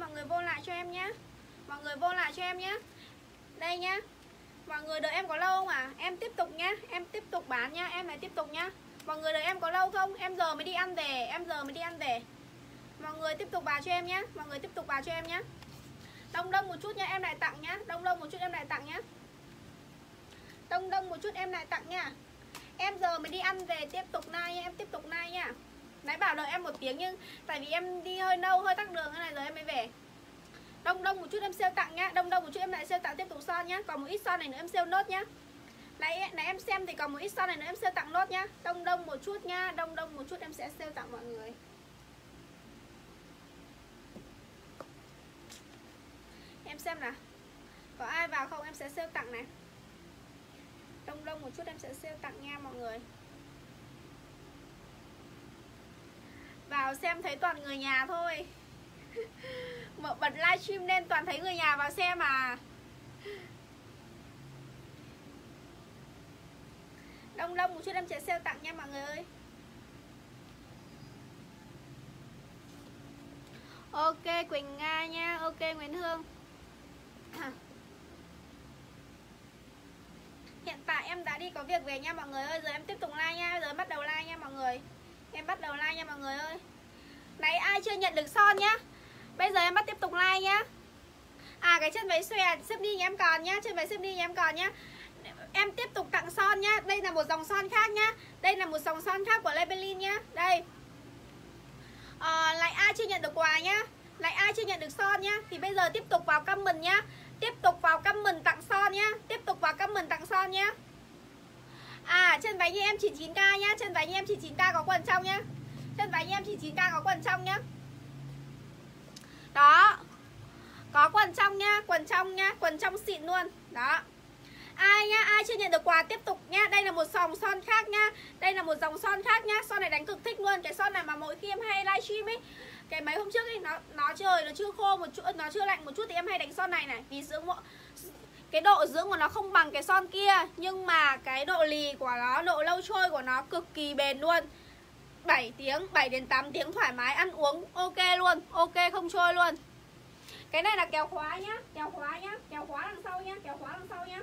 mọi người vô lại cho em nhé Mọi người vô lại cho em nhé Đây nhá. Mọi người đợi em có lâu không à Em tiếp tục nhá. Em tiếp tục bán nhá. Em lại tiếp tục nhá. Mọi người đợi em có lâu không? Em giờ mới đi ăn về. Em giờ mới đi ăn về. Mọi người tiếp tục vào cho em nhé Mọi người tiếp tục vào cho em nhé Đông đông một chút nhá, Em lại tặng nhá. Đông đông một chút em lại tặng nhá. Đông đông một chút em lại tặng nha Em giờ mới đi ăn về. Tiếp tục nay nha Em tiếp tục nay nha Nãy bảo đợi em một tiếng nhưng Tại vì em đi hơi lâu hơi tắc đường thế này rồi em mới về. Đông đông một chút em sale tặng nhá. Đông đông một chút em lại sale tặng tiếp tục son nhá. Còn một ít son này nữa em sale nốt nhá. Nãy, nãy em xem thì còn một ít son này nữa em sale tặng nốt nhá. Đông đông một chút nhá. Đông đông một chút em sẽ sale tặng mọi người. Em xem nào. Có ai vào không? Em sẽ sale tặng này. Đông đông một chút em sẽ sale tặng nha mọi người. Vào xem thấy toàn người nhà thôi. Mở bật livestream lên toàn thấy người nhà vào xem mà Đông đông, một chút em chạy sale tặng nha mọi người ơi. Ok, Quỳnh Nga nha. Ok, Nguyễn Hương. Hiện tại em đã đi có việc về nha mọi người ơi. Giờ em tiếp tục like nha. Giờ em bắt đầu like nha mọi người. Em bắt đầu like nha mọi người ơi. Nãy ai chưa nhận được son nhá? Bây giờ em bắt tiếp tục like nhá. À cái chân váy xòe xếp đi nhà em còn nhá Chân váy xếp đi nhà em còn nhá. Em tiếp tục tặng son nhá. Đây là một dòng son khác nhá. Đây là một dòng son khác của Maybelline nhá. Đây. À, Lại ai chưa nhận được quà nhá? Lại ai chưa nhận được son nhá? Thì bây giờ tiếp tục vào comment nhá. Tiếp tục vào comment tặng son nhá. Tiếp tục vào comment tặng son nhá. À chân váy như em 99k nhá. Chân váy như em 99k có quần trong nhá. Chân váy như em 99k có quần trong nhá. Đó. Có quần trong nhá Quần trong nhá Quần trong xịn luôn. Đó. Ai nhá, ai chưa nhận được quà tiếp tục nhá. Đây là một dòng son khác nhá. Đây là một dòng son khác nhá. Son này đánh cực thích luôn. Cái son này mà mỗi khi em hay livestream ấy Cái mấy hôm trước ấy Nó nó trời nó chưa khô một chút Nó chưa lạnh một chút thì em hay đánh son này này. Vì dưỡng cái độ dưỡng của nó không bằng cái son kia Nhưng mà cái độ lì của nó Độ lâu trôi của nó cực kỳ bền luôn. 7 tiếng, 7 đến 8 tiếng thoải mái ăn uống Ok luôn, ok không trôi luôn. Cái này là kéo khóa nhá Kéo khóa nhá, kéo khóa đằng sau nhá Kéo khóa đằng sau nhá.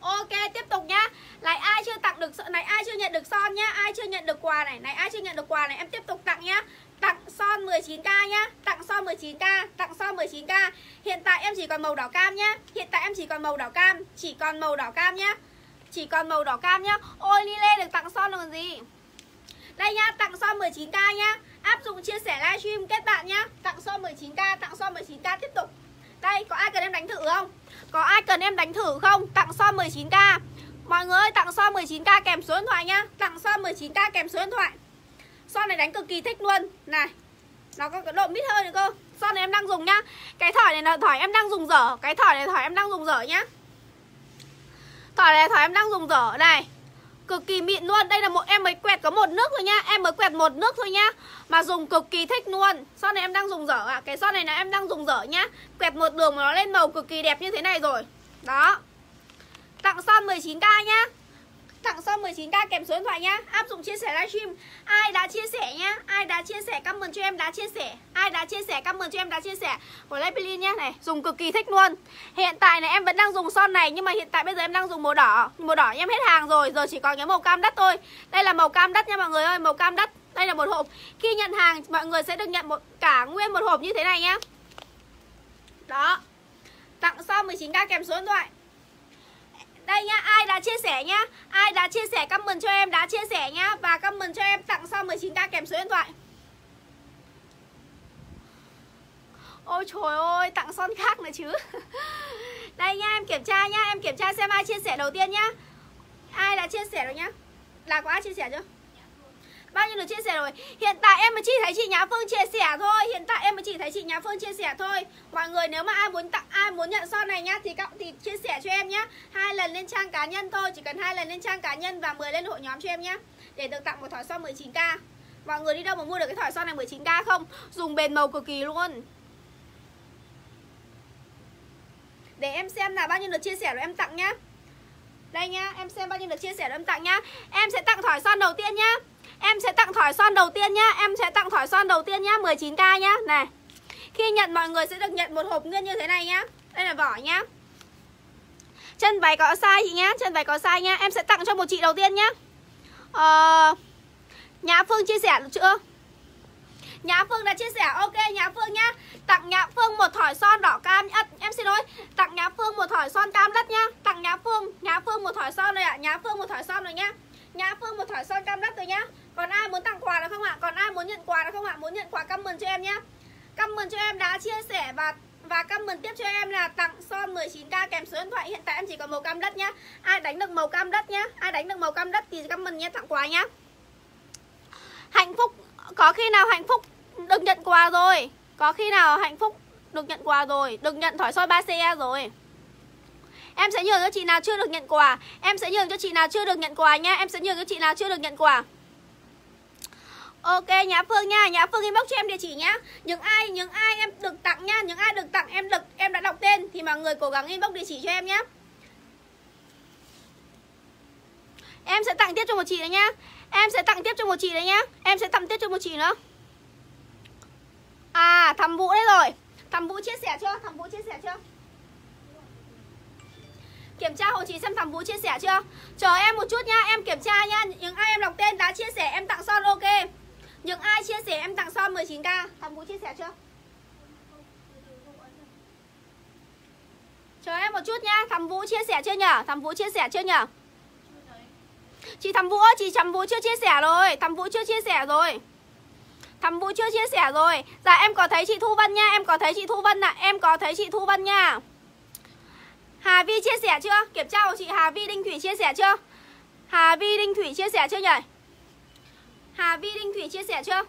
Ok tiếp tục nhá. Lại ai chưa tặng được này ai chưa nhận được son nhá Ai chưa nhận được quà này Này ai chưa nhận được quà này em tiếp tục tặng nhá. Tặng son 19k nhá. Tặng son 19k Tặng son 19k Hiện tại em chỉ còn màu đỏ cam nhá. Hiện tại em chỉ còn màu đỏ cam, Chỉ còn màu đỏ cam nhá. Chỉ còn màu đỏ cam nhá. Ôi, Lily được tặng son còn gì? Đây nhá, Tặng son 19k nhá. Áp dụng chia sẻ livestream kết bạn nhá. Tặng son 19k Tặng son 19k tiếp tục. Đây, có ai cần em đánh thử không? Có ai cần em đánh thử không? Tặng son 19k Mọi người ơi, tặng son 19k kèm số điện thoại nhá. Tặng son 19k kèm số điện thoại. Son này đánh cực kỳ thích luôn. Này, Nó có cái độ mít hơi nữa cơ Son này em đang dùng nhá. Cái thỏi này là thỏi em đang dùng dở. Cái thỏi này thỏi em đang dùng dở nhá. Thỏi này thỏi em đang dùng dở. Này, Cực kỳ mịn luôn. Đây là một, em mới quẹt có một nước thôi nhá. Em mới quẹt một nước thôi nhá. Mà dùng cực kỳ thích luôn. Son này em đang dùng dở à Cái son này là em đang dùng dở nhá. Quẹt một đường mà nó lên màu cực kỳ đẹp như thế này rồi. Đó. Tặng son 19k nhá. Tặng son 19k kèm số điện thoại nhá. Áp dụng chia sẻ livestream. Ai đã chia sẻ nhá? Ai đã chia sẻ comment cho em đã chia sẻ. Ai đã chia sẻ comment cho em đã chia sẻ. Của Maybelline nhá. Này, Dùng cực kỳ thích luôn. Hiện tại này em vẫn đang dùng son này, Nhưng mà hiện tại bây giờ em đang dùng màu đỏ. Màu đỏ em hết hàng rồi, Giờ chỉ còn cái màu cam đất thôi. Đây là màu cam đất nha mọi người ơi, Màu cam đất Đây là một hộp. Khi nhận hàng, mọi người sẽ được nhận một, cả nguyên một hộp như thế này nhá. Đó. Tặng son 19k kèm số điện thoại đây nhá, ai đã chia sẻ nhá? Ai đã chia sẻ comment cho em đã chia sẻ nhá Và comment cho em tặng sau 19k kèm số điện thoại. Ôi trời ơi, tặng son khác nữa chứ. Đây nhá em kiểm tra nhá Em kiểm tra xem ai chia sẻ đầu tiên nhá. Ai đã chia sẻ rồi nhá? Là có ai chia sẻ chưa? Bao nhiêu lượt chia sẻ rồi? Hiện tại em mới chỉ thấy chị Nhã Phương chia sẻ thôi. Hiện tại em mới chỉ thấy chị Nhã Phương chia sẻ thôi. Mọi người nếu mà ai muốn tặng ai muốn nhận son này nhá Thì các thì chia sẻ cho em nhá. Hai lần lên trang cá nhân thôi Chỉ cần hai lần lên trang cá nhân và 10 lên hội nhóm cho em nhá. Để được tặng một thỏi son 19k Mọi người đi đâu mà mua được cái thỏi son này 19k không? Dùng bền màu cực kỳ luôn. Để em xem là bao nhiêu lượt chia sẻ rồi em tặng nhá. Đây nhá, em xem bao nhiêu lượt chia sẻ rồi em tặng nhá. Em sẽ tặng thỏi son đầu tiên nhá. Em sẽ tặng thỏi son đầu tiên nhá. Em sẽ tặng thỏi son đầu tiên nhá 19k nhá. Này Khi nhận mọi người sẽ được nhận một hộp nguyên như thế này nhá. Đây là vỏ nhá. Chân váy có size chị nhá Chân váy có size nhá. Em sẽ tặng cho một chị đầu tiên nhá. Ờ... Nhã Phương chia sẻ được chưa? Nhã Phương đã chia sẻ. Ok Nhã Phương nhá. Tặng Nhã Phương một thỏi son đỏ cam à, Em xin lỗi Tặng Nhã Phương một thỏi son cam đất nhá. Tặng Nhã Phương Nhã Phương một thỏi son rồi ạ. À. Nhã Phương một thỏi son rồi nhá. Nhã Phương một thỏi son cam đất rồi nhá. Còn ai muốn tặng quà được không ạ? Còn ai muốn nhận quà được không ạ? Muốn nhận quà comment cho em nhé, Comment cho em đã chia sẻ và và comment tiếp cho em là tặng son 19k kèm số điện thoại. Hiện tại em chỉ còn màu cam đất nhá Ai đánh được màu cam đất nhá Ai đánh được màu cam đất thì comment nhé. Tặng quà nhá Hạnh phúc Có khi nào hạnh phúc được nhận quà rồi? Có khi nào hạnh phúc được nhận quà rồi? Được nhận thỏi soi 3CE rồi? Em sẽ nhường cho chị nào chưa được nhận quà? Em sẽ nhường cho chị nào chưa được nhận quà nhá Em sẽ nhường cho chị nào chưa được nhận quà? Ok, Nhã Phương nha. Nhã Phương inbox cho em địa chỉ nhá. Những ai những ai em được tặng nha. Những ai được tặng, em được, em đã đọc tên Thì mọi người cố gắng inbox địa chỉ cho em nhá. Em sẽ tặng tiếp cho một chị nữa nhá. Em sẽ tặng tiếp cho một chị đấy nhá. Em sẽ tặng tiếp cho một chị nữa. À thầm Vũ đấy rồi. Thầm Vũ chia sẻ chưa? Thầm Vũ chia sẻ chưa? Kiểm tra hộ chị xem thầm Vũ chia sẻ chưa? Chờ em một chút nhá. Em kiểm tra nhá. Những ai em đọc tên đã chia sẻ, em tặng son, ok. Những ai chia sẻ em tặng son 19k Thầm Vũ chia sẻ chưa Chờ em một chút nhá Thầm Vũ chia sẻ chưa nhở Thầm Vũ chia sẻ chưa nhở Chị Thầm Vũ ơi, chị Thầm Vũ chưa chia sẻ rồi Thầm Vũ chưa chia sẻ rồi Thầm Vũ chưa chia sẻ rồi Dạ em có thấy chị Thu Vân nha Em có thấy chị Thu Vân ạ à. Em có thấy chị Thu Vân nha Hà Vi chia sẻ chưa Kiểm tra của chị Hà Vi Đinh Thủy chia sẻ chưa Hà Vi Đinh Thủy chia sẻ chưa nhỉ Hà Vi Đinh Thủy chia sẻ chưa?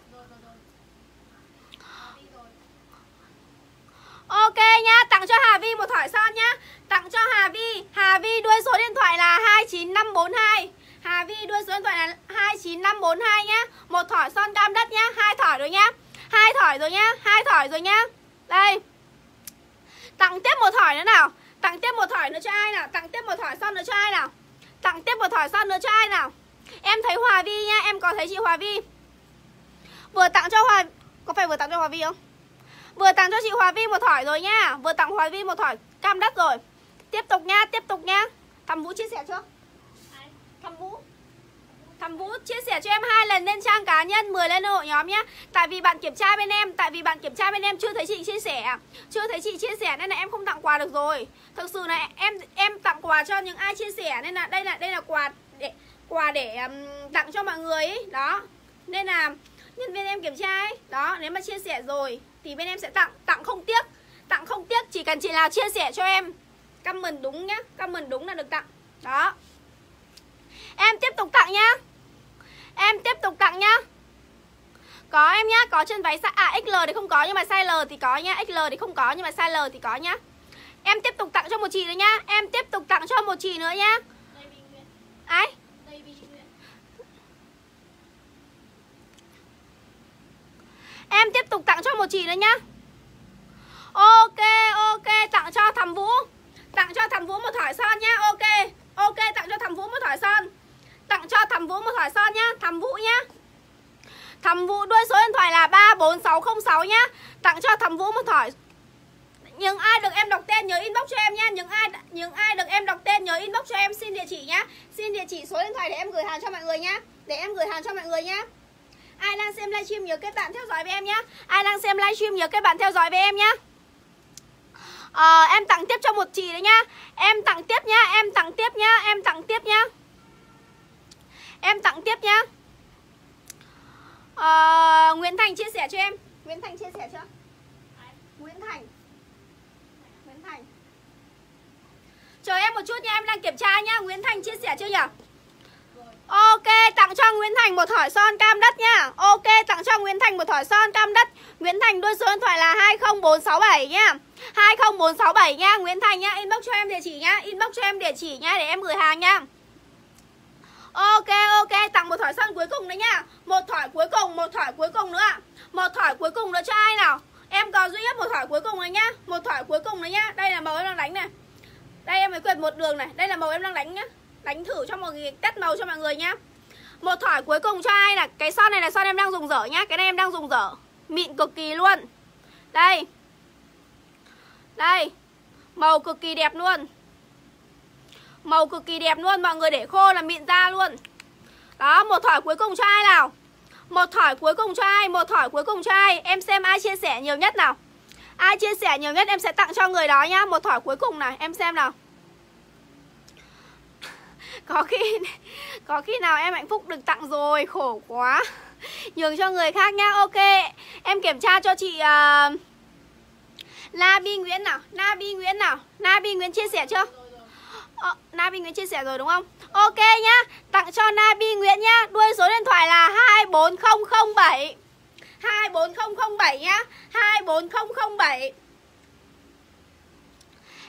Ok nhá, tặng cho Hà Vi một thỏi son nhá. Tặng cho Hà Vi Hà Vi đuôi số điện thoại là 29542 Hà Vi đuôi số điện thoại là 29542 nhá. Một thỏi son cam đất nhá hai thỏi rồi nhá. Hai thỏi rồi nhá hai thỏi rồi nhá. Đây. Tặng tiếp một thỏi nữa nào. Tặng tiếp một thỏi nữa cho ai nào? Tặng tiếp một thỏi son nữa cho ai nào? Tặng tiếp một thỏi son nữa cho ai nào? Em thấy Hòa Vi nhá Em có thấy chị Hòa Vi? Vừa tặng cho Hòa Có phải vừa tặng cho Hòa Vi không? Vừa tặng cho chị Hòa Vi một thỏi rồi nhá Vừa tặng Hòa Vi một thỏi. Cam đất rồi. Tiếp tục nha Tiếp tục nha. Thầm Vũ chia sẻ chưa Thầm Vũ. Thầm Vũ chia sẻ cho em hai lần lên trang cá nhân 10 lên hội nhóm nhé Tại vì bạn kiểm tra bên em Tại vì bạn kiểm tra bên em chưa thấy chị chia sẻ Chưa thấy chị chia sẻ nên là em không tặng quà được rồi. Thực sự là em em tặng quà cho những ai chia sẻ Nên là đây là đây là quà để quà để um, tặng cho mọi người ấy. Đó. Nên là nhân viên em kiểm tra ấy Đó nếu mà chia sẻ rồi Thì bên em sẽ tặng Tặng không tiếc Tặng không tiếc Chỉ cần chị nào chia sẻ cho em Comment đúng nhá Comment đúng là được tặng Đó. Em tiếp tục tặng nhá Em tiếp tục tặng nhá. Có em nhá, có chân váy size À XL thì không có nhưng mà size L thì có nhá XL thì không có nhưng mà size L thì có nhá. Em tiếp tục tặng cho một chị nữa nhá Em tiếp tục tặng cho một chị nữa nhá. Ai Em tiếp tục tặng cho một chị nữa nhá. Ok, ok, tặng cho thầm Vũ. Tặng cho thầm Vũ một thỏi son nhá. Ok, ok, tặng cho thầm Vũ một thỏi son. Tặng cho thầm Vũ một thỏi son nhá. Thầm Vũ nhá. Thầm Vũ đuôi số điện thoại là 34606 nhá. Tặng cho thầm Vũ một thỏi. Những ai được em đọc tên nhớ inbox cho em nhá. Những ai những ai được em đọc tên nhớ inbox cho em xin địa chỉ nhá. Xin địa chỉ số điện thoại để em gửi hàng cho mọi người nhá. Để em gửi hàng cho mọi người nhá ai đang xem livestream nhớ kết bạn theo dõi với em nhé ai đang xem livestream nhớ kết bạn theo dõi với em nhé à, ờ, em tặng tiếp cho một chị đấy nhá. Em tặng tiếp nhá em tặng tiếp nhá em tặng tiếp nhá. Em tặng tiếp nhá. À, Nguyễn Thành chia sẻ cho em. Nguyễn Thành chia sẻ chưa Nguyễn Thành. Nguyễn Thành. Chờ em một chút nha em đang kiểm tra nhá. Nguyễn Thành chia sẻ chưa nhỉ Ok, tặng cho Nguyễn Thành một thỏi son cam đất nha. Ok, tặng cho Nguyễn Thành một thỏi son cam đất Nguyễn Thành đuôi số điện thoại là 20467 nha 20467 nha Nguyễn Thành nha. inbox cho em địa chỉ nha. Inbox cho em địa chỉ nha để em gửi hàng nha. Ok ok tặng một thỏi son cuối cùng đấy nha. Một thỏi cuối cùng một thỏi cuối cùng nữa ạ Một thỏi cuối cùng nữa cho ai nào Em có duy nhất một thỏi cuối cùng này nhá Một thỏi cuối cùng đấy nhá Đây là màu em đang đánh này Đây em mới quyệt một đường này Đây là màu em đang đánh nhá Đánh thử cho mọi người test màu cho mọi người nhá. Một thỏi cuối cùng cho ai là Cái son này là son em đang dùng dở nhá. Cái này em đang dùng dở. Mịn cực kỳ luôn. Đây. Đây. Màu cực kỳ đẹp luôn. Màu cực kỳ đẹp luôn. Mọi người để khô là mịn da luôn. Đó, một thỏi cuối cùng cho ai nào? Một thỏi cuối cùng cho ai? Một thỏi cuối cùng cho ai? Em xem ai chia sẻ nhiều nhất nào. Ai chia sẻ nhiều nhất em sẽ tặng cho người đó nhá. Một thỏi cuối cùng này em xem nào. Có khi Có khi nào em hạnh phúc được tặng rồi Khổ quá. Nhường cho người khác nhá Ok Em kiểm tra cho chị ờ, uh, La Bi Nguyễn nào? Na Bi Nguyễn nào? Na Bi Nguyễn chia sẻ chưa? Ờ, Na Bi Nguyễn chia sẻ rồi đúng không? Ok nhá Tặng cho Na Bi Nguyễn nhá. Đuôi số điện thoại là 24007 24007 nhá. 24007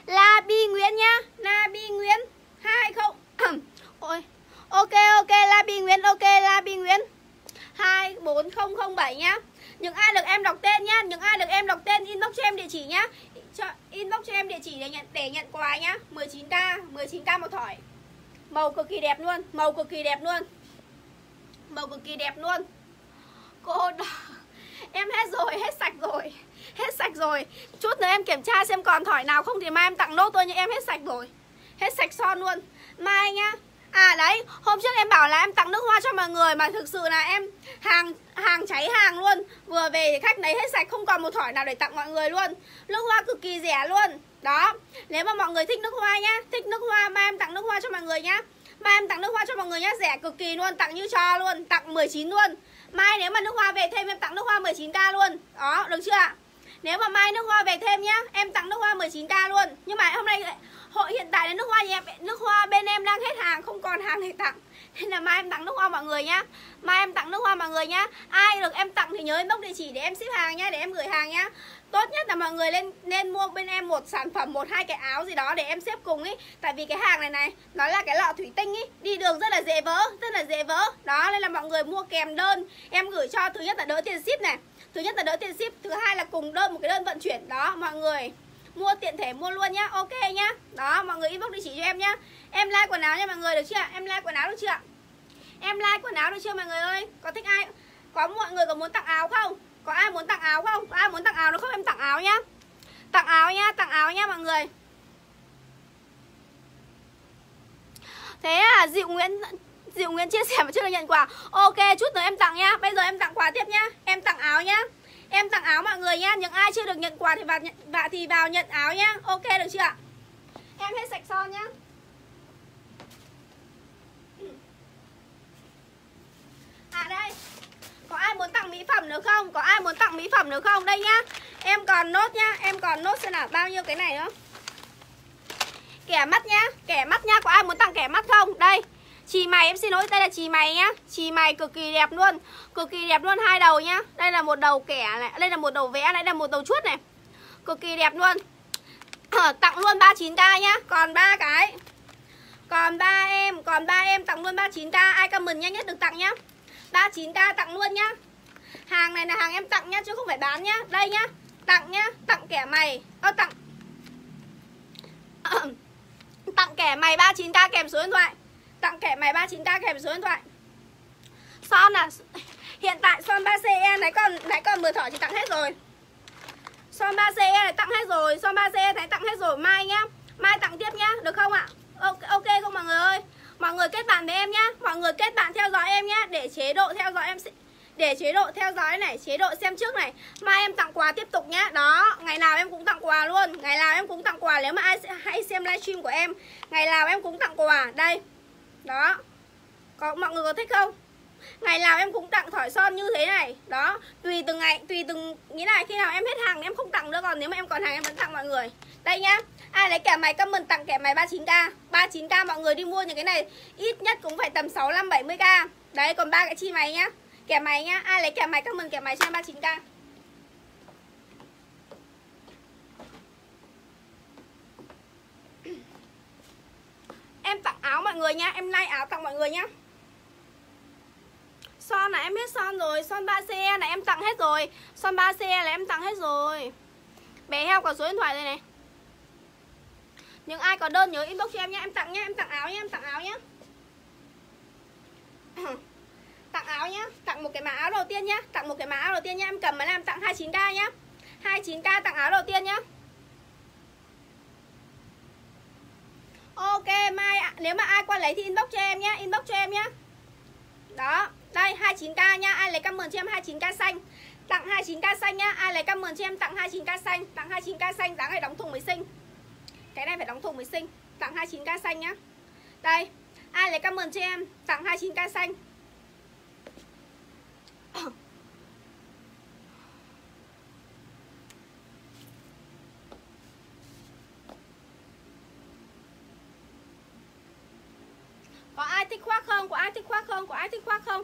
La Bi Nguyễn nhá. La Bi Nguyễn 20 Ôi Ok ok La Bì Nguyễn Ok La Bì Nguyễn. 24007 nhá. Những ai được em đọc tên nhá Những ai được em đọc tên inbox cho em địa chỉ nhá. Cho, Inbox cho em địa chỉ để nhận để nhận quà nhá. 19k 19k một thỏi. Màu cực kỳ đẹp luôn Màu cực kỳ đẹp luôn. Màu cực kỳ đẹp luôn. Cô đỏ. Em hết rồi, hết sạch rồi Hết sạch rồi. Chút nữa em kiểm tra xem còn thỏi nào không Thì mai em tặng nốt tôi nhưng em hết sạch rồi. Hết sạch son luôn. Mai nhá. À đấy, hôm trước em bảo là em tặng nước hoa cho mọi người Mà thực sự là em hàng hàng cháy hàng luôn. Vừa về khách lấy hết sạch không còn một thỏi nào để tặng mọi người luôn. Nước hoa cực kỳ rẻ luôn. Đó, nếu mà mọi người thích nước hoa nhá Thích nước hoa, mai em tặng nước hoa cho mọi người nhá. Mai em tặng nước hoa cho mọi người nhá Rẻ cực kỳ luôn, tặng như cho luôn Tặng 19 luôn. Mai nếu mà nước hoa về thêm em tặng nước hoa 19k luôn. Đó, được chưa ạ? Nếu mà mai nước hoa về thêm nhá Em tặng nước hoa 19k luôn. Nhưng mà hôm nay Hội hiện tại là nước hoa nhà em, nước hoa bên em đang hết hàng Không còn hàng để tặng. Nên là mai em tặng nước hoa mọi người nhá. Mai em tặng nước hoa mọi người nhá. Ai được em tặng thì nhớ inbox địa chỉ để em ship hàng nhá Để em gửi hàng nhá. Tốt nhất là mọi người lên nên mua bên em một sản phẩm một hai cái áo gì đó để em xếp cùng ý. Tại vì cái hàng này này Nó là cái lọ thủy tinh ý. Đi đường rất là dễ vỡ Rất là dễ vỡ. Đó nên là mọi người mua kèm đơn. Em gửi cho thứ nhất là đỡ tiền ship này. Thứ nhất là đỡ tiền ship Thứ hai là cùng đơn một cái đơn vận chuyển. Đó mọi người mua tiện thể mua luôn nhá, ok nhá. Đó, mọi người inbox địa chỉ cho em nhá. Em like quần áo nha mọi người, được chưa? Em like quần áo được chưa? Em like quần áo được chưa mọi người ơi? Có thích ai? Có mọi người có muốn tặng áo không? Có ai muốn tặng áo không? Có ai muốn tặng áo nó không? Em tặng áo nhá. Tặng áo nhá, tặng áo nhá mọi người. Thế à diệu nguyễn diệu nguyễn chia sẻ mà chưa được nhận quà. Ok, chút nữa em tặng nhá. Bây giờ em tặng quà tiếp nhá. Em tặng áo nhá. Em tặng áo mọi người nhá Những ai chưa được nhận quà thì vào nhận, và thì vào nhận áo nhá. Ok được chưa ạ? Em hết sạch son nhá. À đây Có ai muốn tặng mỹ phẩm nữa không? Có ai muốn tặng mỹ phẩm nữa không? Đây nhá Em còn nốt nhá Em còn nốt xem nào bao nhiêu cái này nữa. Kẻ mắt nhá Kẻ mắt nhá Có ai muốn tặng kẻ mắt không? Đây Chì mày, em xin lỗi, đây là chì mày nhá. Chì mày cực kỳ đẹp luôn, Cực kỳ đẹp luôn hai đầu nhá. Đây là một đầu kẻ này, Đây là một đầu vẽ này, Đây là một đầu chuốt này. Cực kỳ đẹp luôn. Tặng luôn 39k nhá. Còn ba cái, Còn ba em, Còn ba em tặng luôn 39k Ai comment nhanh nhất được tặng nhá. 39k tặng luôn nhá. Hàng này là hàng em tặng nhá, Chứ không phải bán nhá. Đây nhá, Tặng nhá, Tặng kẻ mày. Ơ, tặng Tặng kẻ mày 39k kèm số điện thoại. Tặng kèm máy 39k kèm số điện thoại. Son à Hiện tại son 3CE này còn nãy còn 10 thỏi thì tặng hết rồi. Son 3CE này tặng hết rồi Son 3CE này tặng hết rồi. Mai nhá Mai tặng tiếp nhá Được không ạ? Ok, không mọi người ơi? Mọi người kết bạn với em nhá Mọi người kết bạn theo dõi em nhá Để chế độ theo dõi em để chế độ theo dõi này chế độ xem trước này. Mai em tặng quà tiếp tục nhá đó ngày nào em cũng tặng quà luôn. Ngày nào em cũng tặng quà nếu mà ai hãy xem livestream của em ngày nào em cũng tặng quà. Đây đó. Có, mọi người có thích không? Ngày nào em cũng tặng thỏi son như thế này. Đó. Tùy từng ngày, tùy từng nghĩ này khi nào em hết hàng em không tặng nữa còn, nếu mà em còn hàng em vẫn tặng mọi người. Đây nhá. Ai lấy kẻ máy comment tặng kẻ máy 39k 39k mọi người đi mua những cái này, ít nhất cũng phải tầm 65 70k đấy, còn ba cái chi máy nhá. Kẻ máy nhá. Ai lấy kẻ máy comment kẻ máy cho em 39k Em tặng áo mọi người nha Em like áo tặng mọi người nhá. Son là em hết son rồi Son 3C là em tặng hết rồi. Son 3C là em tặng hết rồi. Bé heo có số điện thoại đây này. Những ai có đơn nhớ inbox cho em nhé Em tặng nha, em tặng áo nha, em tặng áo nha Tặng áo nhá Tặng một cái mã áo đầu tiên nhá Tặng một cái mã áo đầu tiên nhá. Em cầm mà làm tặng 29k nhá. 29k tặng áo đầu tiên nhá. Ok, mai nếu mà ai qua lấy thì inbox cho em nhé inbox cho em nhé đó, đây 29k nha ai lấy comment cho em 29k xanh. Tặng 29k xanh nhá. Ai lấy comment cho em, tặng 29k xanh. Tặng 29k xanh giá này đóng thùng mới sinh cái này phải đóng thùng mới sinh tặng 29k xanh nhá. Đây, ai lấy comment cho em, tặng 29k xanh. Có ai thích khoác không? Có ai thích khoác không? Có ai thích khoác không?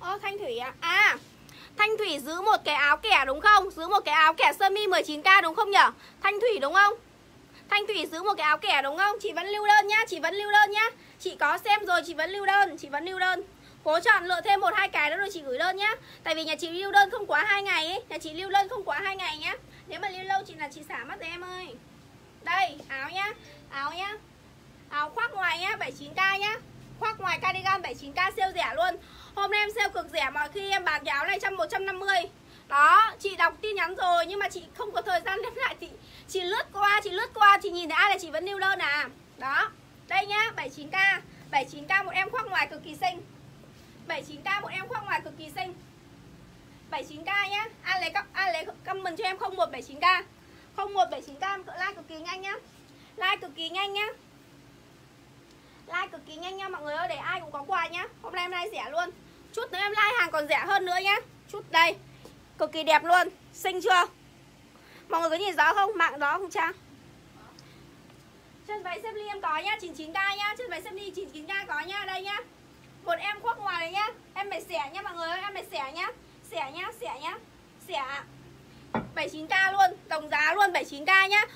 Ô Thanh Thủy à? À Thanh Thủy giữ một cái áo kẻ đúng không? Giữ một cái áo kẻ sơ mi 19k đúng không nhở? Thanh Thủy đúng không? Thanh Thủy giữ một cái áo kẻ đúng không? Chị vẫn lưu đơn nhá, chị vẫn lưu đơn nhá Chị có xem rồi, chị vẫn lưu đơn, chị vẫn lưu đơn Cố chọn lựa thêm một hai cái đó rồi chị gửi đơn nhá. Tại vì nhà chị lưu đơn không quá hai ngày ấy. Nhà chị lưu đơn không quá hai ngày nhá. Nếu mà lưu lâu chị là chị xả mất em ơi. Đây, áo nhá. Áo nhá. Áo khoác ngoài nhá, 79k nhá. Khoác ngoài cardigan 79k siêu rẻ luôn. Hôm nay em sale cực rẻ mọi khi em bán cái áo này trăm 150 Đó, chị đọc tin nhắn rồi nhưng mà chị không có thời gian đem lại chị, chị lướt qua, chị lướt qua, chị nhìn thấy ai là chị vẫn lưu đơn à. Đó, đây nhá, 79k 79k một em khoác ngoài cực kỳ xinh. 79k một em khoác ngoài cực kỳ xinh. 79k nhá. Ai lấy ai lấy comment cho em 0179k 0179k like cực kỳ nhanh nhá. Like cực kỳ nhanh nhá. Like cực kỳ nhanh nha mọi người ơi, Để ai cũng có quà nhá. Hôm nay em like rẻ luôn. Chút nữa em like hàng còn rẻ hơn nữa nhá. Chút đây, Cực kỳ đẹp luôn. Xinh chưa? Mọi người có nhìn rõ không? Mạng đó không Trang? Chân váy xếp ly em có nhá 99k nhá. Chân váy xếp ly 99k có nhá. Đây nhá. Một em khoác ngoài này nhá. Em phải xẻ nhá mọi người ơi Em phải xẻ nhá. Xẻ nhá Xẻ nhá. Xẻ 79k luôn Đồng giá luôn 79k nhá.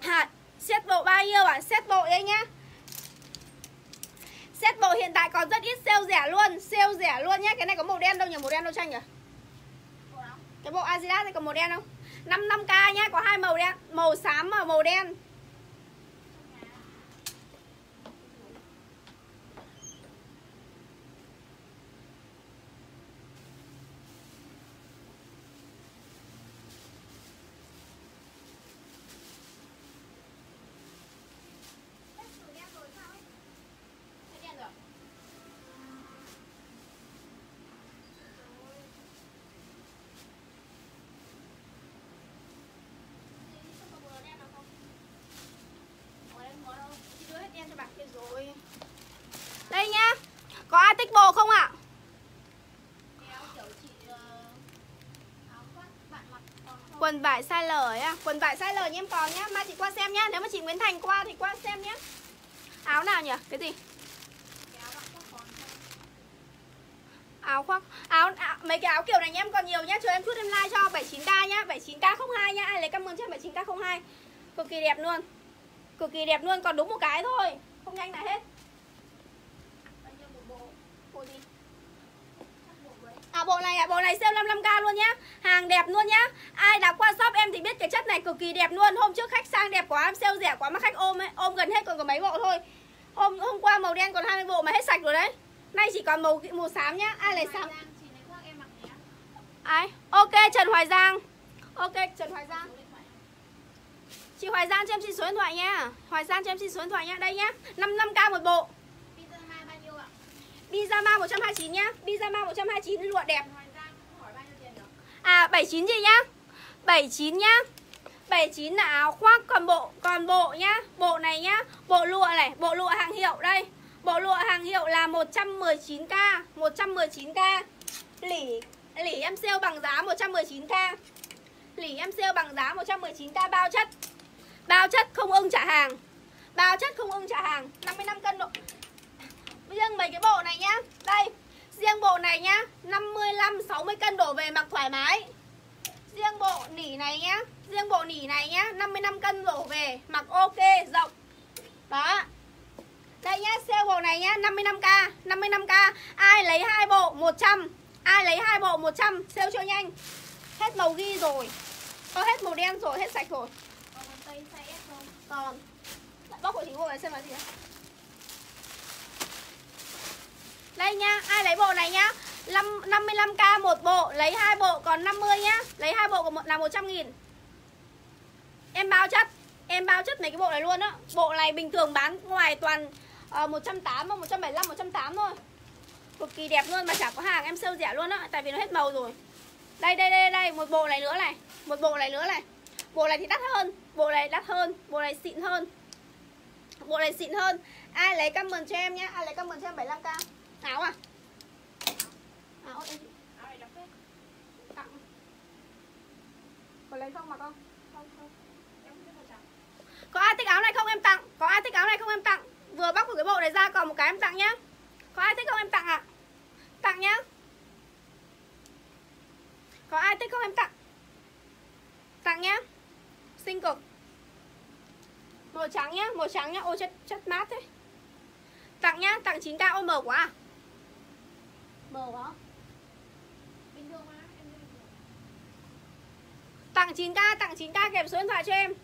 Hạt Set bộ bao nhiêu ạ? À? Set bộ đây nhá. Set bộ hiện tại còn rất ít sale rẻ luôn Sale rẻ luôn nhé Cái này có màu đen đâu nhỉ? Màu đen đâu tranh nhỉ? Cái bộ Adidas này có màu đen không? 55k nhá Có hai màu đen Màu xám và màu đen Đây nhá Có ai thích bộ không ạ? Quần vải size L ấy à Quần vải size L nha em còn nhá. Mai chị qua xem nhá. Nếu mà chị Nguyễn Thành qua thì qua xem nhá. Áo nào nhỉ? Cái gì? áo khoác. Áo áo, mấy cái áo kiểu này nhá, em còn nhiều nhá. Chờ em chút em like cho. 79k nhá. 79k 02 nhá. Ai lấy cảm ơn cho 79k 02 cực kỳ đẹp luôn. Cực kỳ đẹp luôn. Còn đúng một cái thôi. Không nhanh là hết. À bộ này à, bộ này sale 55k luôn nhá. Hàng đẹp luôn nhá. Ai đã qua shop em thì biết cái chất này cực kỳ đẹp luôn. Hôm trước khách sang đẹp quá em sale rẻ quá mà khách ôm ấy Ôm gần hết còn có mấy bộ thôi. Hôm hôm qua màu đen còn 20 bộ mà hết sạch rồi đấy. Nay chỉ còn màu màu xám nhá. Ai lấy xám? Ai? Ok Trần Hoài Giang. Ok Trần Hoài Giang. Chị Hoài Giang cho em xin số điện thoại nha. Hoài Giang cho em xin số điện thoại nha. Đây nhá. 55k một bộ. Pyjama 129 nhá. Pyjama 129 lụa đẹp. À 79 chị nhá? 79 nhá. 79 là áo khoác còn bộ còn bộ nhá. Bộ này nhá. Bộ lụa này, Bộ lụa hàng hiệu đây. Bộ lụa hàng hiệu là 119k 119k Lỉ Lỉ em sale bằng giá 119k Lỉ em sale bằng giá 119k bao chất. Bao chất không ưng trả hàng. Bao chất không ưng trả hàng. 55 cân độ. Riêng mấy cái bộ này nhá. Đây Riêng bộ này nhá 55 60 cân đổ về mặc thoải mái. Riêng bộ nỉ này nhá Riêng bộ nỉ này nhá 55 cân đổ về mặc ok rộng. Đó. Đây nhá sale bộ này nhá 55k 55k Ai lấy hai bộ 100 Ai lấy hai bộ 100 Sale cho nhanh. Hết màu ghi rồi. Có hết màu đen rồi Hết sạch rồi. Còn Bóc của chính bộ này xem là gì ạ Đây nha, ai lấy bộ này nhá? 5, 55k một bộ lấy hai bộ còn 50 nhá. Lấy hai bộ còn là 100 nghìn. Em bao chất em bao chất mấy cái bộ này luôn á. Bộ này bình thường bán ngoài toàn uh, 180 175 180 thôi. Cực kỳ đẹp luôn mà chả có hàng em sale rẻ luôn á tại vì nó hết màu rồi. Đây đây đây đây một bộ này nữa này. Một bộ này nữa này. Bộ này thì đắt hơn bộ này đắt hơn bộ này xịn hơn. Bộ này xịn hơn. Ai lấy comment cho em nhá ai lấy comment cho em 75k áo à? Áo đẹp phết tặng. Có lấy không mà con? Không không. Có ai thích áo này không em tặng? Có ai thích áo này không em tặng? Vừa bóc một cái bộ này ra còn một cái em tặng nhá. Có ai thích không em tặng ạ? À? tặng nhá. Có ai thích không em tặng? Tặng nhá. Xinh cực. Màu trắng nhá Màu trắng nhá. Ôi chất, chất mát thế. Tặng nhá Tặng 9k Ôi mờ quá. à Mờ quá. Bình thường mà Tặng 9k Tặng 9k kèm số điện thoại cho em.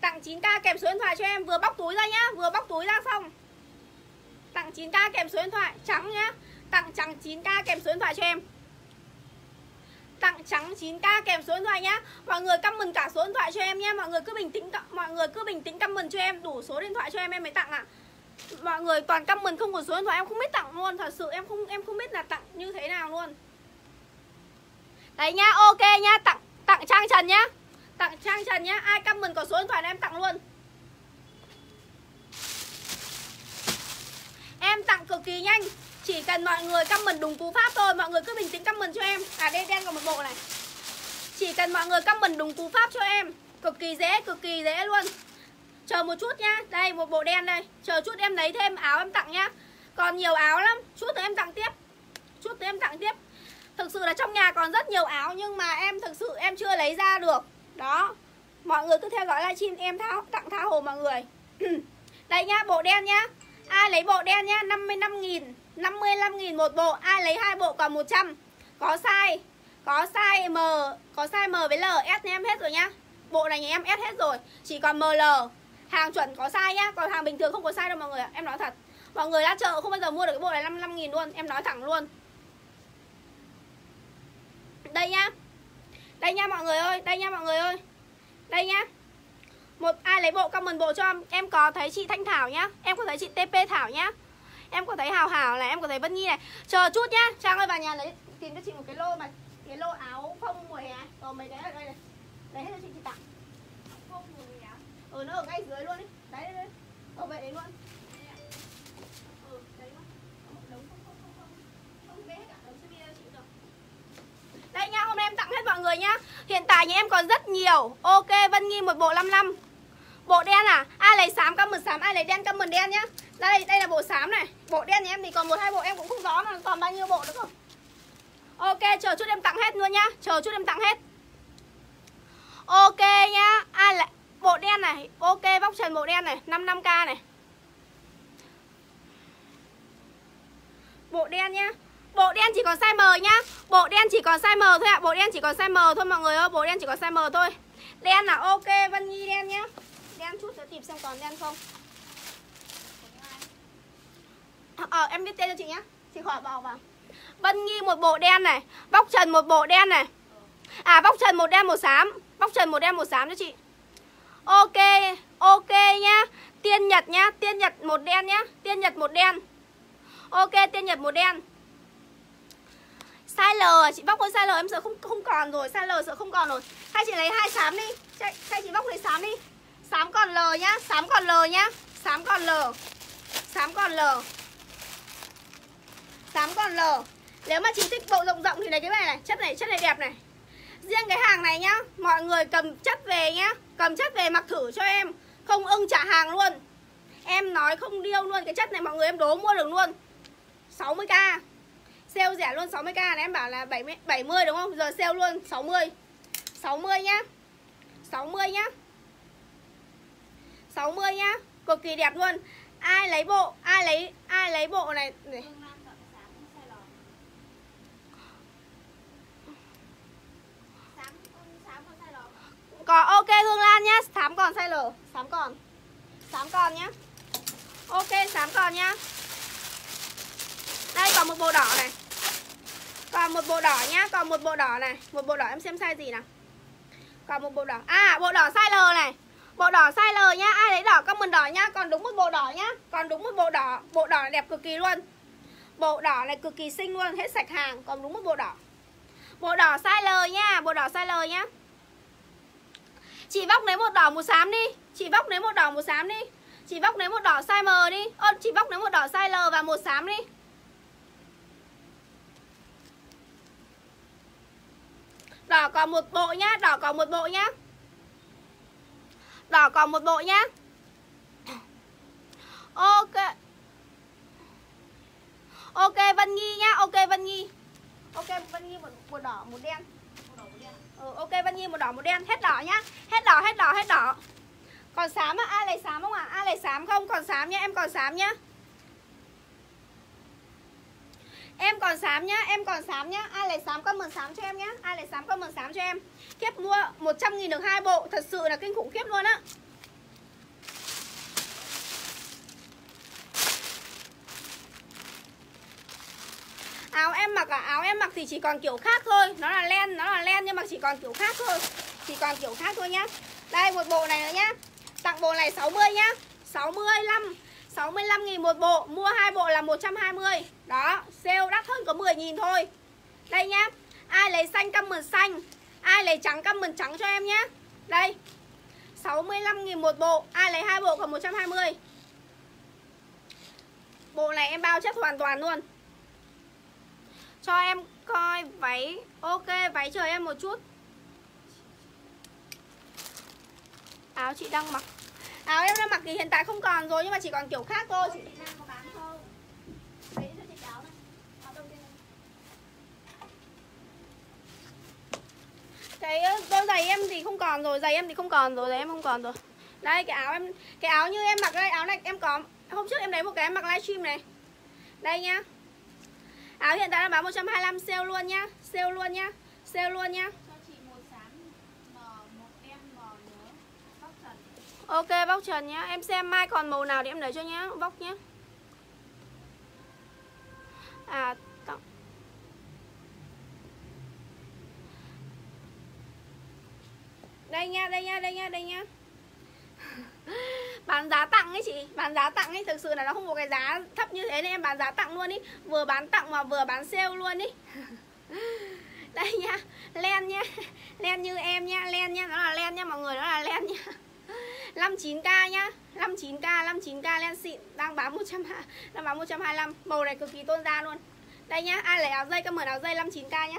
Tặng 9k kèm số điện thoại cho em. Vừa bóc túi ra nhá Vừa bóc túi ra xong Tặng 9k kèm số điện thoại Trắng nhá. Tặng trắng 9k kèm số điện thoại cho em. Tặng trắng 9k kèm số điện thoại nhá. Mọi người comment cả số điện thoại cho em nhé mọi người cứ bình tĩnh mọi người cứ bình tĩnh comment cho em. Đủ số điện thoại cho em em mới tặng ạ. à mọi người toàn comment không có số điện thoại em không biết tặng luôn. Thật sự em không em không biết là tặng như thế nào luôn. Đấy nhá ok nhá tặng tặng trang trần nhá. Tặng trang trần nhá ai comment có số điện thoại là em tặng luôn. Em tặng cực kỳ nhanh chỉ cần mọi người comment đúng cú pháp thôi Mọi người cứ bình tĩnh comment cho em. À đây đen còn một bộ này. Chỉ cần mọi người comment đúng cú pháp cho em Cực kỳ dễ, cực kỳ dễ luôn. Chờ một chút nhá. Đây một bộ đen đây. Chờ chút em lấy thêm áo em tặng nhá. Còn nhiều áo lắm. Chút nữa em tặng tiếp. Chút nữa em tặng tiếp. Thực sự là trong nhà còn rất nhiều áo Nhưng mà em thực sự em chưa lấy ra được. Đó. Mọi người cứ theo dõi livestream em tháo, tặng tha hồ mọi người. Đây nhá, bộ đen nhá. Ai lấy bộ đen nhá, 55 nghìn 55.000 một bộ. Ai lấy hai bộ còn 100 Có size Có size M Có size M với L S nhà em hết rồi nhá. Bộ này nhà em S hết rồi. Chỉ còn ML Hàng chuẩn có size nhá Còn hàng bình thường không có size đâu mọi người Em nói thật. Mọi người ra chợ không bao giờ mua được cái bộ này 55.000 luôn Em nói thẳng luôn. Đây nhá Đây nha mọi người ơi Đây nha mọi người ơi. Đây nhá một ai lấy bộ comment bộ cho em Em có thấy chị Thanh Thảo nhá Em có thấy chị TP Thảo nhá. Em có thấy Hào Hào này, em có thấy Vân Nhi này. Chờ chút nhá, Trang ơi vào nhà lấy Tìm cho chị một cái lô mà Cái lô áo phông mùa hè Rồi mấy cái ở đây này. Lấy hết cho chị chị tặng ờ nó ở ngay dưới luôn ấy Đấy đấy đấy. Ở vậy đấy luôn. Ừ, đây nha, hôm nay em tặng hết mọi người nhá Hiện tại nhà em còn rất nhiều. Ok, Vân nghi một bộ 55 Bộ đen à? Ai lấy xám comment xám, ai lấy đen comment đen nhá. Đây đây là bộ xám này. Bộ đen nhà em thì còn một hai bộ em cũng không rõ là còn bao nhiêu bộ nữa không ok chờ chút em tặng hết luôn nhá. Chờ chút em tặng hết. Ok nhá. Ai lại bộ đen này, ok, bóc trần bộ đen này 55 k này. Bộ đen nhá. Bộ đen chỉ còn size M nhá. Bộ đen chỉ còn size M thôi ạ. À. Bộ đen chỉ còn size M thôi mọi người ơi. Bộ đen chỉ còn size M thôi. Đen là ok, Vân Nhi đen nhá. Đen chút nữa tìm xem còn đen không. Ờ em biết tên cho chị nhá. Chị khỏi vào vào. Vân Nhi một bộ đen này. Bóc trần một bộ đen này. À bóc trần một đen một xám. Bóc trần một đen một xám cho chị. Ok Ok nhá. Tiên Nhật nhá Tiên Nhật một đen nhá. Tiên Nhật một đen. Ok Tiên Nhật một đen. Size L à? chị bóc con size L em sợ không không còn rồi. Size L sợ không còn rồi. Hay chị lấy hai xám đi. Hay chị bóc lấy xám đi. Xám còn L nhá Xám còn L nhá. Xám còn L. Xám còn L. Xám còn L. Nếu mà chị thích bộ rộng rộng thì lấy cái này này. Chất này, chất này đẹp này. Riêng cái hàng này nhá Mọi người cầm chất về nhá Cầm chất về mặc thử cho em Không ưng trả hàng luôn. Em nói không điêu luôn Cái chất này mọi người em đố mua được luôn. 60k Sale rẻ luôn 60k này em bảo là 70, 70 đúng không? Giờ sale luôn 60 60 nhá. 60 nhá. 60 nhá. Cực kỳ đẹp luôn. Ai lấy bộ Ai lấy ai lấy bộ này, này. Có, ok, Hương Lan nhá. Sám còn size L Sám còn. Sám còn nhá. Ok sám còn nhá. Đây, còn một bộ đỏ này. Còn một bộ đỏ nhá, Còn một bộ đỏ này. Một bộ đỏ, em xem size gì nào. Còn một bộ đỏ. À bộ đỏ size L này. Bộ đỏ size L nhá. Ai lấy đỏ, comment đỏ nhá. Còn đúng một bộ đỏ nhá. Còn đúng một bộ đỏ. Bộ đỏ này đẹp cực kỳ luôn. Bộ đỏ này cực kỳ xinh luôn. Hết sạch hàng. Còn đúng một bộ đỏ. Bộ đỏ size L nha Bộ đỏ size L nhá. Chị vóc lấy một đỏ một xám đi. Chị vóc lấy một đỏ một xám đi. Chị vóc lấy một đỏ size M đi. Ơ chị vóc lấy một đỏ size L và một xám đi. Đỏ còn một bộ nhá Đỏ còn một bộ nhá. Đỏ còn một bộ nhá. Ok. Ok Vân nghi nhá. Ok Vân nghi. Ok Vân nghi một, một đỏ một đen ừ, Ok Vân Nhi một đỏ một đen Hết đỏ nhá. Hết đỏ hết đỏ hết đỏ. Còn xám á Ai lấy xám không ạ? À? Ai lấy xám không? Còn xám nhá Em còn xám nhá. Em còn xám nhá, em còn xám nhá. Ai lấy xám comment xám cho em nhá. Ai lấy xám comment xám cho em. Kiếp mua 100 nghìn được hai bộ. Thật sự là kinh khủng khiếp luôn á. Áo em mặc à, áo em mặc thì chỉ còn kiểu khác thôi. Nó là len, nó là len nhưng mà chỉ còn kiểu khác thôi. Chỉ còn kiểu khác thôi nhá. Đây một bộ này nữa nhá. Tặng bộ này 60 nhá. 65 65 nghìn một bộ. Mua hai bộ là 120 Đó, sale đắt hơn có 10 nghìn thôi. Đây nhá. Ai lấy xanh comment xanh. Ai lấy trắng comment trắng cho em nhá. Đây. 65 nghìn một bộ. Ai lấy hai bộ còn 120 Bộ này em bao chất hoàn toàn luôn. Cho em coi váy. Ok, váy chờ em một chút. Áo chị đang mặc. Áo em đang mặc thì hiện tại không còn rồi Nhưng mà chỉ còn kiểu khác thôi. Chị đang có bán không? Cái đôi giày em thì không còn rồi Giày em thì không còn rồi Giày em không còn rồi. Đây cái áo em Cái áo như em mặc đây Áo này em có Hôm trước em lấy một cái em mặc livestream này. Đây nhá Áo hiện tại đang bán 125 sale luôn nhá. Sale luôn nhá. Sale luôn nhá. Ok bóc trần nhá. Em xem mai còn màu nào thì em lấy cho nhá. Bóc nhá. À tặng. Đây nha, đây nha, đây nha, đây nha bán giá tặng ấy chị, bán giá tặng ấy, thực sự là nó không có cái giá thấp như thế nên em bán giá tặng luôn ý. Vừa bán tặng mà vừa bán sale luôn ý. Đây nha, len nhá len như em nhá len nhá nó là len nha mọi người, nó là len nha. 59k nhá 59k 59k len xịn, đang bán 100 đang bán 125 màu này cực kỳ tôn da luôn. Đây nhá, ai lấy áo dây comment áo dây 59k nhá.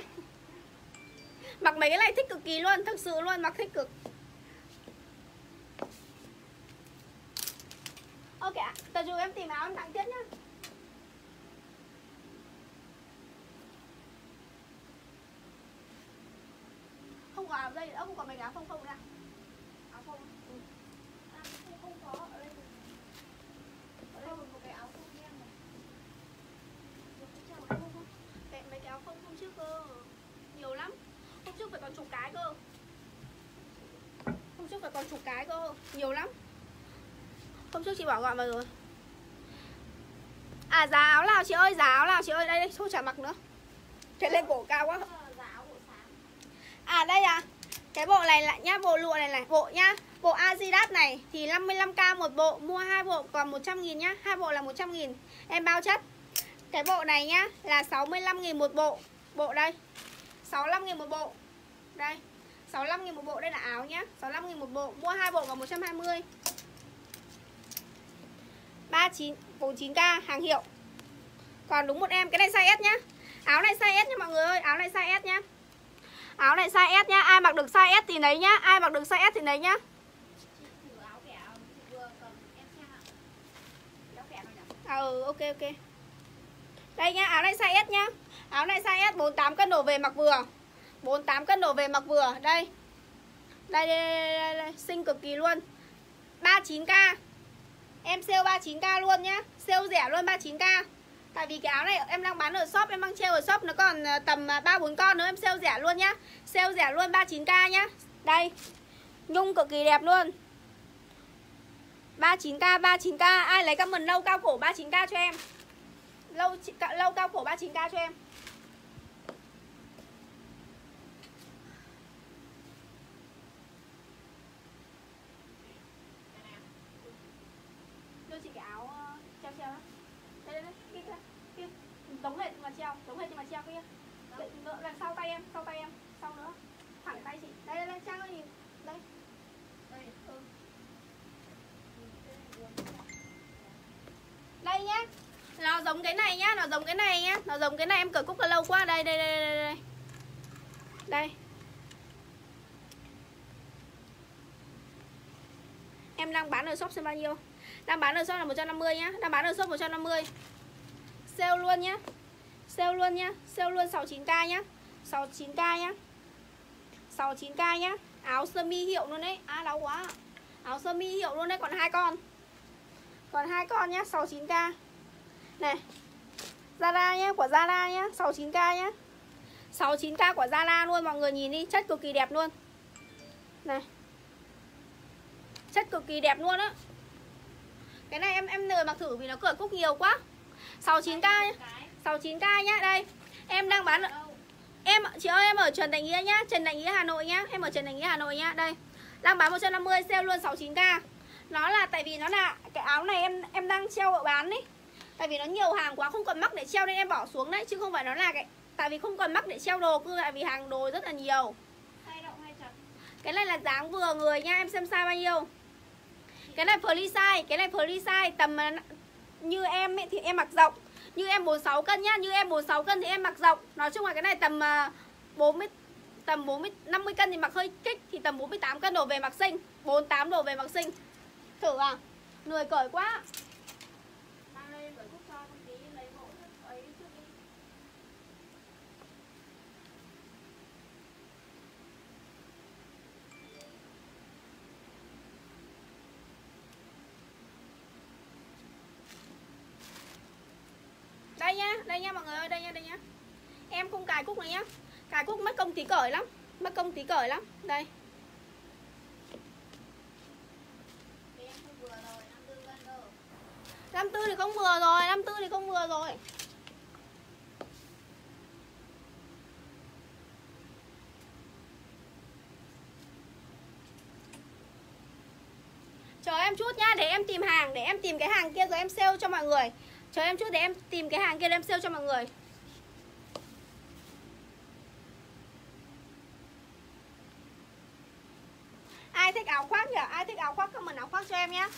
Mặc mấy cái này thích cực kỳ luôn, thực sự luôn, mặc thích cực. Ok ạ từ dù em tìm áo em tặng tiếp nhá. Không có áo dây nữa không có mấy áo không không ra áo không ừ. à, không, không có ở đây. Ở đây một cái áo không đen này. Cái mấy cái áo không không chứ cơ. Nhiều lắm. Hôm trước phải còn chục cái cơ. Hôm trước phải còn chục cái cơ. Nhiều lắm. Hôm trước chị bảo gọi vào rồi. À giá áo nào chị ơi Giá áo nào chị ơi. Đây đây, thôi chả mặc nữa. Cái lên cổ cao quá. À đây à Cái bộ này lại nhá, Bộ lụa này này, Bộ nhá. Bộ Adidas này Thì 55k một bộ, Mua hai bộ còn 100 nghìn nhá. Hai bộ là 100 nghìn. Em bao chất? Cái bộ này nhá, Là 65 nghìn một bộ. Bộ đây. 65 nghìn một bộ. Đây. 65 nghìn một bộ. Đây là áo nhá. 65 nghìn một bộ. Mua hai bộ còn 120 39 49k hàng hiệu Còn đúng một em Cái này size S nhá Áo này size S nha mọi người ơi Áo này size S nhá Áo này size S nhá Ai mặc được size S thì lấy nhá Ai mặc được size S thì lấy nhá Ừ ok ok Đây nhá Áo này size S nhá Áo này size S 48 cân đổ về mặc vừa 48 cân đổ về mặc vừa Đây Đây đây đây, đây, đây. Xinh cực kỳ luôn 39k Em sale 39k luôn nhá. Sale rẻ luôn 39k Tại vì cái áo này em đang bán ở shop, Em đang treo ở shop, nó còn ờ, tầm ờ, 3-4 con nữa, Em sale rẻ luôn nhá. Sale rẻ luôn 39k nhá. Đây, Nhung cực kỳ đẹp luôn. 39k 39k Ai lấy comment lâu cao cổ 39k cho em? Lâu lâu cao cổ 39k cho em giống hệt nhưng mà treo giống hệt nhưng mà treo kia đằng sau tay em sau tay em sau nữa. Thẳng tay chị. Đây đây, đây trang ơi nhìn. Đây. Đây ừ. đây nhá. Nó giống cái này nhá nó giống cái này nhá. Nó giống cái này em cởi cúc là lâu quá đây đây đây đây đây. Đây. Em đang bán ở shop xem bao nhiêu? Đang bán ở shop là 150 nhá. Đang bán ở shop 150 sale luôn nhá. Sale luôn nhá. Sale luôn 69k nhá. 69k nhá. 69k nhá. Áo sơ mi hiệu luôn đấy. À đau quá. Áo sơ mi hiệu luôn đấy. Còn hai con. Còn hai con nhá. 69k này. Zara nhá, của Zara nhá. 69k nhá. 69k của Zara luôn. Mọi người nhìn đi. Chất cực kỳ đẹp luôn. Này. Chất cực kỳ đẹp luôn á. Cái này em em lười mặc thử vì nó cởi cúc nhiều quá. 69k 69k nhá. Đây. Em đang bán em chị ơi em ở Trần Đại Nghĩa nhá Trần Đại Nghĩa Hà Nội nhá em ở Trần Đại Nghĩa Hà Nội nhá. Đây đang bán 150 sale luôn 69k nó là tại vì nó là cái áo này em em đang treo ở bán đấy tại vì nó nhiều hàng quá không còn mắc để treo nên em bỏ xuống đấy chứ không phải nó là cái tại vì không còn mắc để treo đồ cứ tại vì hàng đồ rất là nhiều. Cái này là dáng vừa người nha em xem size bao nhiêu. Cái này free size cái này free size tầm như em ấy, thì em mặc rộng như em 46 cân nhá, như em 46 cân thì em mặc rộng. Nói chung là cái này tầm à, 40 tầm 40 50 cân thì mặc hơi kích, thì tầm 48 cân đổ về mặc xinh. 48 đổ về mặc xinh. Thử à. Người cởi quá. Đây nha mọi người ơi, đây nha đây nha. Em không cài cúc này nhá. Cài cúc mất công tí cởi lắm, mất công tí cởi lắm. Đây. Năm tư thì không vừa rồi năm tư thì không vừa rồi. Chờ em chút nhá, để em tìm hàng, để em tìm cái hàng kia rồi em sale cho mọi người. Chờ em chút để em tìm cái hàng kia em sale cho mọi người. Ai thích áo khoác nhỉ? Ai thích áo khoác comment áo khoác cho em nhá.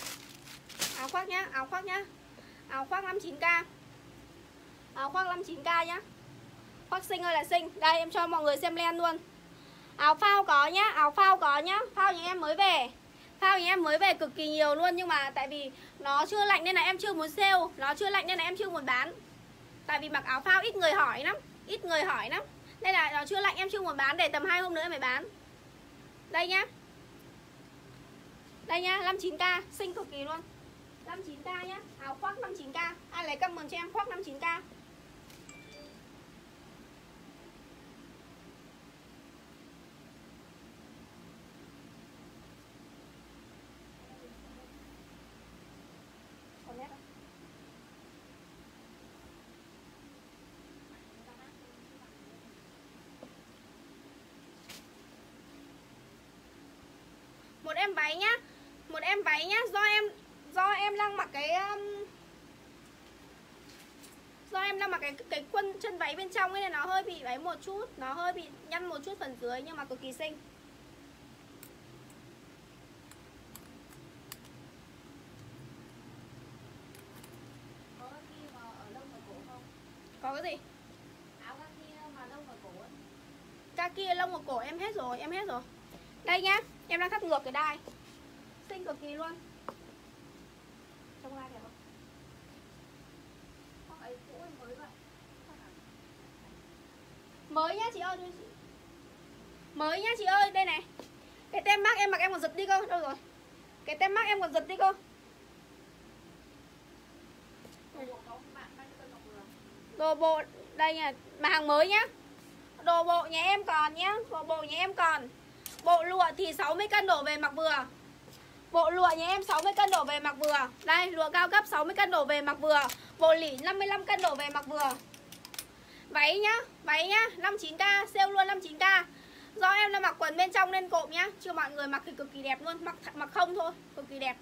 Áo khoác nhá, áo khoác nhá. Áo khoác 59k Áo khoác 59k nhá. Khoác xinh ơi là xinh. Đây em cho mọi người xem len luôn. Áo phao có nhá, áo phao có nhá. Phao những em mới về. Phao thì em mới về cực kỳ nhiều luôn, Nhưng mà tại vì nó chưa lạnh nên là em chưa muốn sale. Nó chưa lạnh nên là em chưa muốn bán. Tại vì mặc áo phao ít người hỏi lắm, Ít người hỏi lắm. Nên là nó chưa lạnh, em chưa muốn bán, Để tầm hai hôm nữa em phải bán. Đây nhá. Đây nhá 59k Xinh cực kỳ luôn. 59k nhá. Áo khoác 59k Ai à, lấy comment cho em, khoác 59k em váy nhá. Một em váy nhá do em do em đang mặc cái um, do em đang mặc cái cái quân chân váy bên trong ấy nên nó hơi bị váy một chút nó hơi bị nhăn một chút phần dưới nhưng mà cực kỳ xinh. Có cái gì? Kaki lông ở cổ em hết rồi em hết rồi. Đây nhá Em đang thắt ngược cái đai. Xinh cực kỳ luôn. Trông lai đẹp không? Mới nhá chị ơi Mới nhá chị ơi Đây này. Cái tem mắc em mặc em còn giật đi cơ Đâu rồi? Cái tem mắc em còn giật đi cơ. Đồ bộ Đây nha Mà hàng mới nhá. Đồ bộ nhà em còn nhá Đồ bộ nhà em còn Bộ lụa thì 60 cân đổ về mặc vừa. Bộ lụa nhà em 60 cân đổ về mặc vừa. Đây, lụa cao cấp 60 cân đổ về mặc vừa. Bộ lỉ 55 cân đổ về mặc vừa. Váy nhá Váy nhá 59k Sale luôn 59k Do em là mặc quần bên trong nên cộm nhá. Chưa mọi người mặc thì cực kỳ đẹp luôn. Mặc mặc không thôi, Cực kỳ đẹp.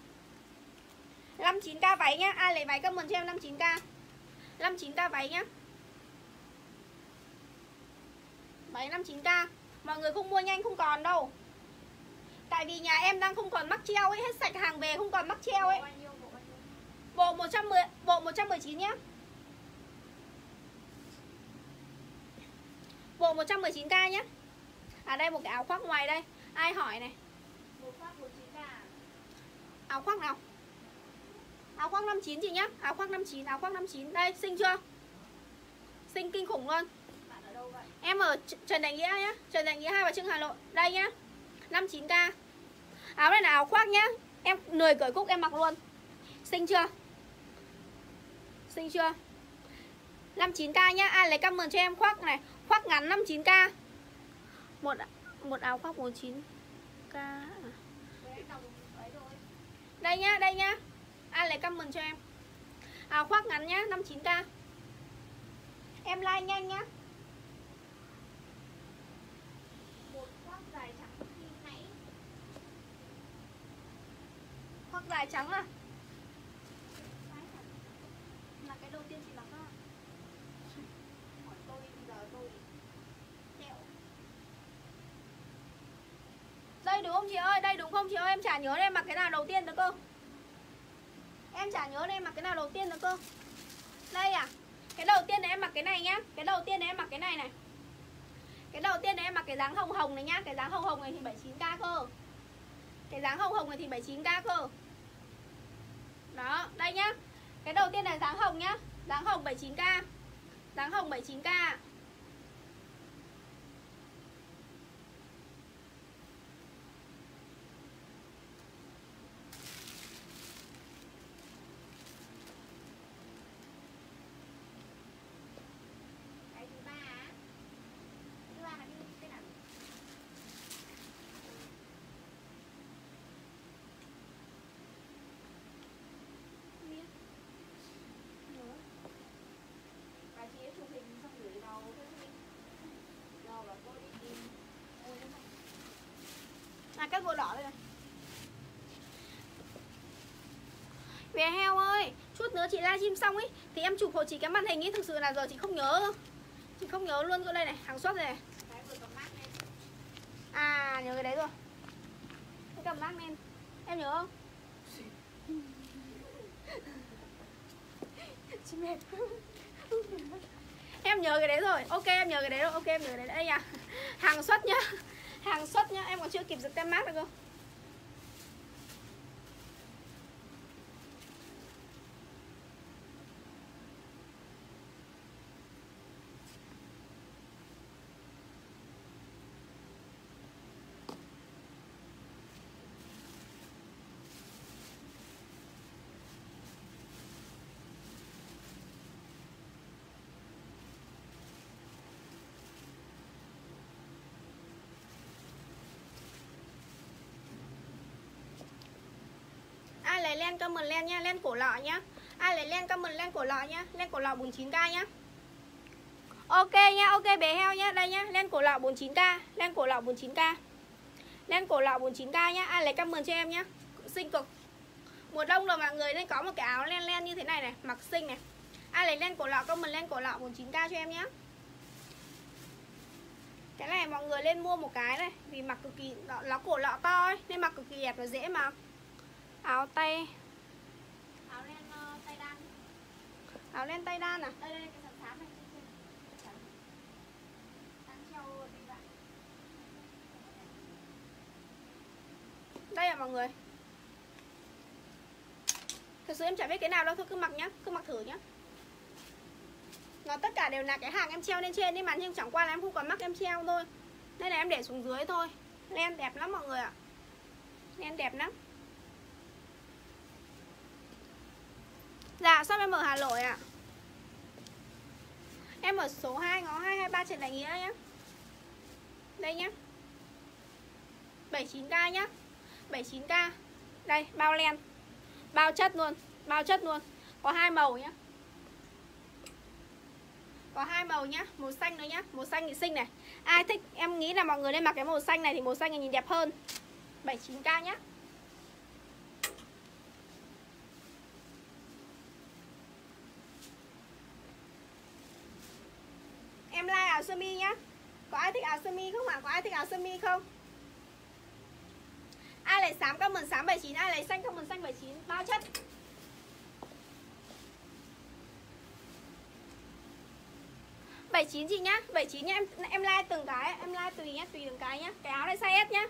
59k váy nhá. Ai lấy váy comment cho em 59k 59k váy nhá. Váy 59k Mọi người không mua nhanh không còn đâu. Tại vì nhà em đang không còn mắc treo ấy Hết sạch hàng về không còn mắc treo ấy. Bộ 110 Bộ 119 nhá. Bộ 119k nhá. À đây một cái áo khoác ngoài đây. Ai hỏi này? Áo khoác nào? Áo khoác 59 chị nhá. Áo khoác 59 Áo khoác 59 Đây xinh chưa? Xinh kinh khủng luôn Em ở Trần Đại Nghĩa nhá. Trần Đại Nghĩa hai Bà Trưng Hà Nội. Đây nhá. 59k Áo này là áo khoác nhá. Em lười cởi cúc em mặc luôn. Xinh chưa? Xinh chưa? 59k nhá. Ai lấy comment cho em khoác này? Khoác ngắn 59k Một một áo khoác 49k à. Đây nhá, đây nhá. Ai lấy comment cho em? Áo khoác ngắn nhá, 59k Em like nhanh nhá Khoác dài trắng à? Là cái đầu tiên chị mặc Hỏi tôi giờ tôi Đẹo Đây đúng không chị ơi, đây đúng không chị ơi? Em chả nhớ em mặc cái nào đầu tiên được cơ. Em chả nhớ em mặc cái nào đầu tiên được cơ. Đây à Cái đầu tiên này em mặc cái này nhá. Cái đầu tiên này em mặc cái này này. Cái đầu tiên này em mặc cái dáng hồng hồng này nhá. Cái dáng hồng hồng này thì 79k cơ. Cái dáng hồng hồng này thì 79k cơ đó, đây nhá. Cái đầu tiên là dáng hồng nhá. Dáng hồng 79k Dáng hồng 79k À cái gỗ đỏ đây này. Về heo ơi Chút nữa chị livestream xong ấy Thì em chụp hộ chị cái màn hình ấy Thực sự là giờ chị không nhớ. Chị không nhớ luôn chỗ đây này Hàng xuất này. À nhớ cái đấy rồi. Cái cầm lắc lên. Em nhớ không? Chị mệt Em nhớ cái đấy rồi. Ok em nhớ cái đấy rồi. Ok em nhớ cái đấy đây à Hàng xuất nhá Hàng xuất nhá Em còn chưa kịp giật tem mát được cơ Ai lấy len comment len nhá, len cổ lọ nhá. Ai lấy len comment len cổ lọ nhá, len cổ lọ 49k nhá. Ok nhá, ok bé heo nhá, đây nhá, len cổ lọ 49k, len cổ lọ 49k. Len cổ lọ 49k nhá, ai lấy comment cho em nhá. Xinh cực. Mùa đông rồi mọi người nên có một cái áo len len như thế này này, mặc xinh này. Ai lấy len cổ lọ comment len cổ lọ 49k cho em nhá. Cái này mọi người lên mua một cái này Vì mặc cực kỳ, nó cổ lọ to ấy Nên mặc cực kỳ đẹp và dễ mặc áo tay. Áo len uh, tay đan. Áo len tay đan à? Đây đây cái sẵn xám này. Đây à mọi người. Thật sự em chả biết cái nào đâu thôi cứ mặc nhá cứ mặc thử nhá. Nó tất cả đều là cái hàng em treo lên trên đi mà nhưng chẳng qua là em không còn mắc em treo thôi. Đây là em để xuống dưới thôi. Len đẹp lắm mọi người ạ. Len đẹp lắm Dạ, shop em ở Hà Nội ạ. Em ở số 2 ngõ 223 Trần Đại Nghĩa nhé Đây nhé 79k nhá. 79k Đây, bao len. Bao chất luôn Bao chất luôn. Có hai màu nhá. Có hai màu nhá Màu xanh nữa nhá. Màu xanh thì xinh này. Ai thích Em nghĩ là mọi người nên mặc cái màu xanh này Thì màu xanh này nhìn đẹp hơn. 79k nhá Em like áo sơ mi nhá. Có ai thích áo sơ mi không ạ? Có ai thích áo sơ mi không? Ai lấy xám comment xám 79 Ai lấy xanh comment xanh 79 Bao chất? Bảy chín chị nhá, bảy chín nhá, em em like từng cái, em like tùy nhá, tùy từng cái nhá. Cái áo này size S nhá.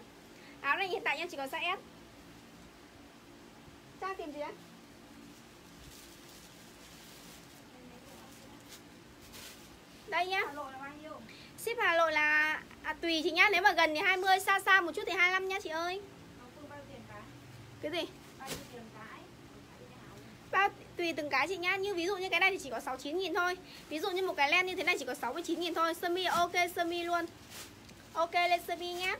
Áo này hiện tại em chỉ có size S. Trang tìm gì đấy? Đây nhá Hà Nội là bao nhiêu? Ship Hà Nội là à, tùy chị nhá nếu mà gần thì 20 xa xa một chút thì 25 nhá chị ơi. Cái? gì? Bao tùy từng cái chị nhá như ví dụ như cái này thì chỉ có 69 nghìn thôi. Ví dụ như một cái len như thế này chỉ có 69 nghìn thôi. Sơ mi ok sơ mi luôn. Ok lên sơ mi nhá.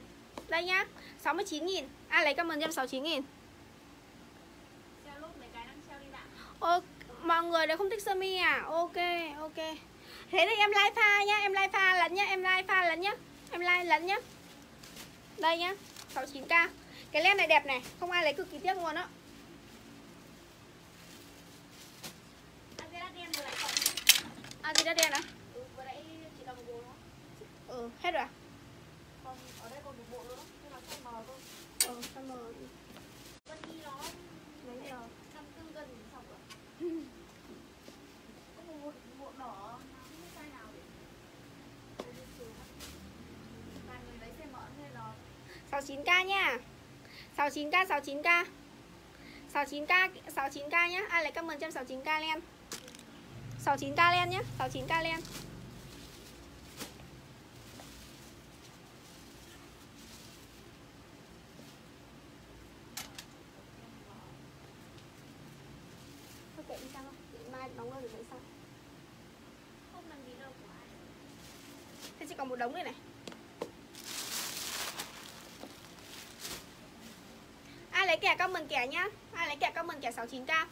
Đây nhá 69 nghìn. Ai lấy comment cho em 69 nghìn. Treo lốt mấy cái đang treo đi bạn. Ô, mọi người đều không thích sơ mi à? Ok ok thế thì em like pha nhá em like pha lẫn nhá em like pha lẫn nhá em like lẫn nhá. Đây nhá 69k cái len này đẹp này không ai lấy cực kỳ tiếc luôn á. Adidas đen à Ừ, vừa nãy chị bộ đó. ừ hết rồi à? Còn ở đây còn một bộ nữa, nhưng mà size mờ thôi. ừ sao mà Vân Nhi nó mấy giờ 54 cân thì xong rồi. Có một bộ, bộ đỏ, nó không biết size nào để để đi xuống. Và người lấy size mỡ nên là 69k nha 69k 69k 69k 69k nhá ai lấy comment cho em 69k len 69k len nhá 69k len Thôi kệ đi sao không? Để mai đóng lên rồi sao? không làm gì đâu của ai. Thế chỉ còn một đống này này Ai lấy kẻ comment kẻ nhá. Ai lấy kẻ comment kẻ 69k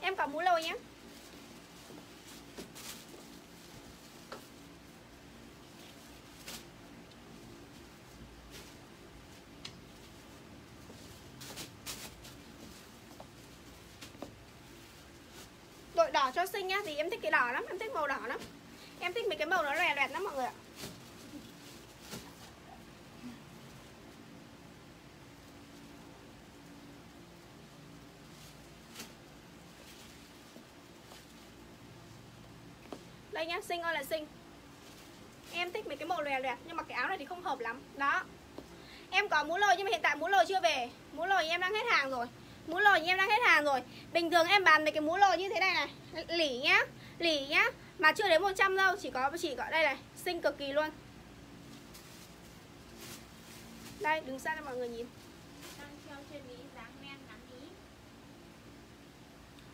Em có mũ lôi nhá. Đội đỏ cho xinh nhá, Vì em thích cái đỏ lắm, Em thích màu đỏ lắm. Em thích mấy cái màu nó lòe loẹt lắm mọi người ạ. Nhá, xinh ơi là xinh. Em thích mấy cái màu loẹt loẹt Nhưng mà cái áo này thì không hợp lắm. Đó. Em có mũ lồi nhưng mà hiện tại mũ lồi chưa về. Mũ lồi em đang hết hàng rồi. Mũ lồi em đang hết hàng rồi. Bình thường em bán mấy cái mũ lồi như thế này này. Lỉ nhá Lỉ nhá. Mà chưa đến 100 đâu Chỉ có chỉ có đây này Xinh cực kỳ luôn. Đây đứng xa cho mọi người nhìn.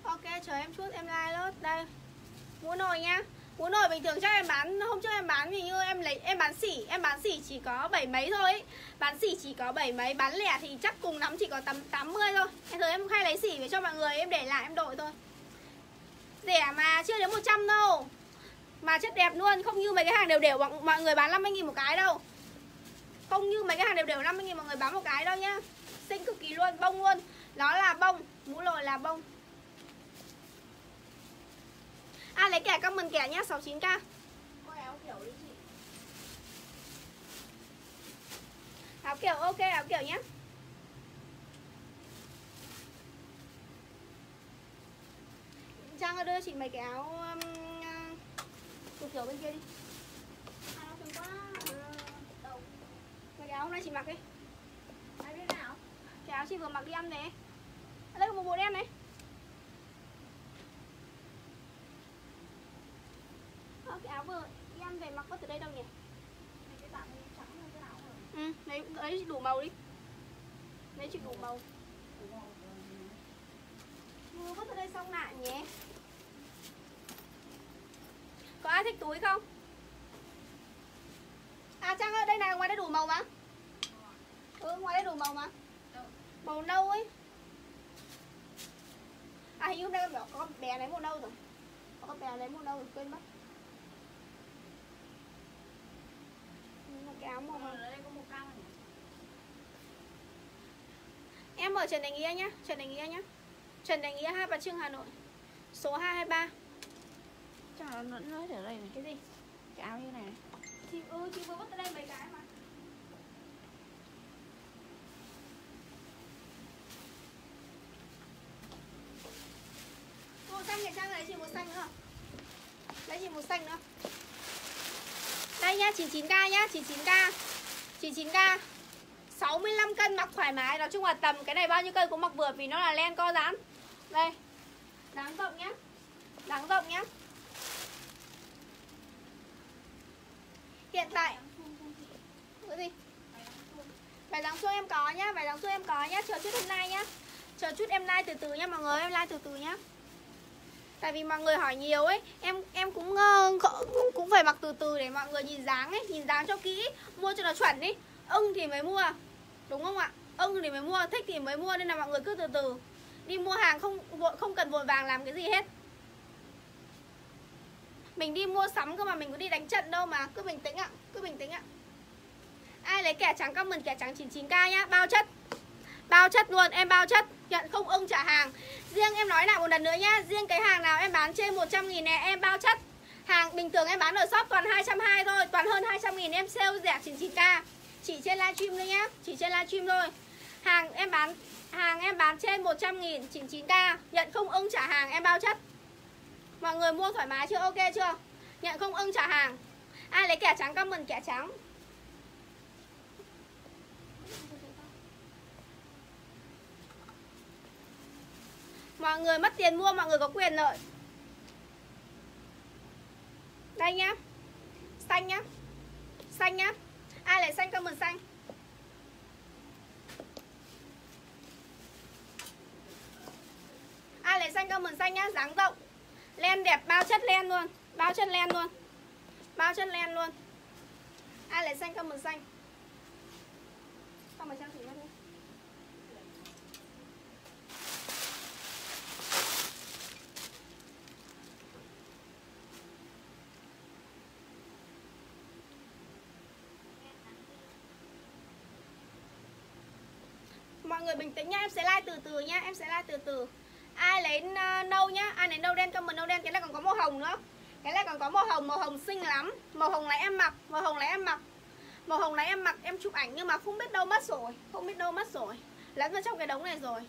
Ok chờ em chút em like lốt. Đây Mũ nồi nhá Bún nồi bình thường chắc em bán Hôm trước em bán thì như em lấy em bán xỉ, Em bán xỉ chỉ có bảy mấy thôi. Bán xỉ chỉ có bảy mấy Bán lẻ thì chắc cùng lắm chỉ có tầm 80 thôi. Em thường em hay lấy xỉ về cho mọi người Em để lại em đội thôi. Rẻ mà chưa đến 100 đâu. Mà chất đẹp luôn Không như mấy cái hàng đều đều mọi- người bán 50 nghìn một cái đâu. Không như mấy cái hàng đều đều 50 nghìn mọi người bán một cái đâu nhá. Xinh cực kỳ luôn Bông luôn. Nó là bông Mũ lồi là bông. À lấy kẻ comment kẻ nhá 69k Có áo kiểu đi chị. Áo kiểu ok áo kiểu nhá. Trang ơi, đưa chị mấy cái áo um, kiểu kiểu bên kia đi. Hai áo quá. Ờ. Mấy cái áo hôm nay chị mặc đi. Ai biết nào? Cái áo chị vừa mặc đi ăn này đây có một bộ đen này Ờ, cái áo vừa. Ăn về mặc có từ đây đâu nhỉ? Cái bạn trắng hơn cái áo rồi. Ừ, lấy, lấy đủ màu đi. Lấy chị đủ màu. Mua có từ đây xong lại nhé Có ai thích túi không? À Trang ơi, đây này, ngoài đây đủ màu mà. Ừ, ngoài đây đủ màu mà? Màu nâu ấy. À hình như hôm nay có con bé lấy màu nâu rồi. Có con bé lấy màu nâu rồi, quên mất Nhưng mà cái áo màu hồng này. Em ở Trần Thành Nghĩa nhá Trần Thành Nghĩa nhá. Trần Thành Nghĩa Hai Bà Trưng Hà Nội. Số 223 Chắc là nó nói ở đây này. Cái gì? cái áo như này. Chị ừ chị vừa vứt ở đây mấy cái mà. Màu xanh này trang lấy chị màu xanh nữa. Lấy chị màu xanh nữa đây nhá 99k nhá 99k 99k 65 cân mặc thoải mái, Nói chung là tầm cái này bao nhiêu cân cũng mặc vừa Vì nó là len co giãn Đây, đáng rộng nhá, đáng rộng nhá. Hiện tại, Cái gì? Vải dáng xuông em có nhá, Vải dáng xuông em có nhá, Chờ chút em like nhá. Chờ chút em like từ từ nhá, mọi người, Em like từ từ nhá. Tại vì mọi người hỏi nhiều ấy Em em cũng uh, cũng, cũng phải mặc từ từ để mọi người nhìn dáng ấy Nhìn dáng cho kỹ Mua cho nó chuẩn ấy. Ưng thì mới mua Đúng không ạ? Ưng thì mới mua, thích thì mới mua Nên là mọi người cứ từ từ. Đi mua hàng không không cần vội vàng làm cái gì hết. Mình đi mua sắm cơ mà mình có đi đánh trận đâu mà. Cứ bình tĩnh ạ, cứ bình tĩnh ạ. Ai lấy kẻ trắng comment kẻ trắng 99k nhá Bao chất. Bao chất luôn, em bao chất. Nhận không ưng trả hàng. Riêng em nói lại một lần nữa nhá. Riêng cái hàng nào em bán trên 100 nghìn này em bao chất. Hàng bình thường em bán ở shop toàn 220 thôi. Toàn hơn 200 nghìn em sale rẻ 99k Chỉ trên livestream thôi nhá. Chỉ trên livestream thôi. Hàng em bán Hàng em bán trên 100 nghìn 99k Nhận không ưng trả hàng em bao chất. Mọi người mua thoải mái chưa? Ok chưa? Nhận không ưng trả hàng. Ai lấy kẻ trắng comment kẻ trắng. Mọi người mất tiền mua, mọi người có quyền lợi. Đây nhá. Xanh nhá. Xanh nhá. Ai lấy xanh comment xanh? Ai lấy xanh comment xanh nhá? Dáng rộng. Len đẹp, bao chất len luôn. Bao chất len luôn. Bao chất len luôn. Ai lấy xanh comment xanh? Xong rồi trang thử nha mọi người bình tĩnh nhá em sẽ like từ từ nhá em sẽ like từ từ. Ai lấy uh, nâu nhá ai lấy nâu đen comment nâu đen cái này còn có màu hồng nữa. Cái này còn có màu hồng màu hồng xinh lắm. Màu hồng này em mặc màu hồng này em mặc. Màu hồng này em mặc em chụp ảnh nhưng mà không biết đâu mất rồi không biết đâu mất rồi. Lẫn vào trong cái đống này rồi.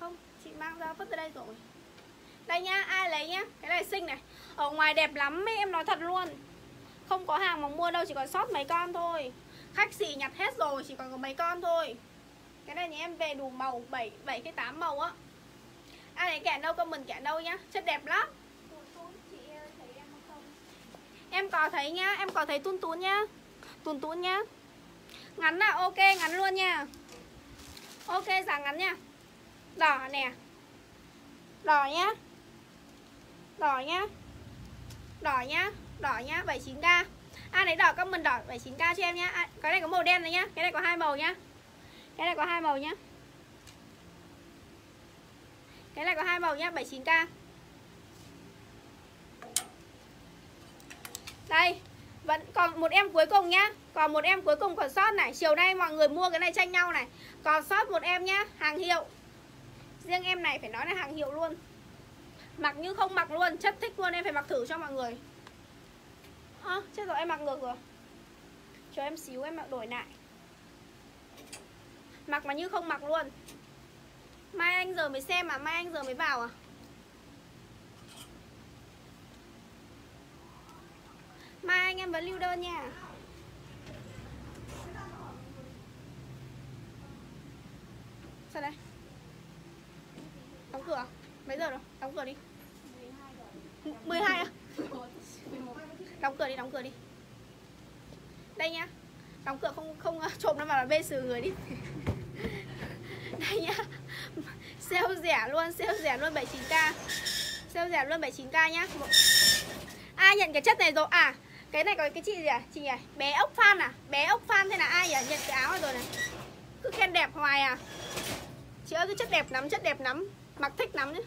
Không chị mang ra vứt ra đây rồi. Đây nhá ai lấy nhá cái này xinh này. Ở ngoài đẹp lắm ấy, em nói thật luôn. Không có hàng mà mua đâu chỉ còn sót mấy con thôi. Khách xì nhặt hết rồi Chỉ còn có mấy con thôi. Cái này nhà em về đủ màu 7, 7 cái 8 màu á. Ai lấy kẻ đâu comment kẻ đâu nhá Chất đẹp lắm. Em có thấy nhá Em có thấy tun tún nhá. Tun tún nhá. Ngắn là ok ngắn luôn nha. Ok dáng ngắn nha. Đỏ nè. Đỏ nhá. Đỏ nhá. Đỏ nhá Đỏ nhá 79k ai lấy đỏ comment đỏ 79k cho em nhá. À, cái này có màu đen này nhá. Cái này có hai màu nhá. Cái này có hai màu nhá. Cái này có hai màu nhá 79k đây vẫn còn một em cuối cùng nhá. Còn một em cuối cùng còn sót này. Chiều nay mọi người mua cái này tranh nhau này. Còn sót một em nhá hàng hiệu. Riêng em này phải nói là hàng hiệu luôn. Mặc như không mặc luôn chất thích luôn em phải mặc thử cho mọi người à, chết rồi em mặc ngược rồi. Chờ em xíu em mặc đổi lại. Mặc mà như không mặc luôn. Mai anh giờ mới xem à Mai anh giờ mới vào à? Mai anh em vẫn lưu đơn nha. Sao đây? Đóng cửa. Mấy giờ rồi? Đóng cửa đi. 12 à? Đóng cửa đi, đóng cửa đi. Đây nhá. Đóng cửa không không à, trộm nó vào là bê sừ người đi. Đây nhá. Sale rẻ luôn, sale rẻ luôn 79k sale rẻ luôn 79k nhá. Ai nhận cái chất này rồi? À cái này có cái chị gì à? Chị nhỉ? Bé ốc phan à? Bé ốc phan thế là ai nhỉ? Nhận cái áo này rồi này. Cứ khen đẹp hoài à. Chị ơi, cái chất đẹp lắm, chất đẹp lắm. Mặc thích lắm nhá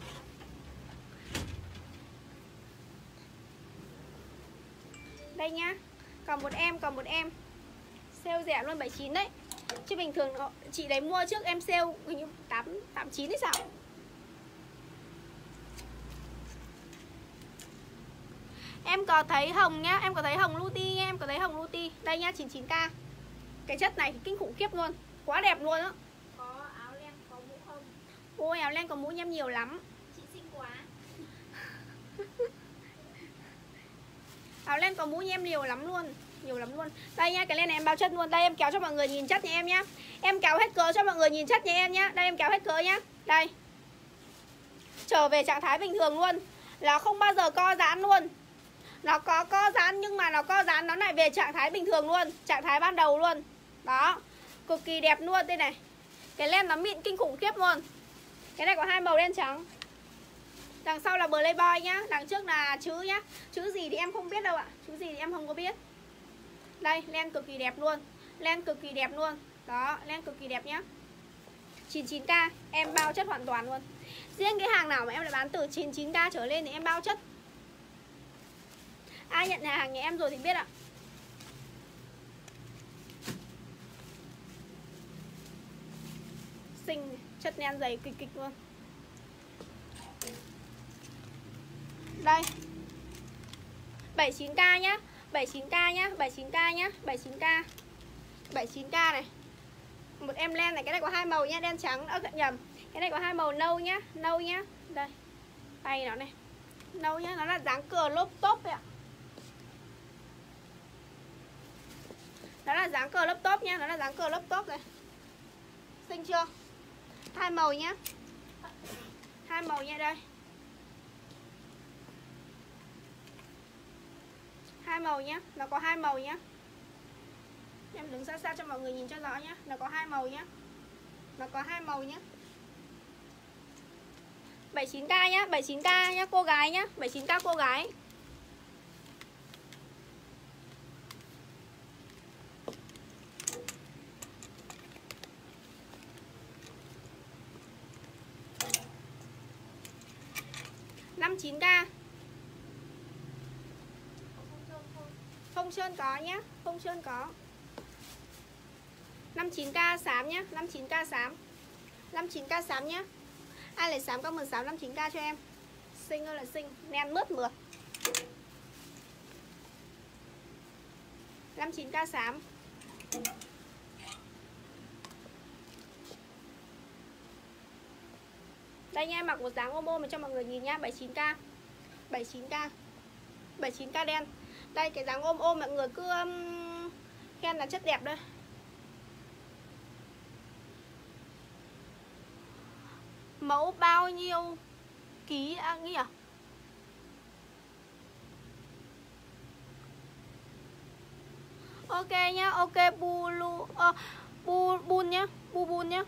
Đây nhá. Còn một em, còn một em. Sale rẻ luôn 79 đấy. Chứ bình thường chị đấy mua trước em sale hình như 8, 89 hay sao? Em có thấy hồng nhá Em có thấy hồng luti nha Em có thấy hồng luti. Đây nhá 99k Cái chất này kinh khủng khiếp luôn Quá đẹp luôn á. Có áo len, có mũ không? Ôi áo len có mũ em nhiều lắm. Chị xinh quá Áo len có mũ em nhiều lắm luôn, Nhiều lắm luôn. Đây nha cái len này em bao chất luôn. Đây, em kéo cho mọi người nhìn chất nha em nhá. Em kéo hết cỡ cho mọi người nhìn chất nha em nhá. Đây, em kéo hết cỡ nhá. Đây. Trở về trạng thái bình thường luôn. Là không bao giờ co giãn luôn. Nó có co giãn nhưng mà nó co giãn, Nó lại về trạng thái bình thường luôn. Trạng thái ban đầu luôn. Đó. Cực kỳ đẹp luôn, đây này. Cái len nó mịn kinh khủng khiếp luôn. Cái này có hai màu đen trắng. Đằng sau là Playboy nhá, Đằng trước là chữ nhá. Chữ gì thì em không biết đâu ạ. Chữ gì thì em không có biết. Đây, len cực kỳ đẹp luôn. Len cực kỳ đẹp luôn. Đó, len cực kỳ đẹp nhá. 99k Em bao chất hoàn toàn luôn. Riêng cái hàng nào mà em lại bán từ 99k trở lên thì em bao chất. Ai nhận hàng nhà em rồi thì biết ạ. Xinh, Chất len dày kịch kịch luôn. Đây. 79k nhá. 79k nhá. 79k nhá. 79k 79k này. Một em len này, cái này có hai màu nhá, đen trắng. Ơ nhầm. Cái này có hai màu nâu nhá. Nâu nhá. Đây. Tay nó này. Nâu nhá, nó là dáng cờ lốp top ạ. Nó là dáng cờ lớp top nhá, nó là dáng cờ lớp top này. Xinh chưa? Hai màu nhá. Hai màu nhá, đây. Hai màu nhá, nó có hai màu nhá. Em đứng xa xa cho mọi người nhìn cho rõ nhá, nó có hai màu nhá. Nó có hai màu nhá. 79k nhá 79k nhá, cô gái nhá 79k cô gái. năm chín k. không sơn có nhá, không sơn có. 59k xám nhá 59k xám 59k xám nhá. Ai lấy xám comment xám 59k cho em. Xinh ơi là xinh Nen mướt mượt. 59k xám Đây nha em mặc một dáng ôm mà cho mọi người nhìn nha 79k 79k 79k đen. Đây cái dáng ôm ôm mọi người cứ um, khen là chất đẹp đây Mẫu bao nhiêu ký à, nghĩ à? Ok nhá, ok bulu à, ờ, bu bun nhá, bu bun nhá.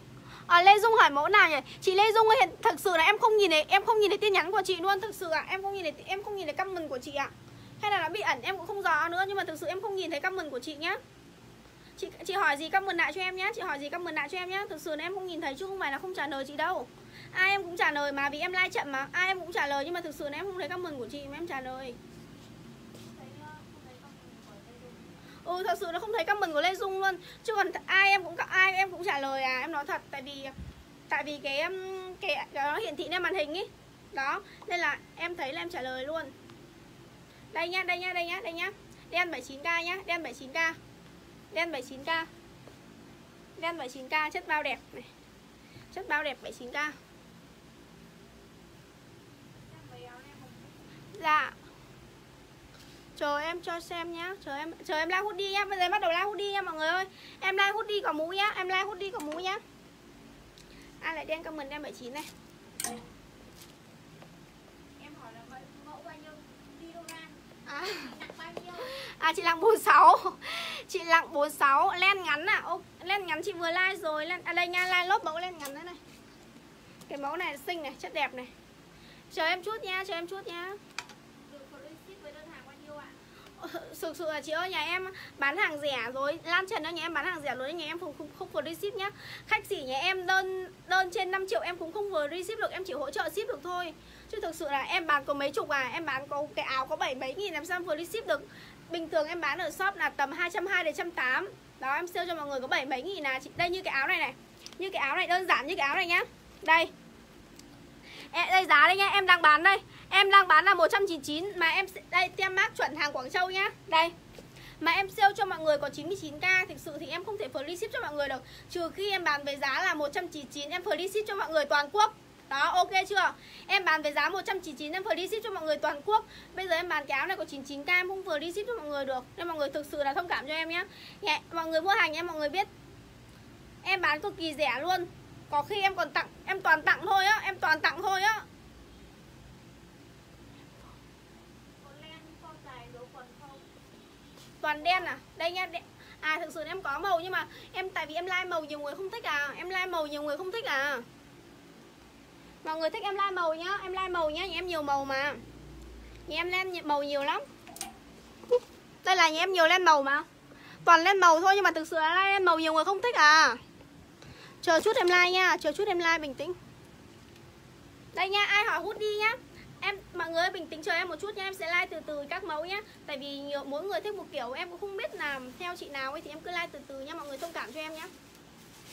À, Lê Dung hỏi mẫu nào nhỉ? Chị Lê Dung ơi, thực sự là em không nhìn thấy em không nhìn thấy tin nhắn của chị luôn, thực sự ạ, à, em không nhìn thấy em không nhìn thấy comment của chị ạ. À. Hay là nó bị ẩn em cũng không rõ nữa nhưng mà thực sự em không nhìn thấy comment của chị nhá. Chị chị hỏi gì comment lại cho em nhá, chị hỏi gì comment lại cho em nhá. Thực sự là em không nhìn thấy chứ không phải là không trả lời chị đâu. Ai em cũng trả lời mà vì em like chậm mà. Ai em cũng trả lời nhưng mà thực sự là em không thấy comment của chị mà em trả lời. Ừ thật sự nó không thấy comment của lê dung luôn. Chứ còn ai em cũng ai em cũng trả lời à em nói thật. Tại vì tại vì cái um, cái, cái nó hiển thị lên màn hình ý. Đó nên là em thấy là em trả lời luôn đây nhá đây nhá đây nhá đây nhá. Đen 79k nhá đen 79k đen 79k đen 79k chất bao đẹp này. Chất bao đẹp 79k Dạ. Chờ em cho xem nhá Chờ em chờ em like hoodie nhá. Bây giờ bắt đầu like hoodie nha mọi người ơi. Em like hoodie có mũ nhá Em like hoodie có mũ nhá. Ai à, lại đen comment đen 79 này Em hỏi là mẫu bao nhiêu kg À, à chị Lặng 46 Chị Lặng 46 Len ngắn à Ô, Len ngắn chị vừa like rồi. Len, À đây nha like lốp mẫu len ngắn đấy này. Cái mẫu này xinh này Chất đẹp này. Chờ em chút nha Chờ em chút nha. Thực sự là chị ơi nhà em bán hàng rẻ rồi. Lan trần ơi nhà em bán hàng rẻ rồi nhà em không không, không vừa ship nhá. Khách gì nhà em đơn đơn trên 5 triệu em cũng không vừa ship được em chỉ hỗ trợ ship được thôi chứ thực sự là em bán có mấy chục à? Em bán có cái áo có bảy mấy nghìn làm sao vừa đi ship được? Bình thường em bán ở shop là tầm 220 đến 180 đó, em sale cho mọi người có bảy mấy nghìn à? Chị, đây như cái áo này này. Như cái áo này, đơn giản như cái áo này nhá. Đây. Đây giá đây nhá, em đang bán đây. Em đang bán là 199 mà em đây tem mác chuẩn hàng Quảng Châu nhá. Đây. Mà em sale cho mọi người có 99k Thực sự thì em không thể free ship cho mọi người được. Trừ khi em bán với giá là 199 Em free ship cho mọi người toàn quốc đó ok chưa? Em bán với giá 199 em free ship cho mọi người toàn quốc. Bây giờ em bán cái áo này có 99k em không free ship cho mọi người được. Nên mọi người thực sự là thông cảm cho em nhé Nhẹ, Mọi người mua hàng em mọi người biết. Em bán cực kỳ rẻ luôn. Có khi em còn tặng Em toàn tặng thôi á Em toàn tặng thôi á. Toàn đen à? Đây nha đen. À thực sự em có màu nhưng mà em tại vì em like màu nhiều người không thích à. Em like màu nhiều người không thích à Mọi người thích em like màu nhá Em like màu nhá Nhà em nhiều màu mà. Nhà em lên màu nhiều lắm. Đây là nhà em nhiều lên màu mà. Toàn lên màu thôi nhưng mà thực sự là like màu nhiều người không thích à. Chờ chút em like nha Chờ chút em like bình tĩnh. Đây nha ai hỏi hút đi nhá. Em mọi người bình tĩnh chờ em một chút nha Em sẽ like từ từ các mẫu nhá. Tại vì nhiều, mỗi người thích một kiểu Em cũng không biết làm theo chị nào ấy Thì em cứ like từ từ nha Mọi người thông cảm cho em nhá.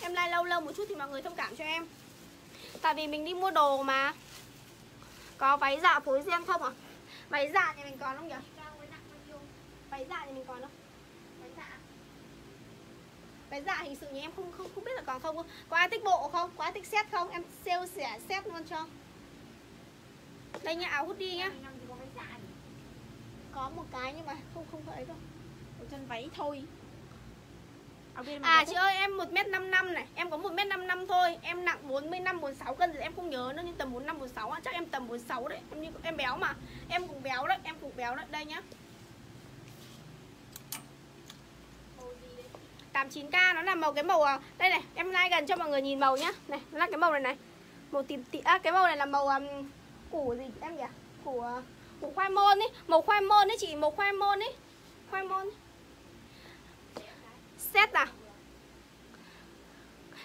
Em like lâu lâu một chút thì mọi người thông cảm cho em. Tại vì mình đi mua đồ mà Có váy dạ phối riêng không ạ? À? Váy dạ nhà mình còn không nhỉ? Váy dạ nhà mình còn không? Váy dạ Váy dạ hình sự nhà em không không không biết là còn không Có ai thích bộ không? Có ai thích set không? Em sale rẻ set luôn cho Đây nha áo hoodie nhá Có một cái nhưng mà không không thấy đâu Một chân váy thôi À chị ơi em 1m55 này. Em có 1m55 thôi. Em nặng 45, 46 cân thì em không nhớ nữa Nhưng tầm 45, 46 à. Chắc em tầm 46 đấy. Em như em béo mà. Em cũng béo đấy Em cũng béo đấy. Đây nhá. 89k nó là màu cái màu à, Đây này Em lai gần cho mọi người nhìn màu nhá. Này nó là cái màu này này. Màu tím tím à, Cái màu này là màu um, Củ gì em nhỉ? Củ, uh, củ khoai môn ấy Màu khoai môn ấy chị Màu khoai môn ấy Khoai môn ấy set à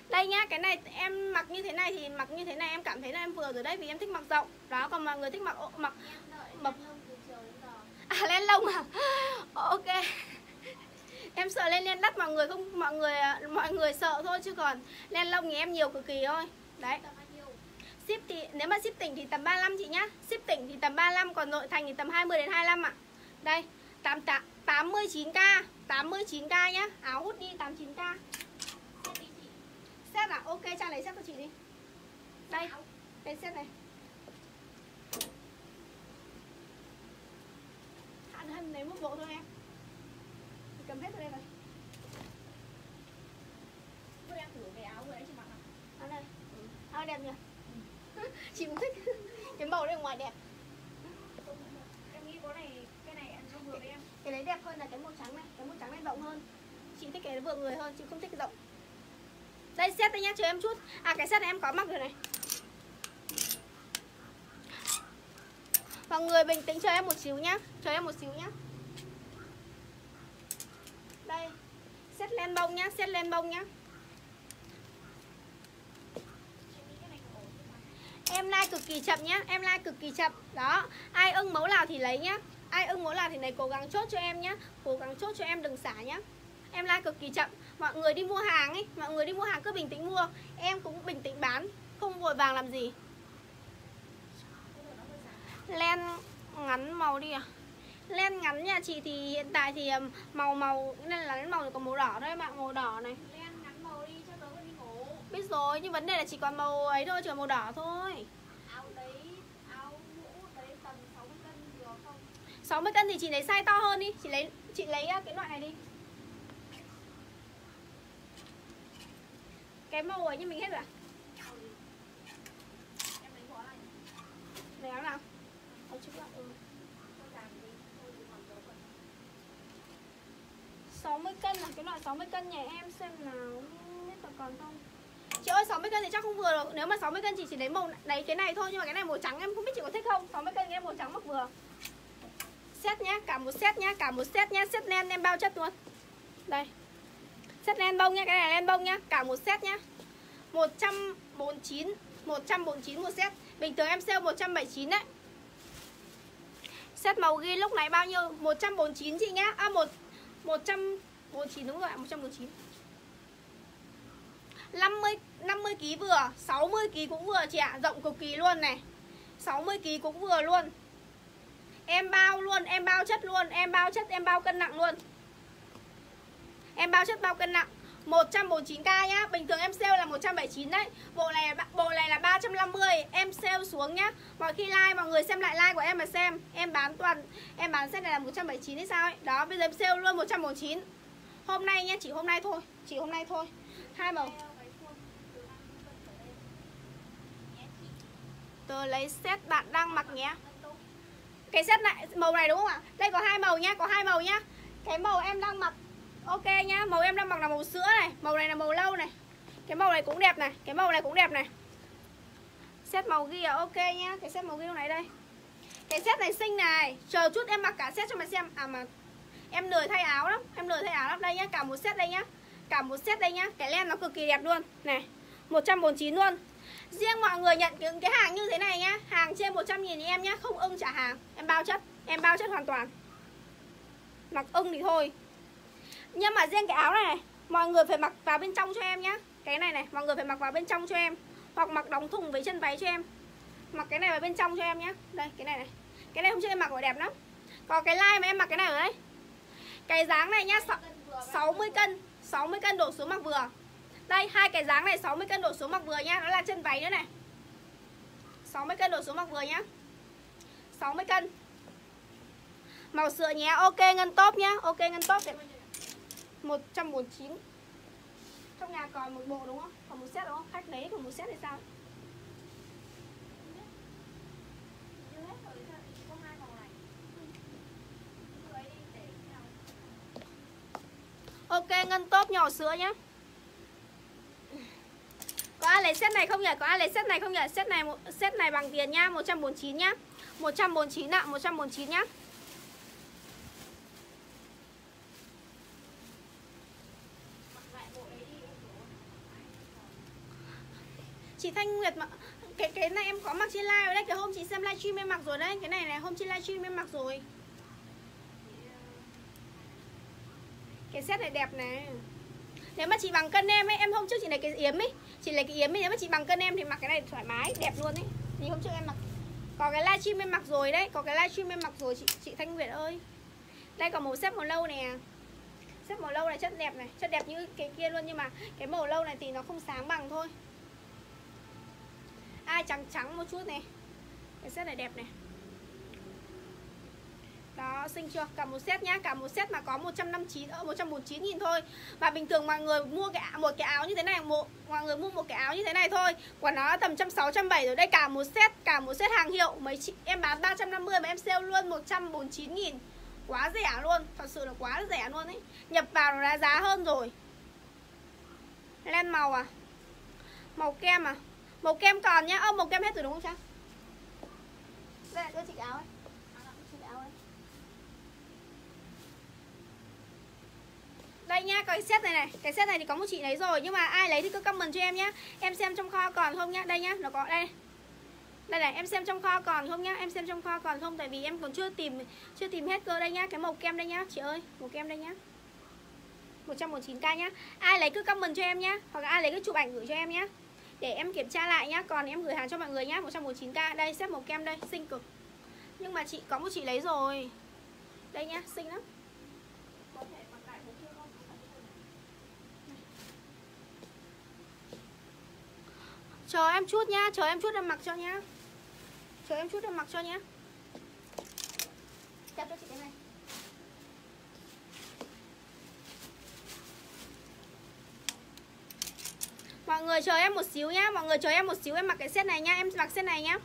đây nhá cái này em mặc như thế này thì mặc như thế này em cảm thấy là em vừa rồi đấy vì em thích mặc rộng. Đó còn mọi người thích mặc mặc mặc à lên lông à? Ok. Em sợ lên lên đắt mọi người không mọi người mọi người sợ thôi chứ còn lên lông thì em nhiều cực kỳ thôi. Đấy. Ship thì nếu mà ship tỉnh thì tầm 35 chị nhá. Ship tỉnh thì tầm 35 còn nội thành thì tầm 20 đến 25 ạ. Đây 8, 89k 89k nhá. Áo hút đi 89k Set à? Ok Trang lấy set cho chị đi. Đây Đây set này. Hạn hân lấy một bộ thôi em. Cầm hết vào đây rồi. Vừa em thử cái áo vừa đấy chị mặc nào. Áo này ừ. Áo đẹp nhỉ? Ừ. Chị cũng thích Cái màu đây ngoài đẹp. Em nghĩ có này Cái này nó vừa với em. Cái đấy đẹp hơn là cái màu trắng này cái màu trắng này rộng hơn. Chị thích cái vừa người hơn, chị không thích rộng. Đây, set đây nhá, chờ em chút. À cái set này em có mặc rồi này. Mọi người bình tĩnh, chờ em một xíu nhá. Chờ em một xíu nhá. Đây, set len bông nhá, set len bông nhá. Em like cực kỳ chậm nhá, em like cực kỳ chậm. Đó, ai ưng mẫu nào thì lấy nhá ai ưng muốn làm thì này cố gắng chốt cho em nhé cố gắng chốt cho em đừng xả nhé em like cực kỳ chậm. Mọi người đi mua hàng ấy mọi người đi mua hàng cứ bình tĩnh mua. Em cũng bình tĩnh bán không vội vàng làm gì. Len ngắn màu đi à. Len ngắn nhà chị thì hiện tại thì màu màu nên là màu này có màu đỏ thôi bạn màu đỏ này. Len ngắn màu đi cho tớ đi ngủ. Biết rồi nhưng vấn đề là chỉ còn màu ấy thôi chỉ màu đỏ thôi 60 cân thì chị lấy size to hơn đi. Chị lấy chị lấy à, cái loại này đi. Cái màu ấy như mình hết rồi à? Lấy áo nào? Áo chụp lại ừ. 60 cân là cái loại 60 cân nhà em, xem nào. Biết là còn không? Chị ơi 60 cân thì chắc không vừa được. Nếu mà 60 cân chị chỉ lấy màu lấy cái này thôi, Nhưng mà cái này màu trắng em không biết chị có thích không? 60 cân cái màu trắng mặc vừa set nhá, cả một set nhá, cả một set nhá. Set len em bao chất luôn. Đây. Set len bông nhá, cái này len bông nhá. Cả một set nhá. 149 149 một set bình thường em sale 179 đấy. Set màu ghi lúc này bao nhiêu? 149 chị nhá. À một 149 đúng rồi 149 50 50 kg vừa 60 kg cũng vừa chị ạ. Rộng cực kỳ luôn này. 60 kg cũng vừa luôn. Em bao luôn, em bao chất luôn Em bao chất, em bao cân nặng luôn. Em bao chất bao cân nặng. 149k nhá. Bình thường em sale là 179 đấy. Bộ này bộ này là 350 Em sale xuống nhá. Mọi khi like mọi người xem lại like của em mà xem. Em bán toàn Em bán set này là 179 hay sao ấy. Đó bây giờ em sale luôn 149 Hôm nay nhá Chỉ hôm nay thôi. Chỉ hôm nay thôi. Hai màu. Tớ lấy set bạn đang mặc nhé. Cái set này Màu này đúng không ạ? Đây có hai màu nhá Có hai màu nhá. Cái màu em đang mặc Ok nhá, màu em đang mặc là màu sữa này Màu này là màu lâu này. Cái màu này cũng đẹp này, cái màu này cũng đẹp này. Set màu ghi à, ok nhá Cái set màu ghi này đây. Cái set này xinh này Chờ chút em mặc cả set cho mà xem. À mà em lười thay áo lắm Em lười thay áo lắm, đây nhá, cả một set đây nhá Cả một set đây nhá, cái len nó cực kỳ đẹp luôn. Này, 149 luôn. Riêng mọi người nhận những cái hàng như thế này nhá Hàng trên 100 nghìn em nhá Không ưng trả hàng. Em bao chất Em bao chất hoàn toàn. Mặc ưng thì thôi. Nhưng mà riêng cái áo này, này Mọi người phải mặc vào bên trong cho em nhá. Cái này này, mọi người phải mặc vào bên trong cho em. Hoặc mặc đóng thùng với chân váy cho em. Mặc cái này vào bên trong cho em nhá. Đây, cái này này. Cái này hôm trước em mặc rồi đẹp lắm. Có cái like mà em mặc cái này ở đây. Cái dáng này nhá 60 cân 60 cân đổ xuống mặc vừa. Đây, hai cái dáng này 60 cân đổ xuống mặc vừa nhá Nó là chân váy nữa này. 60 cân đổ xuống mặc vừa nhá. 60 cân. Màu sữa nhé, ok ngân top nhá. Ok ngân top 149 Trong nhà còn một bộ đúng không? Còn một set đúng không? Khách lấy còn một set thì sao? Ok, ngân top nhỏ sữa nhé có ai lấy set này không nhỉ? Có ai lấy set này không nhỉ? Set này set này bằng tiền nhá 149 nhá. 149 ạ, 149 nhá. Chị Thanh Nguyệt mà cái cái này em có mặc trên live rồi đấy cái hôm chị xem livestream em mặc rồi đấy. Cái này này hôm trên livestream em mặc rồi. Cái set này đẹp này. Nếu mà chị bằng cân em ấy em hôm trước chị này cái yếm ấy chị lấy cái yếm ấy nếu mà chị bằng cân em thì mặc cái này thoải mái, đẹp luôn ấy. Thì hôm trước em mặc. Có cái livestream em mặc rồi đấy, có cái livestream em mặc rồi, chị chị Thanh Nguyệt ơi. Đây có màu xếp màu lâu nè. Xếp màu lâu này chất đẹp này, chất đẹp như cái kia luôn nhưng mà cái màu lâu này thì nó không sáng bằng thôi. Ai trắng trắng một chút này. Cái set này đẹp này đó xinh chưa? Cả một set nhá, cả một set mà có 159 ở 149 nghìn thôi. Và bình thường mọi người mua cái một cái áo như thế này, một, mọi người mua một cái áo như thế này thôi. Quả nó tầm trăm sáu trăm bảy rồi đây, cả một set, cả một set hàng hiệu. Mấy chị, em bán 350 mà em sale luôn 149 nghìn. Quá rẻ luôn, thật sự là quá rẻ luôn ấy. Nhập vào nó đã giá hơn rồi. Len màu à? Màu kem à? Màu kem còn nhá. Ơ, màu kem hết rồi đúng không cha? Đây là chị áo ấy. Đây nhá cái set này này Cái set này thì có một chị lấy rồi Nhưng mà ai lấy thì cứ comment cho em nhá. Em xem trong kho còn không nhá. Đây nhá, nó có đây. Đây này, em xem trong kho còn không nhá. Em xem trong kho còn không Tại vì em còn chưa tìm chưa tìm hết cơ đây nhá. Cái màu kem đây nhá Chị ơi, màu kem đây nhá. 119k nhá. Ai lấy cứ comment cho em nhá Hoặc là ai lấy cứ chụp ảnh gửi cho em nhá. Để em kiểm tra lại nhá Còn em gửi hàng cho mọi người nhá. 119k Đây xếp màu kem đây Xinh cực. Nhưng mà chị có một chị lấy rồi. Đây nhá Xinh lắm. Chờ em chút nhá, Chờ em chút em mặc cho nhá. Chờ em chút em mặc cho nhá. Chặt cho chị cái này. Mọi người chờ em một xíu nhá, Mọi người chờ em một xíu, em mặc cái set này nhá, Em mặc set này nhá.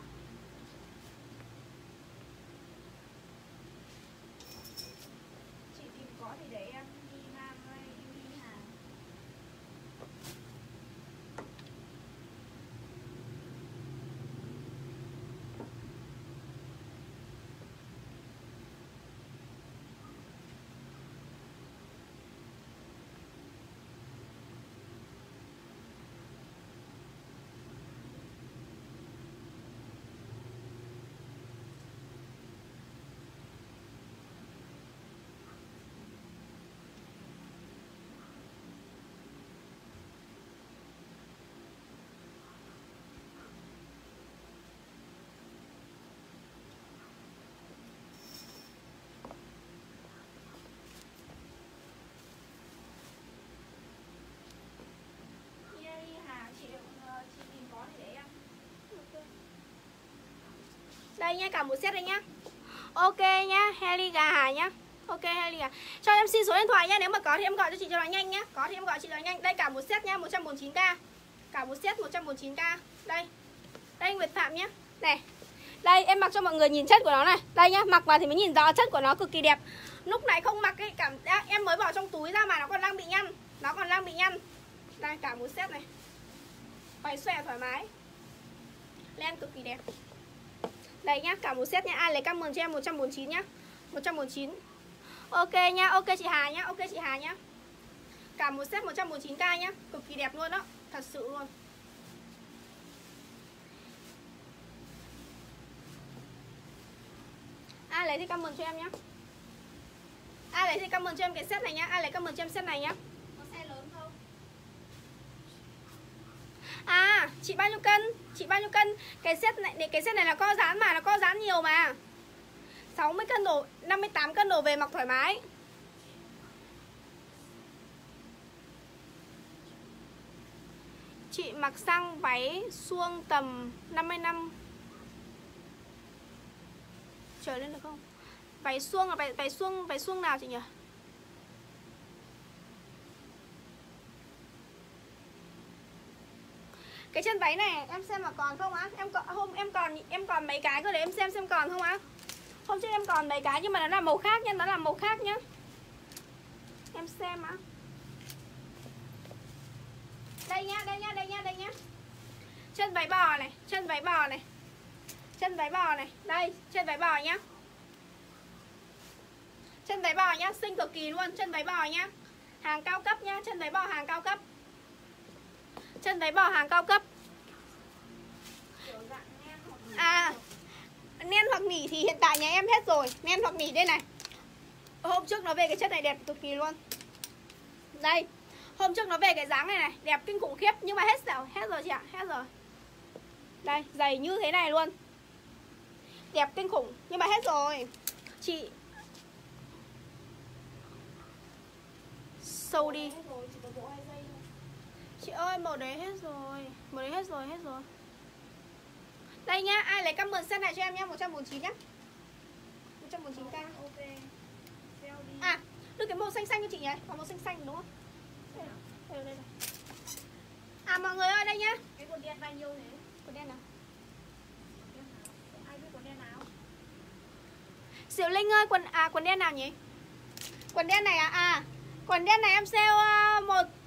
Đây nhá, cả một set đây nhá. Ok nhá heli gà hà nhá. Ok heli gà cho em xin số điện thoại nhá nếu mà có thì em gọi cho chị cho nó nhanh nhá. Có thì em gọi chị cho nó nhanh. Đây cả một set nhá 149k cả một set 149k đây. Đây Nguyệt Phạm nhá. Này. Đây em mặc cho mọi người nhìn chất của nó này. Đây nhá mặc vào thì mới nhìn rõ chất của nó cực kỳ đẹp. Lúc này không mặc ấy cảm giác em mới bỏ trong túi ra mà nó còn đang bị nhăn. Nó còn đang bị nhăn. Đây cả một set này. Bày xòe thoải mái. Len cực kỳ đẹp đây nhá, cả một set nhá. Ai lấy comment cho em 149 nhá. 149 ok nhá, ok chị Hà nhá, ok chị Hà nhá. Cả một set 149k nhá. Cực kỳ đẹp luôn đó, thật sự luôn. Ai lấy thì comment cho em nhá. Ai lấy thì comment cho em cái set này nhá. Ai lấy comment cho em set này nhá Có xe lớn không? À, chị bao nhiêu cân? Chị bao nhiêu cân? Cái set này cái set này là co giãn mà, nó co giãn nhiều mà. 60 cân đổ 58 cân đổ về mặc thoải mái. Chị mặc sang váy suông tầm 50 năm. Trở lên được không? Váy suông là váy váy suông váy suông nào chị nhỉ? Cái chân váy này, em xem mà còn không á? Em còn hôm em còn em còn mấy cái cơ để em xem xem còn không á? Hôm trước em còn mấy cái nhưng mà nó là màu khác nha, nó là màu khác nhá. Em xem á. Đây nhá đây nhá đây nhá đây nhá chân váy bò này, chân váy bò này. Chân váy bò này, đây, chân váy bò nhá. Chân váy bò nhá, xinh cực kỳ luôn, chân váy bò nhá. Hàng cao cấp nhá, chân váy bò hàng cao cấp chân váy bò hàng cao cấp. À nen hoặc nỉ thì hiện tại nhà em hết rồi. Nen hoặc nỉ đây này. Hôm trước nó về cái chất này đẹp cực kỳ luôn. Đây, hôm trước nó về cái dáng này này, đẹp kinh khủng khiếp, nhưng mà hết rồi hết rồi chị ạ, hết rồi đây, dày như thế này luôn. Đẹp kinh khủng, nhưng mà hết rồi. Chị, sâu đi Hết rồi, chỉ có bộ hai dây thôi Chị ơi màu đấy hết rồi. Màu đấy hết rồi hết rồi. Đây nhá ai lấy comment set này cho em nhá 149 nhá. 149k Ok. Sale đi. À đưa cái màu xanh xanh cho chị nhỉ Có màu xanh xanh đúng không? Đây, đây, đây, đây. À mọi người ơi đây nhá. Cái quần đen bao nhiêu thế? Quần đen nào? Đen nào? Ai biết quần đen nào? Diệu Linh ơi quần à quần đen nào nhỉ? Quần đen này à? À Quần đen này em sale uh, một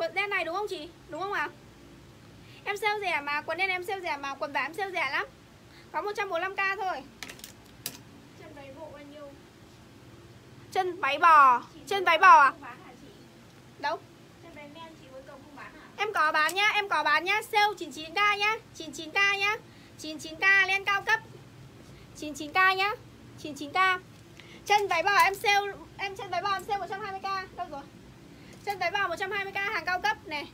Quần đen này đúng không chị? Đúng không ạ? Em sale rẻ mà Quần đen em sale rẻ mà Quần vải em sale rẻ lắm. Có 145k thôi. Chân váy bộ bao nhiêu? Chân váy bò. Chị Chân váy bò à? Đâu? Chân váy men chị với cầu không bán hả? Em có bán nhá Em có bán nhá. Sale 99k nhá. 99k nhá. 99k lên cao cấp. 99k nhá. 99k Chân váy bò em sale Em chân váy bò em sale 120k Đâu rồi Chân váy bò 120k hàng cao cấp này.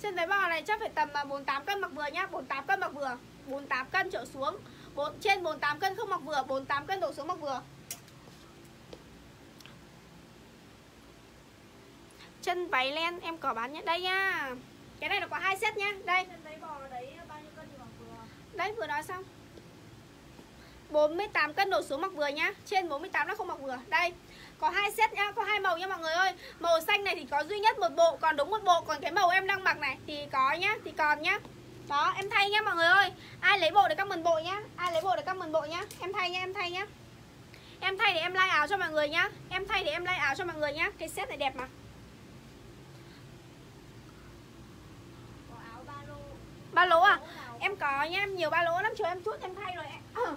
Chân váy bò này chắc phải tầm à, 48 cân mặc vừa nhá 48 cân mặc vừa 48 cân trở xuống 4, Trên 48 cân không mặc vừa 48 cân đổ xuống mặc vừa. Chân váy len em có bán nhá Đây nha Cái này nó có hai set nhá. Đây. Chân váy bò đấy bao nhiêu cân thì mặc vừa? Đấy vừa nói xong. 48 cân đổ xuống mặc vừa nhá. Trên 48 nó không mặc vừa. Đây có hai set nhá, có hai màu nha mọi người ơi. Màu xanh này thì có duy nhất một bộ Còn đúng một bộ, còn cái màu em đang mặc này Thì có nhá, thì còn nhá. Đó, em thay nhá mọi người ơi. Ai lấy bộ để comment bộ nhá. Ai lấy bộ để comment bộ nhá. Em thay nhá, em thay nhá. Em thay để em like áo cho mọi người nhá. Em thay để em like áo cho mọi người nhá. Cái set này đẹp mà. Có áo ba lô. Ba lỗ à? Em có nhá, em nhiều ba lỗ lắm. Chờ em chút em thay rồi. Em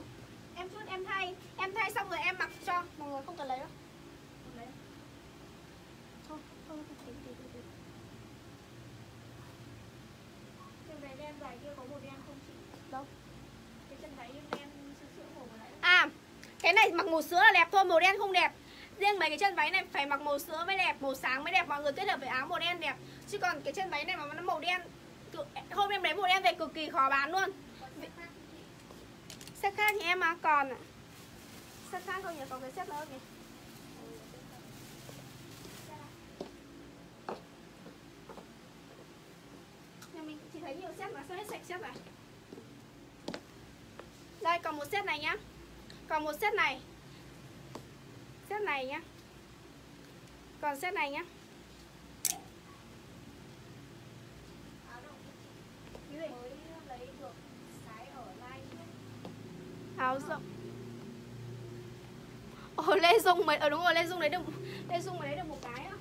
Em chút em thay. Em thay xong rồi em mặc cho. Mọi người không cần lấy đâu Không lấy. Thôi, thôi, thôi, tí, tí, tí, tí. Chân váy đen dài kia có màu đen không chị? Đâu? Cái chân váy đen sữa sữa màu vừa nãy À, cái này mặc màu sữa là đẹp thôi, màu đen không đẹp. Riêng mấy cái chân váy này phải mặc màu sữa mới đẹp, màu sáng mới đẹp Mọi người kết hợp với áo màu đen đẹp. Chứ còn cái chân váy này mà nó màu đen Hôm em lấy màu đen về cực kỳ khó bán luôn. Set khác thì em à còn ạ Set khác không nhỉ, còn cái set nữa kìa nhà mình chỉ thấy nhiều set mà sao hết sạch set này còn một set này nhá còn một set này. Set này nhá. Còn set này nhá. Áo rộng. Ồ Lê Dung mới, ờ đúng rồi Lê Dung lấy được Lê Dung mới lấy được một cái á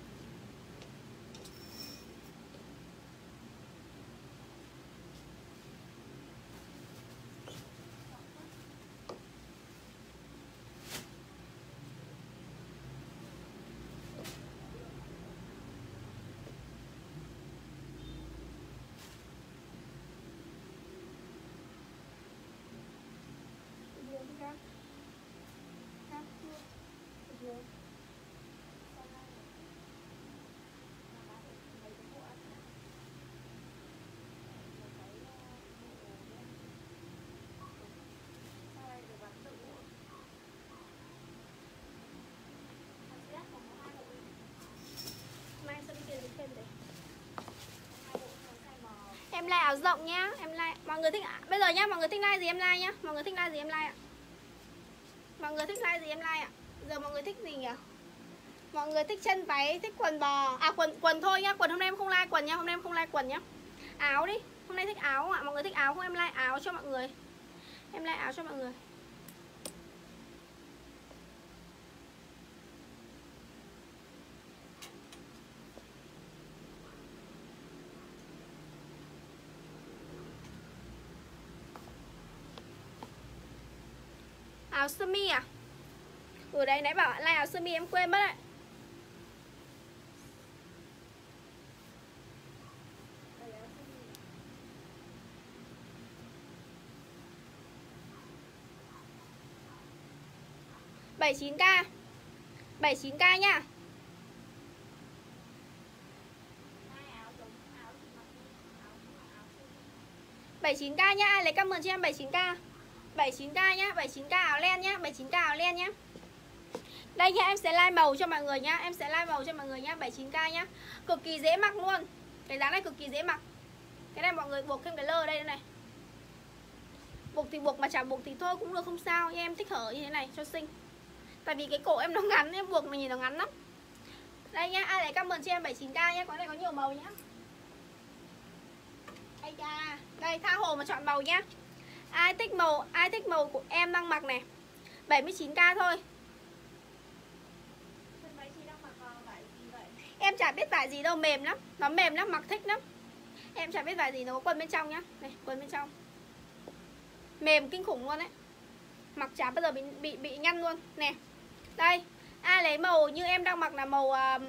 Mai em sẽ đi tiền thêm đấy Em like áo rộng nhá, Em like, Mọi người thích, Bây giờ nhá, Mọi người thích like gì em like nhá, Mọi người thích like gì em like ạ? Mọi người thích like gì em like ạ? Giờ mọi người thích gì nhỉ? Mọi người thích chân váy, Thích quần bò À quần quần thôi nhá, Quần hôm nay em không like quần nhá, Hôm nay em không like quần nhá. Áo đi, Hôm nay thích áo ạ, Mọi người thích áo không? Em like áo cho mọi người. Em like áo cho mọi người. Áo sơ mi à? Ừ đây nãy bảo like áo sơ mi em quên mất đấy. bảy chín k bảy chín k nhá bảy chín k nhá ai lấy ơn cho em bảy chín k 79k nhá 79k áo len nhá 79k áo len nhá. Đây nhá em sẽ like màu cho mọi người nhá Em sẽ like màu cho mọi người nhá 79k nhá. Cực kỳ dễ mặc luôn. Cái dáng này cực kỳ dễ mặc. Cái này mọi người buộc thêm cái lơ đây này. Buộc thì buộc mà chả buộc thì thôi cũng được không sao. Nhưng em thích hở như thế này cho xinh. Tại vì cái cổ em nó ngắn em buộc mà nhìn nó ngắn lắm. Đây nhá ai lấy comment cho em 79k nhá Có này có nhiều màu nhá. Đây, đây tha hồ mà chọn màu nhá. Ai thích màu ai thích màu của em đang mặc này? 79k thôi. Em chả biết vải gì đâu mềm lắm. Nó mềm lắm mặc thích lắm. Em chả biết vải gì nó có quần bên trong nhá. Này quần bên trong. Mềm kinh khủng luôn đấy. Mặc chả bao giờ bị bị bị nhăn luôn. Nè Đây. Ai lấy màu như em đang mặc là màu uh,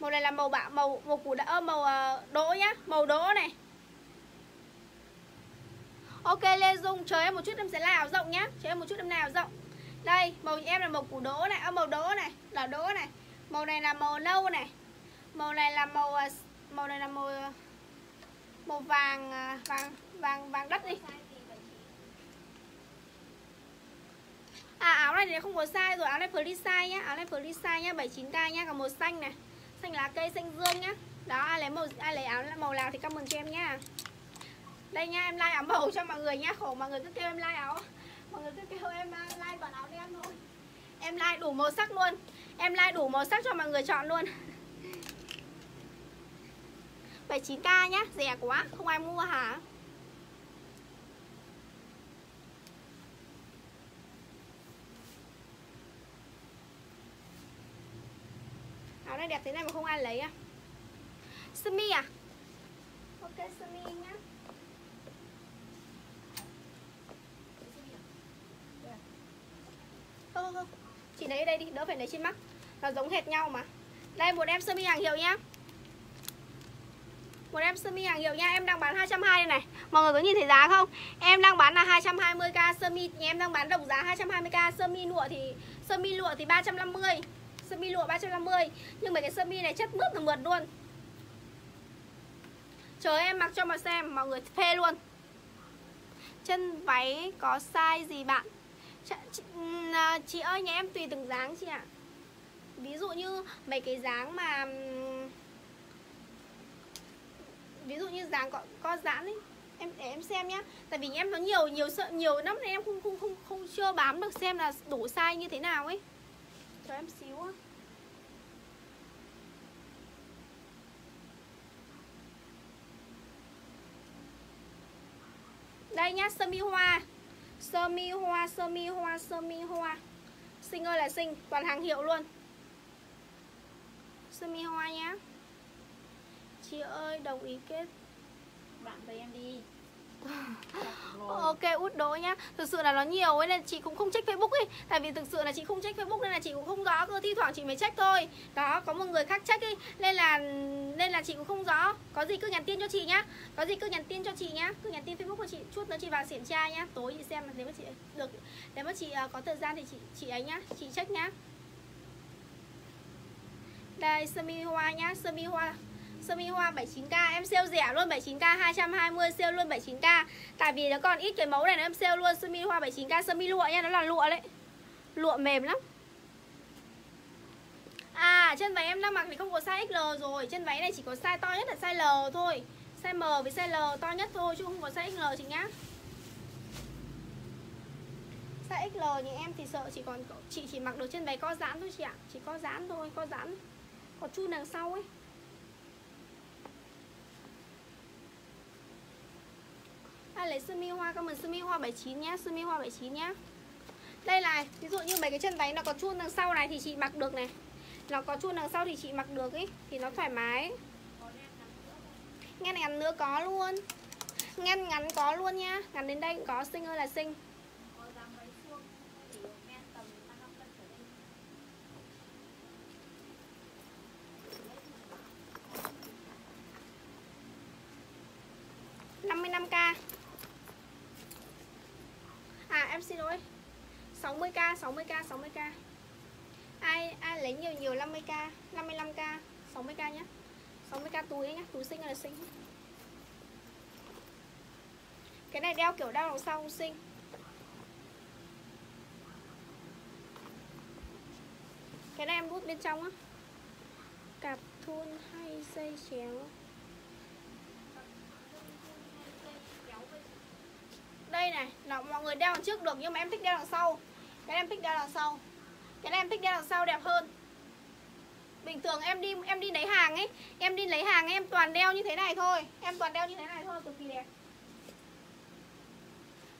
Màu này là màu bạc màu màu củ đỡ màu uh, đỗ nhá. Màu đỗ này. Ok Lê Dung chờ em một chút em sẽ like áo rộng nhá. Chờ em một chút em nào rộng. Đây màu em là màu củ đỗ này. À, Màu đỗ này Đỏ đỗ này. Màu này là màu nâu này. Màu này là màu à, Màu này là màu à, Màu vàng à, Vàng vàng vàng đất đi. À áo này thì không có size rồi. Áo này free size nhá. Áo này free size nhá. 79k nhá. Còn màu xanh này. Xanh lá cây xanh dương nhá. Đó ai lấy màu ai lấy áo màu nào thì comment cho em nhá đây nha, em like áo màu cho mọi người nha, khổ mọi người cứ kêu em like áo. Mọi người cứ kêu em uh, like bọn áo đen thôi. Em like đủ màu sắc luôn. Em like đủ màu sắc cho mọi người chọn luôn. 79k nhá, rẻ quá, không ai mua hả? Áo này đẹp thế này mà không ai lấy à? Sumi à? Ok, sumi nhá. Không không chị lấy đây đi, đỡ phải lấy trên mắt. Nó giống hệt nhau mà. Đây, một em sơ mi hàng hiệu nhá. Một em sơ mi hàng hiệu nha Em đang bán 220 này. Mọi người có nhìn thấy giá không? Em đang bán là 220k Sơ mi. Nhà em đang bán đồng giá 220k Sơ mi lụa thì, Sơ mi lụa thì 350 Sơ mi lụa 350 Nhưng mà cái sơ mi này chất mướt là mượt luôn. Chờ em mặc cho mà xem, Mọi người phê luôn. Chân váy có size gì bạn? Chị, chị, à, chị ơi nhà em tùy từng dáng chị ạ. Ví dụ như mấy cái dáng mà Ví dụ như dáng có, có giãn ấy em để em xem nhá. Tại vì em nó nhiều nhiều sợ nhiều lắm nên em không không không không chưa bám được xem là đủ size như thế nào ấy. Cho em xíu á. Đây nhá sơ mi hoa sơ mi hoa, sơ mi hoa, sơ mi hoa. Xinh ơi là xinh toàn hàng hiệu luôn. Sơ mi hoa nhá. Chị ơi, đồng ý kết bạn với em đi. Ờ, ok, út đỗ nhá. Thực sự là nó nhiều ấy nên chị cũng không check Facebook ấy. Tại vì thực sự là chị không check Facebook nên là chị cũng không rõ cơ Thi thoảng chị mới check thôi. Đó, có một người khác check ấy. Nên là nên là chị cũng không rõ. Có gì cứ nhắn tin cho chị nhá. Có gì cứ nhắn tin cho chị nhá. Cứ nhắn tin Facebook của chị, Chút nữa chị vào kiểm tra nhá. Tối chị xem nếu mà chị được. Nếu mà chị à, có thời gian thì chị chị ấy nhá. Chị check nhá. Đây, sơ mi hoa nhá. Sơ mi hoa sơ mi hoa 79k em sale rẻ luôn 79k 220 sale luôn 79k tại vì nó còn ít cái mẫu này nó em sale luôn, sơ mi hoa 79k sơ mi lụa nha, nó là lụa đấy. Lụa mềm lắm. À chân váy em đang mặc thì không có size XL rồi, chân váy này chỉ có size to nhất là size L thôi. Size M với size L to nhất thôi, chứ không có size XL chị nhá. Size XL thì em thì sợ chỉ còn, chị chỉ mặc được chân váy co giãn thôi chị ạ, chỉ co giãn thôi co giãn có chu đằng sau ấy. Ai lấy sơ mi hoa comment sơ mi hoa 79 nhá, sơ mi hoa 79 nhá. Đây này, ví dụ như mấy cái chân váy nó có chuôn đằng sau này thì chị mặc được này. Nó có chuôn đằng sau thì chị mặc được ý thì nó thoải mái. Ngăn ngắn nữa có luôn. Ngăn ngắn có luôn nhá. Ngắn đến đây cũng có xinh ơi là xinh. năm mươi năm k À em xin lỗi. 60k 60k 60k Ai ai lấy nhiều nhiều 50k 55k 60k nhé. 60k túi nhé, Túi xinh là xinh Cái này đeo kiểu đeo đằng sau không xinh Cái này em đút bên trong á. Cạp thun hay dây chéo. Đây này là mọi người đeo đằng trước được nhưng mà em thích đeo đằng sau. Cái này em thích đeo đằng sau. Cái này em thích đeo đằng sau đẹp hơn. Bình thường em đi em đi lấy hàng ấy em đi lấy hàng ấy, em toàn đeo như thế này thôi. Em toàn đeo như thế này thôi cực kỳ đẹp.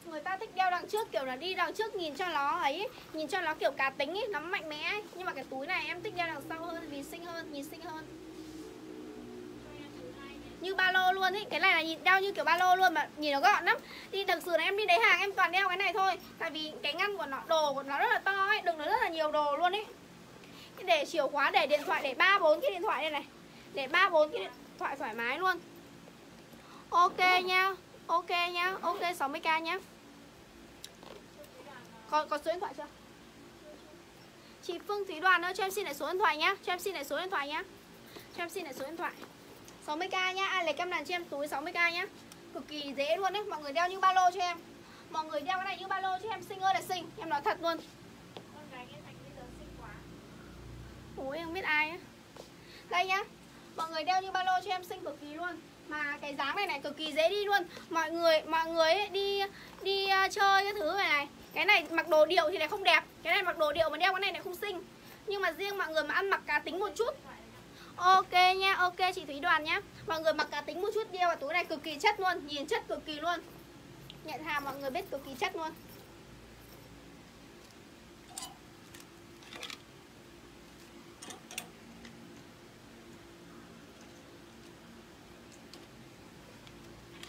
Người ta thích đeo đằng trước kiểu là đi đằng trước nhìn cho nó ấy nhìn cho nó kiểu cá tính ấy nó mạnh mẽ ấy. nhưng mà cái túi này em thích đeo đằng sau hơn vì xinh hơn nhìn xinh hơn như ba lô luôn ý cái này là nhìn đeo như kiểu ba lô luôn mà nhìn nó gọn lắm. Thì thực sự là em đi lấy hàng em toàn đeo cái này thôi. Tại vì cái ngăn của nó, đồ của nó rất là to ấy đừng nó rất là nhiều đồ luôn ấy. Để chìa khóa, để điện thoại, để ba bốn cái điện thoại đây này. Để ba bốn cái điện thoại thoải mái luôn. Ok nha ok nha, ok 60k nhá. Có có số điện thoại chưa? Chị Phương Thúy Đoàn ơi, cho em xin lại số điện thoại nhá. Cho em xin lại số điện thoại nhá. Cho em xin lại số điện thoại. 60k nhá. Ai lấy kem đàn cho em túi 60k nhá. Cực kỳ dễ luôn đấy. Mọi người đeo như ba lô cho em. Mọi người đeo cái này như ba lô cho em. Xinh ơi là xinh Em nói thật luôn. Ủa không biết ai á. Đây nhá. Mọi người đeo như ba lô cho em. Xinh cực kỳ luôn. Mà cái dáng này này cực kỳ dễ đi luôn. Mọi người mọi người ấy, đi đi uh, chơi cái thứ này này. Cái này mặc đồ điệu thì lại không đẹp. Cái này mặc đồ điệu mà đeo cái này lại không xinh. Nhưng mà riêng mọi người mà ăn mặc cá tính một chút Ok nha, ok chị Thúy Đoàn nhá. Mọi người mặc cá tính một chút điêu và túi này cực kỳ chất luôn Nhìn chất cực kỳ luôn. Nhận hàng mọi người biết cực kỳ chất luôn.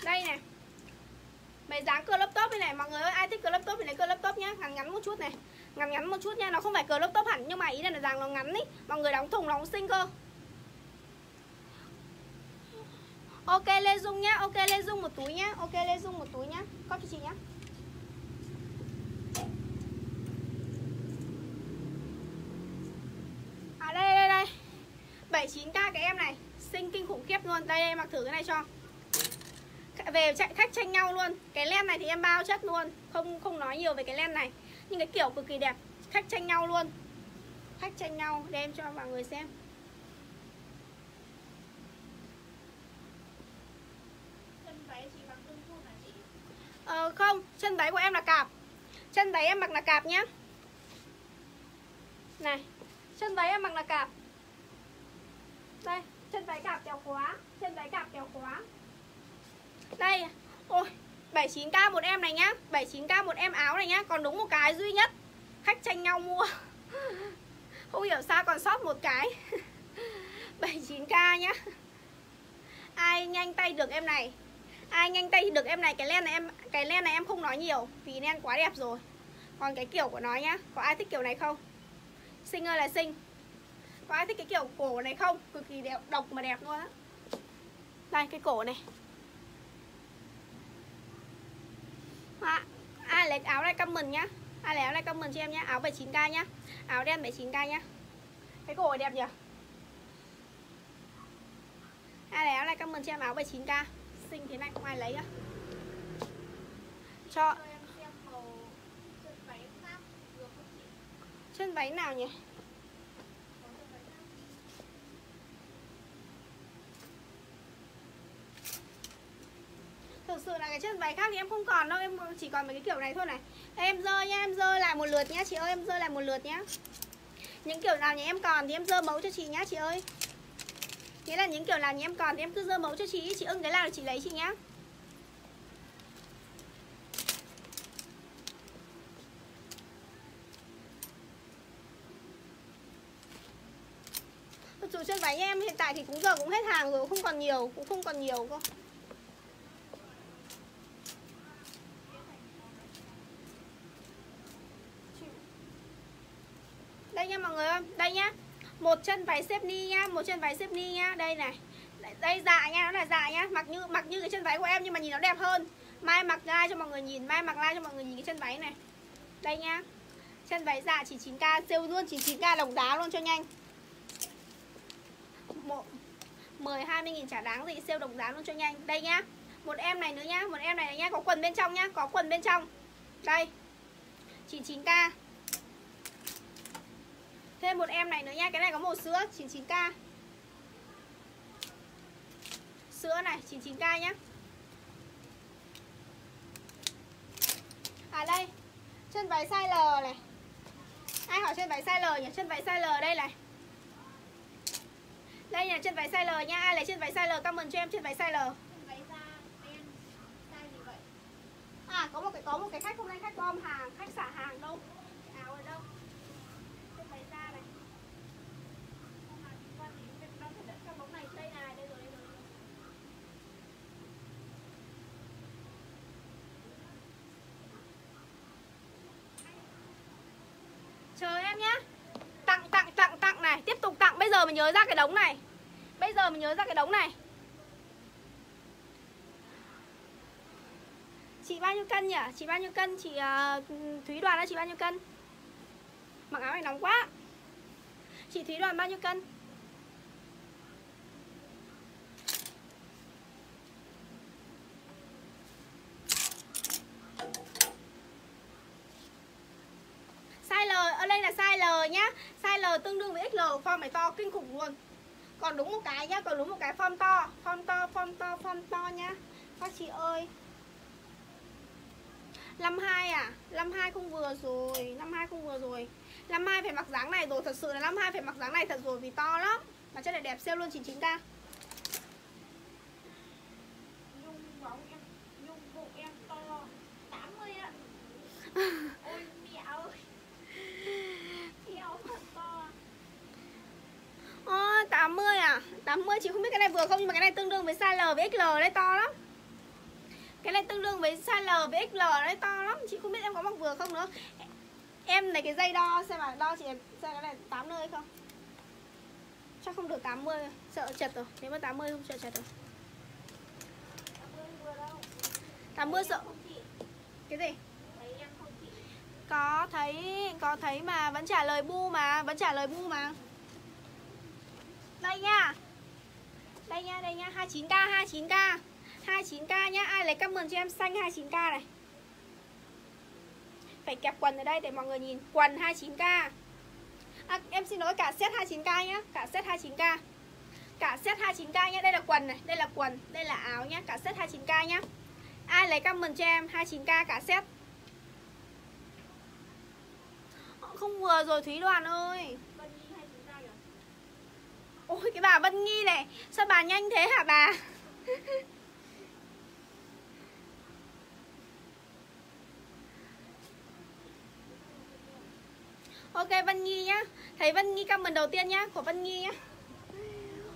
Đây này. Mấy dáng cờ laptop này này Mọi người ơi ai thích cờ laptop thì lấy cờ laptop nhá Ngắn ngắn một chút này. Ngắn ngắn một chút nha Nó không phải cờ laptop hẳn Nhưng mà ý là dáng nó ngắn ý. Mọi người đóng thùng nó cũng xinh cơ. Ok, Lê Dung nhá. Ok, Lê Dung một túi nhá. Ok, Lê Dung một túi nhá. Có cho chị nhá. À đây đây đây. 79k cái em này. Xinh kinh khủng khiếp luôn. Đây em mặc thử cái này cho. Về chạy khách tranh nhau luôn. Cái len này thì em bao chất luôn. Không không nói nhiều về cái len này. Nhưng cái kiểu cực kỳ đẹp. Khách tranh nhau luôn. Khách tranh nhau đem cho mọi người xem. Ờ, không chân váy của em là cạp. Chân váy em mặc là cạp nhá. Này chân váy em mặc là cạp. Đây chân váy cạp kéo khóa chân váy cạp kéo khóa đây ôi 79k một em này nhá 79k một em áo này nhá Còn đúng một cái duy nhất. Khách tranh nhau mua. Không hiểu sao còn sót một cái. 79k nhá. Ai nhanh tay được em này? Ai nhanh tay được em này Cái len này em cái len này em không nói nhiều Vì len quá đẹp rồi. Còn cái kiểu của nó nhá Có ai thích kiểu này không? Xinh ơi là xinh Có ai thích cái kiểu cổ này không? Cực kỳ đẹp, độc mà đẹp luôn á. Đây cái cổ này. À, ai lấy áo này comment nhá. Ai lấy áo này comment cho em nhá. Áo 79k nhá. Áo đen 79k nhá. Cái cổ đẹp nhỉ? Ai lấy áo này comment cho em? Áo 79k xinh thế này không ai lấy á. Cho. Chân váy nào nhỉ? Thực sự là cái chân váy khác thì em không còn đâu em chỉ còn mấy cái kiểu này thôi này. Em dơ nha em dơ lại một lượt nhá chị ơi em dơ lại một lượt nhá. Những kiểu nào nhà em còn thì em dơ mẫu cho chị nhá chị ơi nghĩa là những kiểu nào nhà em còn thì em cứ dơ mẫu cho chị chị ưng cái nào chị lấy chị nhá. Dù chân váy em hiện tại thì cũng giờ cũng hết hàng rồi Không còn nhiều, cũng không còn nhiều cơ. Đây nha mọi người ơi Đây nhá một chân váy xếp ni nhá, Một chân váy xếp ni nhá. Đây này. Đây dạ nha Nó là dạ nhá. Mặc như mặc như cái chân váy của em Nhưng mà nhìn nó đẹp hơn. Mai mặc like cho mọi người nhìn, Mai mặc like cho mọi người nhìn cái chân váy này. Đây nhá. Chân váy dạ chỉ 9k siêu luôn 99k đồng đá luôn cho nhanh. Một 10 20 nghìn trả đáng gì, siêu đồng giá luôn cho nhanh. Đây nhá. Một em này nữa nhá, một em này nhá. Có quần bên trong nhá, có quần bên trong. Đây. Chỉ 9k. Thêm một em này nữa nha Cái này có màu sữa 99k Sữa này 99k nhá. À đây Chân váy size L này. Ai hỏi chân váy size L nhỉ? Chân váy size L đây này. Đây là chân váy size L nha. Ai lấy chân váy size L comment cho em chân váy size L. À có một cái có một cái khách hôm nay khách bom hàng Khách xả hàng đâu Áo ở đâu Chờ em nhá Tặng tặng tặng tặng này Tiếp tục tặng Bây giờ mình nhớ ra cái đống này Bây giờ mình nhớ ra cái đống này Chị bao nhiêu cân nhỉ? Chị bao nhiêu cân? Chị uh, Thúy Đoàn là chị bao nhiêu cân? Mặc áo này nóng quá Chị Thúy Đoàn bao nhiêu cân? Size L, ở đây là size L nhá. Size L tương đương với XL, form này to kinh khủng luôn. Còn đúng một cái nhá, còn đúng một cái form to. Form to, form to, form to nhá. Các chị ơi. 52 à? 52 không vừa rồi 52 không vừa rồi. 52 phải mặc dáng này rồi Thật sự là 52 phải mặc dáng này thật rồi vì to lắm. Mà chất này đẹp siêu luôn 99k Nhung bóng em Nhung bụng em to 80 ạ Ôi mẹ ơi Eo thật to Ôi 80 à 80 chị không biết cái này vừa không, Nhưng mà cái này tương đương với size L với XL đấy, to lắm. Cái này tương đương với size L với XL đấy, to lắm. Chị không biết em có mặc vừa không nữa. Em lấy cái dây đo xem mà đo chị xem cái này 80 hay không? Chắc không được 80 Sợ chật rồi. Nếu mà 80 không sợ chật rồi. 80 sợ. Cái gì? Có thấy Có thấy mà vẫn trả lời bu mà, Vẫn trả lời bu mà. Đây nha. Đây nha đây nha 29k 29k 29k nhá Ai lấy comment cho em xanh 29k này Phải kẹp quần ở đây để mọi người nhìn Quần 29k à, Em xin lỗi cả set 29k nhá Cả set 29k Cả set 29k nhá Đây là quần này Đây là quần Đây là áo nhá Cả set 29k nhá ai lấy comment cho em 29k cả set không vừa rồi thúy đoàn ơi Vân Nhi hay chúng ta kìa ôi, cái bà Vân Nghi này, sao bà nhanh thế hả bà? Ok Vân Nhi nhá. Thấy Vân Nhi comment đầu tiên nhá, Của Vân Nhi nhá.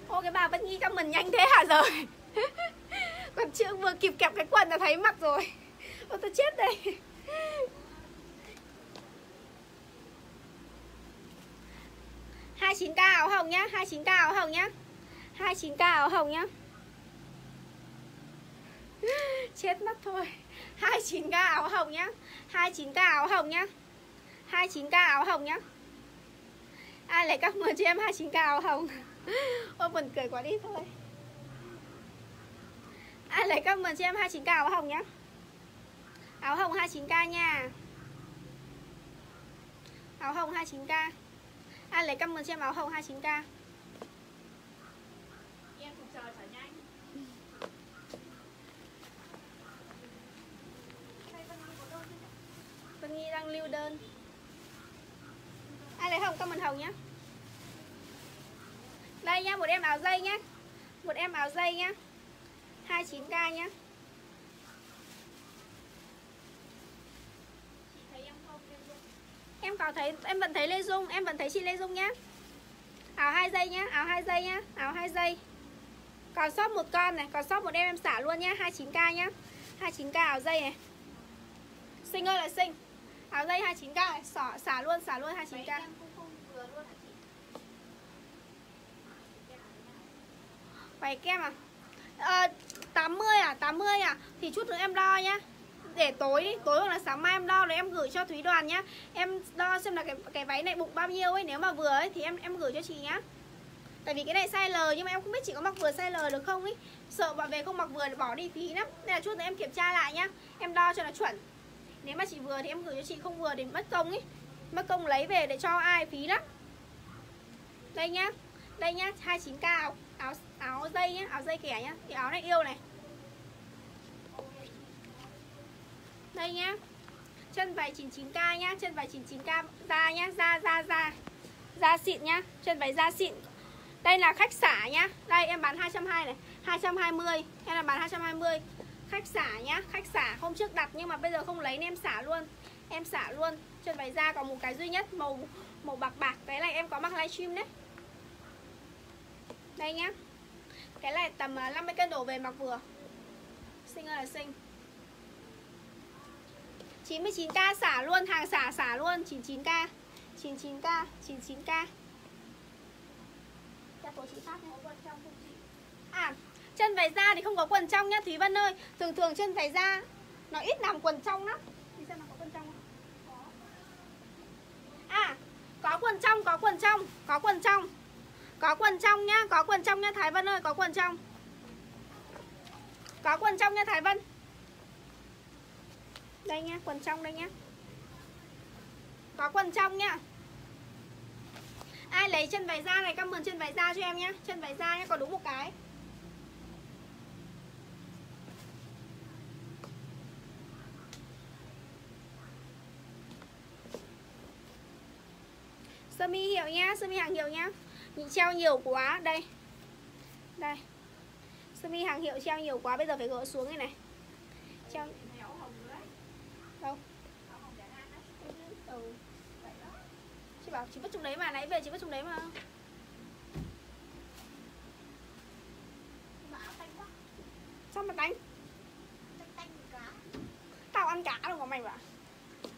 Ô, cái bà Vân Nhi comment nhanh thế hả rồi? Còn chưa vừa kịp kẹp cái quần là thấy mặc rồi. Ô, tôi chết đây. hai chín k áo hồng nhá hai chín k áo hồng nhá hai chín k áo hồng nhá chết mất thôi hai chín k áo hồng nhá hai chín k áo hồng nhá hai chín k áo hồng nhá ai lấy các mười cho em hai chín k áo hồng ôi buồn cười quá đi thôi ai lấy các mười cho em hai chín k áo hồng nhá áo hồng hai chín k nha áo hồng hai chín k ai lấy comment cho em áo hồng 29k Em cũng chờ chở nhanh. Vân Nhi đang lưu đơn. Ai lấy hồng comment hồng nhá? Đây nhá, một em áo dây nhá. Một em áo dây nhá. 29k nhá Chị thấy em không em luôn Em có thấy, em vẫn thấy Lê Dung Em vẫn thấy chị Lê Dung nhá. Áo hai dây nhá, áo hai dây nhá Áo hai dây. Còn sót một con này, còn sót một em em xả luôn nhá 29k nhá. 29k áo dây này. Xinh ơi là xinh Áo dây 29k này, xả, xả luôn, xả luôn 29k Váy em cũng không vừa luôn hả chị? Váy kem à? Ờ, 80 à? 80 à? Thì chút nữa em đo nhá để tối đi, tối hoặc là sáng mai em đo rồi em gửi cho Thúy Đoàn nhá. Em đo xem là cái cái váy này bụng bao nhiêu ấy Nếu mà vừa ấy thì em em gửi cho chị nhá. Tại vì cái này size L nhưng mà em không biết chị có mặc vừa size L được không ấy. Sợ bọn về không mặc vừa bỏ đi phí lắm. Nên là chút nữa em kiểm tra lại nhá. Em đo cho nó chuẩn. Nếu mà chị vừa thì em gửi cho chị không vừa thì mất công ấy. Mất công lấy về để cho ai phí lắm. Đây nhá. Đây nhá, 29k áo, áo, áo dây nhá, áo dây kẻ nhá. Cái áo này yêu này. Đây nhá. Chân váy 99k nhá, chân váy 99k Da nhá, da, da, da Da xịn nhá, chân váy da xịn. Đây là khách xả nhá. Đây em bán 220 này 220, em là bán 220 Khách xả nhá, khách xả Hôm trước đặt nhưng mà bây giờ không lấy nên em xả luôn. Em xả luôn. Chân váy da có một cái duy nhất màu màu bạc bạc. Cái này em có mặc livestream đấy. Đây nhá. Cái này tầm à, 50 cân đổ về mặc vừa. Xinh ơi là xinh. 99k xả luôn, hàng xả xả luôn 99k 99k, 99k À, chân váy da thì không có quần trong nhá Thúy Vân ơi. Thường thường chân váy da Nó ít làm quần trong lắm. Xem nó có quần trong không? À, có quần trong, có quần trong Có quần trong. Có quần trong nhá, có quần trong nhá Thái Vân ơi, có quần trong. Có quần trong nhá Thái Vân. Đây nhá, quần trong đây nhá. Có quần trong nhá. Ai lấy chân váy da này comment chân váy da cho em nhá. Chân váy da nhá, có đúng một cái. Sơ mi hiệu nhá, sơ mi hàng hiệu nhá. Nhị treo nhiều quá, đây. Đây. Sơ mi hàng hiệu treo nhiều quá, bây giờ phải gỡ xuống đây này. Treo Chị thấy áo hồng rồi đấy đâu Áo hồng để ăn đấy ừ. Vậy đó Chị bảo chị vứt trong đấy mà, nãy về chị vứt trong đấy mà. Mà Sao mà đánh Tao ăn cá đâu có mày bảo.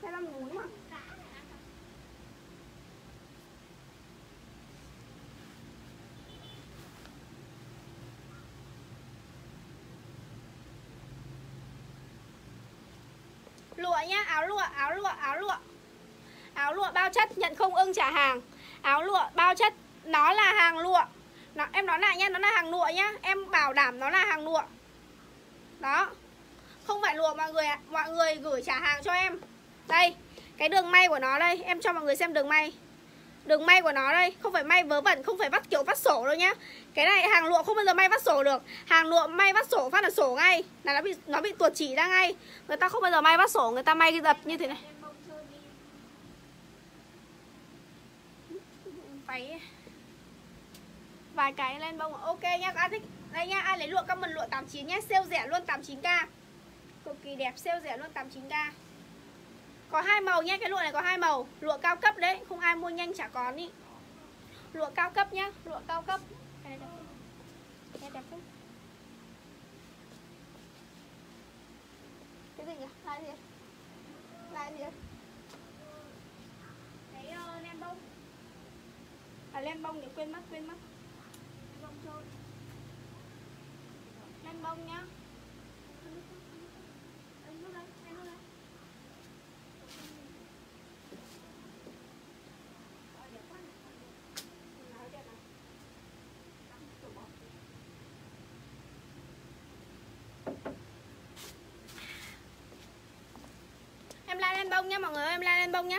Tao ăn núi mà. Lụa nhá, áo lụa, áo lụa, áo lụa Áo lụa bao chất, nhận không ưng trả hàng. Áo lụa bao chất, nó là hàng lụa. Nó, Em nói lại nhá, nó là hàng lụa nhá. Em bảo đảm nó là hàng lụa. Đó. Không phải lụa mọi người ạ Mọi người gửi trả hàng cho em. Đây, cái đường may của nó đây Em cho mọi người xem đường may. Đường may của nó đây Không phải may vớ vẩn Không phải vắt kiểu vắt sổ đâu nhá. Cái này hàng lụa không bao giờ may vắt sổ được. Hàng lụa may vắt sổ phát là sổ ngay. Là nó bị nó bị tuột chỉ ra ngay. Người ta không bao giờ may vắt sổ Người ta may cái dập như thế này. Váy Vài cái lên bông. Ok nhá Ai thích. Đây nhá Ai lấy lụa comment lụa 89 nhá. Siêu rẻ luôn 89k Cực kỳ đẹp siêu rẻ luôn 89k có hai màu nhé, cái lụa này có hai màu. Lụa cao cấp đấy, không ai mua nhanh chả có ý. Lụa cao cấp nhá, lụa cao cấp. Cái này đẹp Cái này đẹp không? Cái gì nhỉ? cái gì? Lại gì? Cái uh, len bông À len bông thì quên mất, quên mất. Bông trôi. Len bông nhá. Em la lên bông nhá mọi người em la lên bông nhá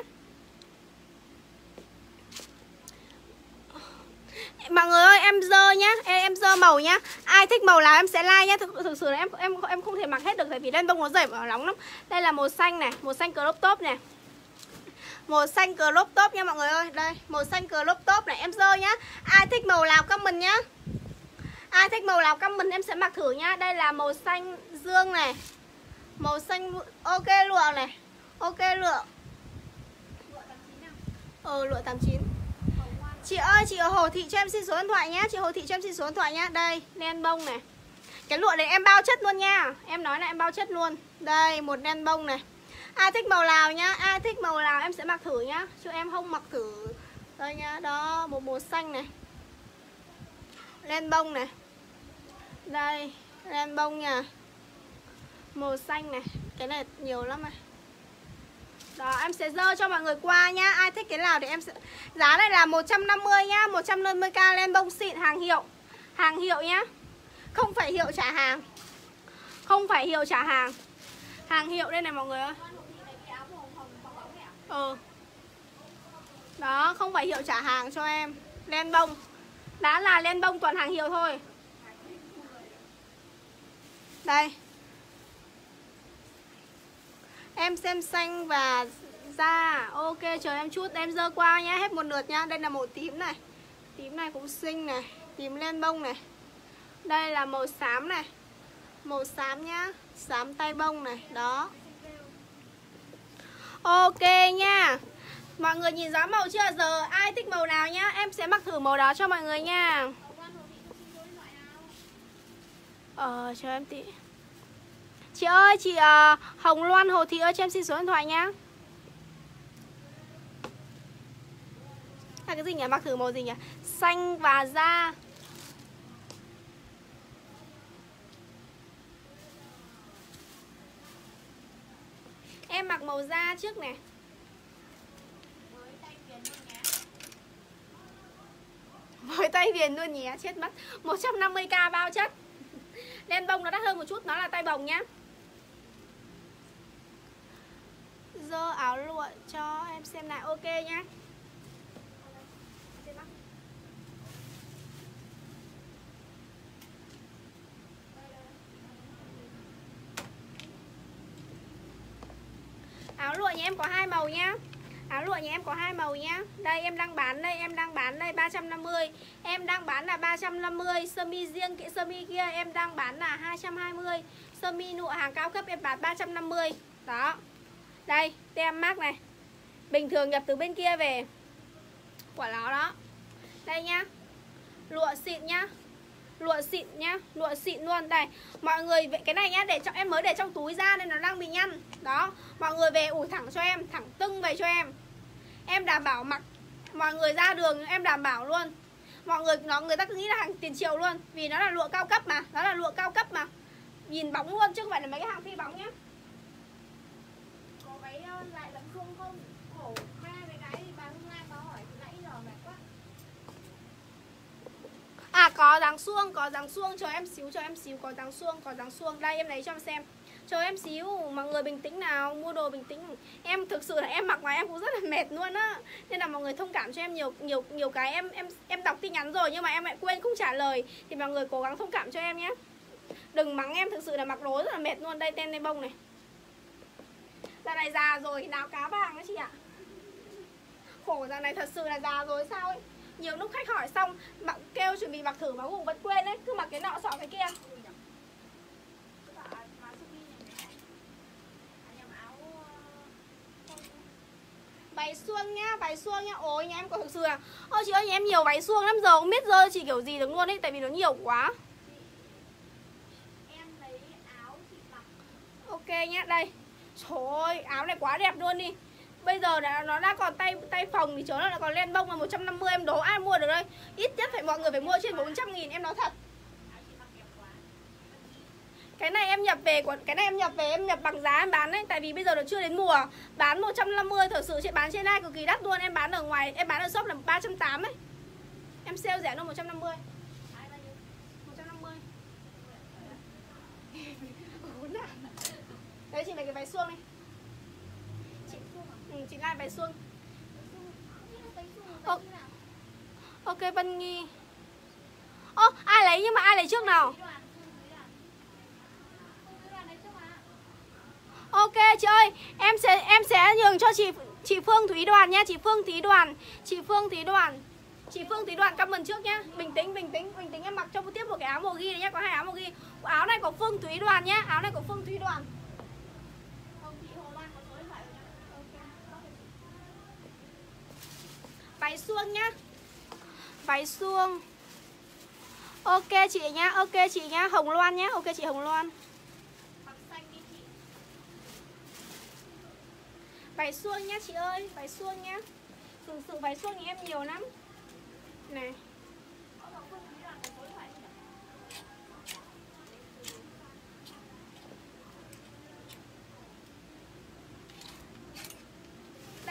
Mọi người ơi, em dơ nhá, em, em dơ màu nhá. Ai thích màu nào em sẽ like nhá. Thực, thực sự là em em em không thể mặc hết được Tại vì lên bông nó dày và nóng lắm. Đây là màu xanh này, màu xanh crop top này. Màu xanh crop top nha mọi người ơi. Đây, màu xanh crop top này Em dơ nhá. Ai thích màu nào comment nhá. Ai thích màu nào comment em sẽ mặc thử nhá. Đây là màu xanh dương này. Màu xanh ok lụa này. Ok lụa. Ờ lụa 89 Chị ơi, chị ở Hồ Thị cho em xin số điện thoại nhá. Chị Hồ Thị cho em xin số điện thoại nhá. Đây len bông này. Cái lụa này em bao chất luôn nha. Em nói là em bao chất luôn. Đây, một len bông này. Ai thích màu nào nhá? Ai thích màu nào em sẽ mặc thử nhá. Chứ em không mặc thử. Đây nhá, Đó, một màu xanh này. Len bông này. Đây Len bông nha. Màu xanh này. Cái này nhiều lắm này đó, em sẽ dơ cho mọi người qua nhá. Ai thích cái nào thì em sẽ Giá này là 150 nhá 150k len bông xịn hàng hiệu. Hàng hiệu nhá. Không phải hiệu trả hàng. Không phải hiệu trả hàng. Hàng hiệu đây này mọi người ơi. Ừ. Đó, không phải hiệu trả hàng cho em. Len bông. Đã là len bông toàn hàng hiệu thôi. Đây. Em xem xanh và da. Ok, chờ em chút, em dơ qua nhé Hết một lượt nhá. Đây là màu tím này. Tím này cũng xinh này, Tím lên bông này. Đây là màu xám này. Màu xám nhá, Xám tay bông này, Đó. Ok nha Mọi người nhìn rõ màu chưa? Giờ ai thích màu nào nhá? Em sẽ mặc thử màu đó cho mọi người nha. Ờ chờ em tí. Chị ơi, chị uh, Hồng Loan Hồ Thị ơi cho em xin số điện thoại nhá. Là cái gì nhỉ? Mặc thử màu gì nhỉ? Xanh và da. Em mặc màu da trước này. Với tay viền luôn nhé, chết mất. 150k bao chất. Len bông nó đắt hơn một chút, nó là tay bồng nhá. Dơ áo lụa cho em xem lại ok nhá. Áo lụa nhà em có hai màu nhá. Áo lụa nhà em có hai màu nhá. Đây em đang bán đây, em đang bán đây 350 Em đang bán là 350 Sơ mi riêng, cái sơ mi kia em đang bán là 220 Sơ mi lụa hàng cao cấp em bán 350 Đó đây, tem mắc này. Bình thường nhập từ bên kia về. Quả nó đó. Đây nhá. Lụa xịn nhá. Lụa xịn nhá. Lụa xịn luôn. Đây Mọi người cái này nhá để cho Em mới để trong túi ra nên nó đang bị nhăn. Đó Mọi người về ủi thẳng cho em Thẳng tưng về cho em. Em đảm bảo mặc Mọi người ra đường em đảm bảo luôn. Mọi người nó người ta cứ nghĩ là hàng tiền triệu luôn Vì nó là lụa cao cấp mà Nó là lụa cao cấp mà. Nhìn bóng luôn chứ không phải là mấy cái hàng phi bóng nhá lại không không khổ với cái bà có hỏi nãy giờ mệt quá À có dáng xuông, có dáng xuông, chờ em xíu, chờ em xíu, có dáng xuông, có dáng xuông Đây em lấy cho em xem Chờ em xíu, mọi người bình tĩnh nào, mua đồ bình tĩnh. Em thực sự là em mặc mà em cũng rất là mệt luôn á. Nên là mọi người thông cảm cho em nhiều nhiều nhiều cái em em em đọc tin nhắn rồi nhưng mà em lại quên không trả lời thì mọi người cố gắng thông cảm cho em nhé. Đừng mắng em thực sự là mặc đồ rất là mệt luôn. Đây tem đây bông này. Dạo này già rồi thì nào cá vàng đó chị ạ. Khổ dạo này thật sự là già rồi sao ấy. Nhiều lúc khách hỏi xong mặc kêu chuẩn bị mặc thử mà ngủ vẫn quên ấy, cứ mặc cái nọ sọ cái kia. váy xuông nhá váy xuông nhá ôi nhà em có thực sự à ôi chị ơi nhà em nhiều váy xuông lắm giờ không biết rơi chị kiểu gì được luôn ấy tại vì nó nhiều quá em lấy áo chị mặc ok nhá đây trời ơi áo này quá đẹp luôn đi. Bây giờ đã, nó đã còn tay tay phòng thì chớ nó đã còn len bông là 150 em đố ai mua được đây? Ít nhất phải mọi người phải mua trên 400 nghìn em nói thật. Cái này em nhập về của cái này em nhập về em nhập bằng giá em bán đấy tại vì bây giờ nó chưa đến mùa. Bán 150 thật sự chị bán trên ai cực kỳ đắt luôn. Em bán ở ngoài em bán ở shop là 380 ấy. Em sale rẻ luôn 150 150 đấy chị lấy cái váy xuông đi chị ừ, chị lai váy xuông Ô, ok Vân Nghi Ô, ai lấy nhưng mà ai lấy trước nào Ok chị ơi, em sẽ em sẽ nhường cho chị chị Phương Thúy Đoàn nha, chị Phương Thúy Đoàn, chị Phương Thúy Đoàn. Chị Phương Thúy Đoàn comment trước nhá. Bình tĩnh, bình tĩnh, bình tĩnh em mặc cho tiếp một cái áo màu ghi này nhá, có hai áo màu ghi. Áo này của Phương Thúy Đoàn nhá, áo này của Phương Thúy Đoàn. Váy suông nhá. Váy suông. Ok chị nhá, ok chị nhá, Hồng Loan nhá, ok chị Hồng Loan. Váy suông nhá chị ơi Váy suông nhá Thực sự váy suông thì em nhiều lắm Này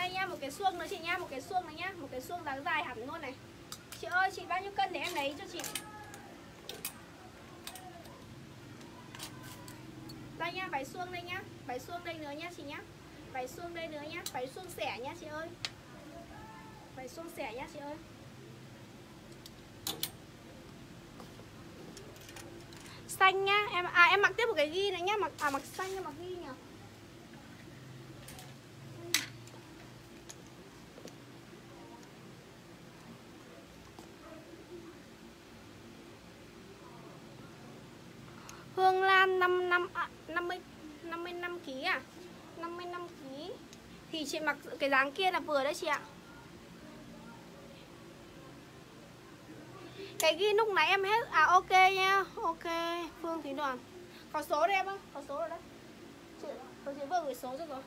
Đây nhá một cái xuông nữa chị nhá Một cái xuông này nhá Một cái xuông dáng dài hẳn luôn này. Chị ơi, chị bao nhiêu cân để em lấy cho chị? Đây nhá váy xuông đây nhá Váy xuông đây nữa nhá chị nhá. Váy xuông đây nữa nhá váy xuông xẻ nhá chị ơi. Váy xuông xẻ nhá chị ơi. Xanh nhá em à em mặc tiếp một cái ghi này nhá mặc à mặc xanh nhá mặc ghi nhỉ Hương Lan 5 năm à, 50 55 kg à? 55 kg thì chị mặc cái dáng kia là vừa đấy chị ạ. Cái ghi lúc nãy em hết. À ok nha ok. Phương thúy đoàn có số đây em không có số rồi đấy. Chị có chị vừa gửi số cho rồi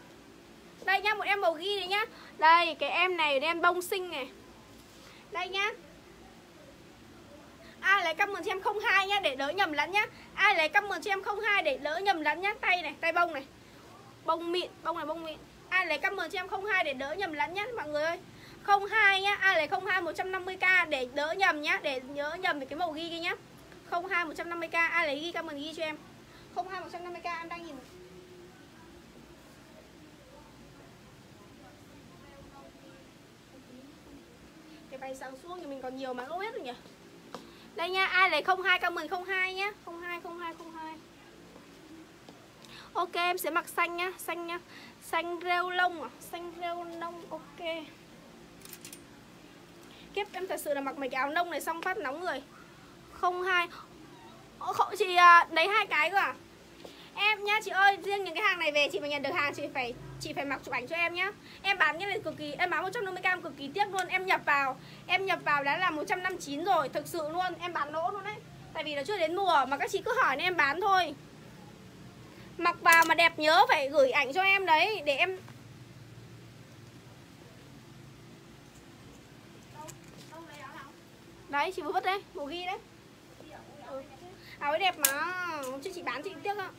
đây nhá một em màu ghi đấy nhá. Đây cái em này đen bông xinh này. Đây nhá ai lấy comment cho em 02 nhá, để đỡ nhầm lẫn nhá. Ai lấy comment cho em 02 để đỡ nhầm lẫn nhá. Tay này, tay bông này. Bông mịn, bông này bông mịn. Ai lấy comment cho em 02 để đỡ nhầm lẫn nhá, mọi người ơi. 02 nhá, ai lấy 02 150k để đỡ nhầm nhá, để nhớ nhầm về cái màu ghi kia nhá. 02 150k ai lấy ghi comment ghi cho em. 02 150k em đang nhìn cái váy sáng xuống thì mình còn nhiều mà lỗ hết rồi nhỉ? Đây nha ai lấy 02 comment 02 nhá. 02 02 02 Ok em sẽ mặc xanh nhá Xanh nhá. Xanh rêu lông à? Xanh rêu lông ok. Kiếp em thật sự là mặc mấy cái áo nông này xong phát nóng người. Không hai. Ô, Chị à, lấy hai cái cơ à? Em nhá chị ơi Riêng những cái hàng này về chị mà nhận được hàng chị phải Chị phải mặc chụp ảnh cho em nhá. Em bán cái này cực kỳ, Em bán 150k cực kỳ tiếc luôn. Em nhập vào, Em nhập vào đã là 159 rồi, Thực sự luôn, Em bán lỗ luôn đấy. Tại vì nó chưa đến mùa Mà các chị cứ hỏi nên em bán thôi. Mặc vào mà đẹp nhớ phải gửi ảnh cho em đấy, Để em Đấy, chị vừa vứt đấy vừa ghi đấy. Ừ. À, Áo ấy đẹp mà. Chứ chị bán chị tiếc ạ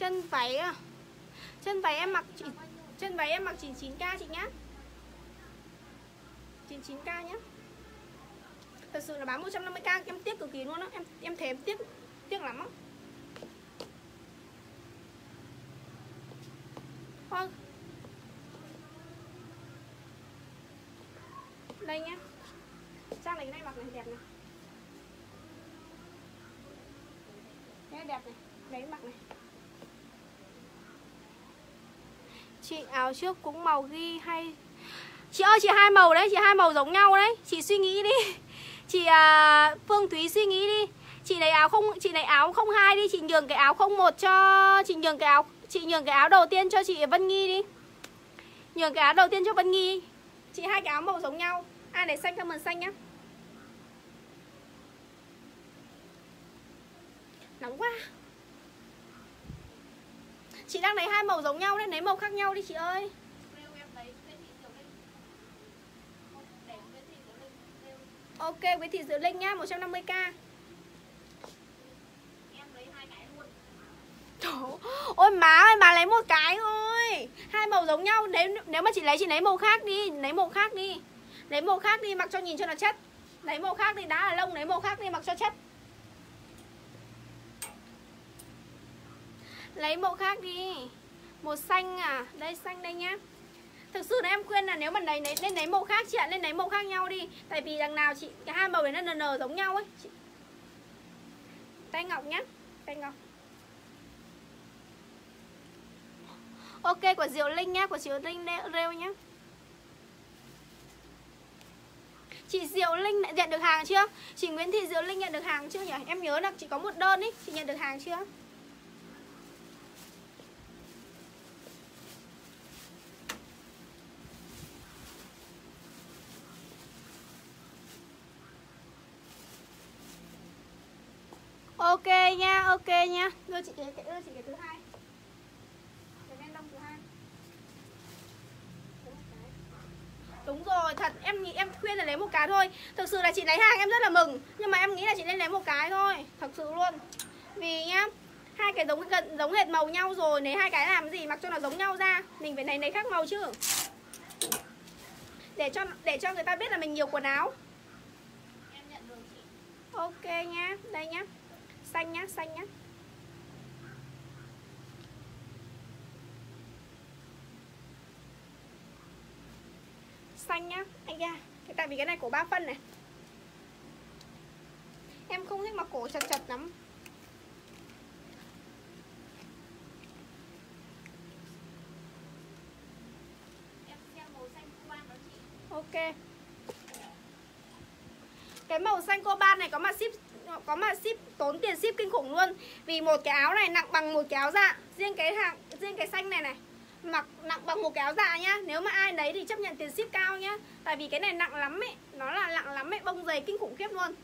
Chân váy à? Chân váy em mặc chỉ, Chân váy em mặc 99k chị nhá. 99k nhá. Thật sự là bán 150k em tiếc cực kỳ luôn á. Em em thèm tiếc tiếc lắm á. Thôi. Đây nhá. Trang này cái này mặc này đẹp này. Cái đẹp này. Lấy mặc này. Chị áo trước cũng màu ghi hay. Chị ơi chị hai màu đấy chị hai màu giống nhau đấy. Chị suy nghĩ đi. Chị à, phương thúy suy nghĩ đi. Chị lấy áo không chị lấy áo không hai đi. Chị nhường cái áo không một cho chị nhường cái áo chị nhường cái áo đầu tiên cho chị vân nghi đi. Nhường cái áo đầu tiên cho vân nghi chị hai cái áo màu giống nhau. Ai để xanh comment xanh nhá. Nóng quá chị đang lấy hai màu giống nhau đấy lấy màu khác nhau đi chị ơi. Nguyễn Thị Diệu Linh ok với thịt diệu linh nhá 150k em lấy hai cái luôn Trời Ôi má ơi, má lấy một cái thôi. Hai màu giống nhau Nếu, nếu mà chị lấy, chị lấy màu khác đi Lấy màu khác đi. Lấy màu khác đi, mặc cho nhìn cho nó chất. Lấy màu khác đi, đá là lông, lấy màu khác đi, mặc cho chất. Lấy màu khác đi Màu xanh à, đây xanh đây nhá Thực sự là em khuyên là nếu mà lấy, lấy nên lấy màu khác chị ạ Nên lấy màu khác nhau đi Tại vì đằng nào chị, cái hai màu đấy nó nờ nờ giống nhau ấy chị... Tay ngọc nhá Tay ngọc Ok của Diệu Linh nhá, của Diệu Linh rêu- nhá. Chị Diệu Linh nhận được hàng chưa? Chị Nguyễn Thị Diệu Linh nhận được hàng chưa nhỉ? Em nhớ là chị có một đơn ý, chị nhận được hàng chưa? Ok nha, ok nha. Đưa chị cái đưa chị cái thứ hai. Cái men đông thứ hai. Đúng rồi, thật em nghĩ em khuyên là lấy một cái thôi. Thực sự là chị lấy hàng em rất là mừng, nhưng mà em nghĩ là chị nên lấy một cái thôi, thật sự luôn. Vì nhá, hai cái giống gần giống hệt màu nhau rồi, lấy hai cái làm gì mặc cho nó giống nhau ra. Mình phải lấy lấy khác màu chứ. Để cho để cho người ta biết là mình nhiều quần áo. Em nhận được chị Ok nhá, đây nhá. Xanh nhá, xanh nhá. Xanh nhá, anh ra. Cái- Tại vì cái này cổ 3 phân này. Em không thích mặc cổ chật chật lắm. Em xem màu xanh của ban đó chị Ok. Cái màu xanh coban này có mà ship có mà ship tốn tiền ship kinh khủng luôn. Vì một cái áo này nặng bằng một cái áo dạ. Riêng cái hàng riêng cái xanh này này mặc nặng bằng một cái áo dạ nhá. Nếu mà ai lấy thì chấp nhận tiền ship cao nhá. Tại vì cái này nặng lắm ấy, nó là nặng lắm ấy, bông dày kinh khủng khiếp luôn.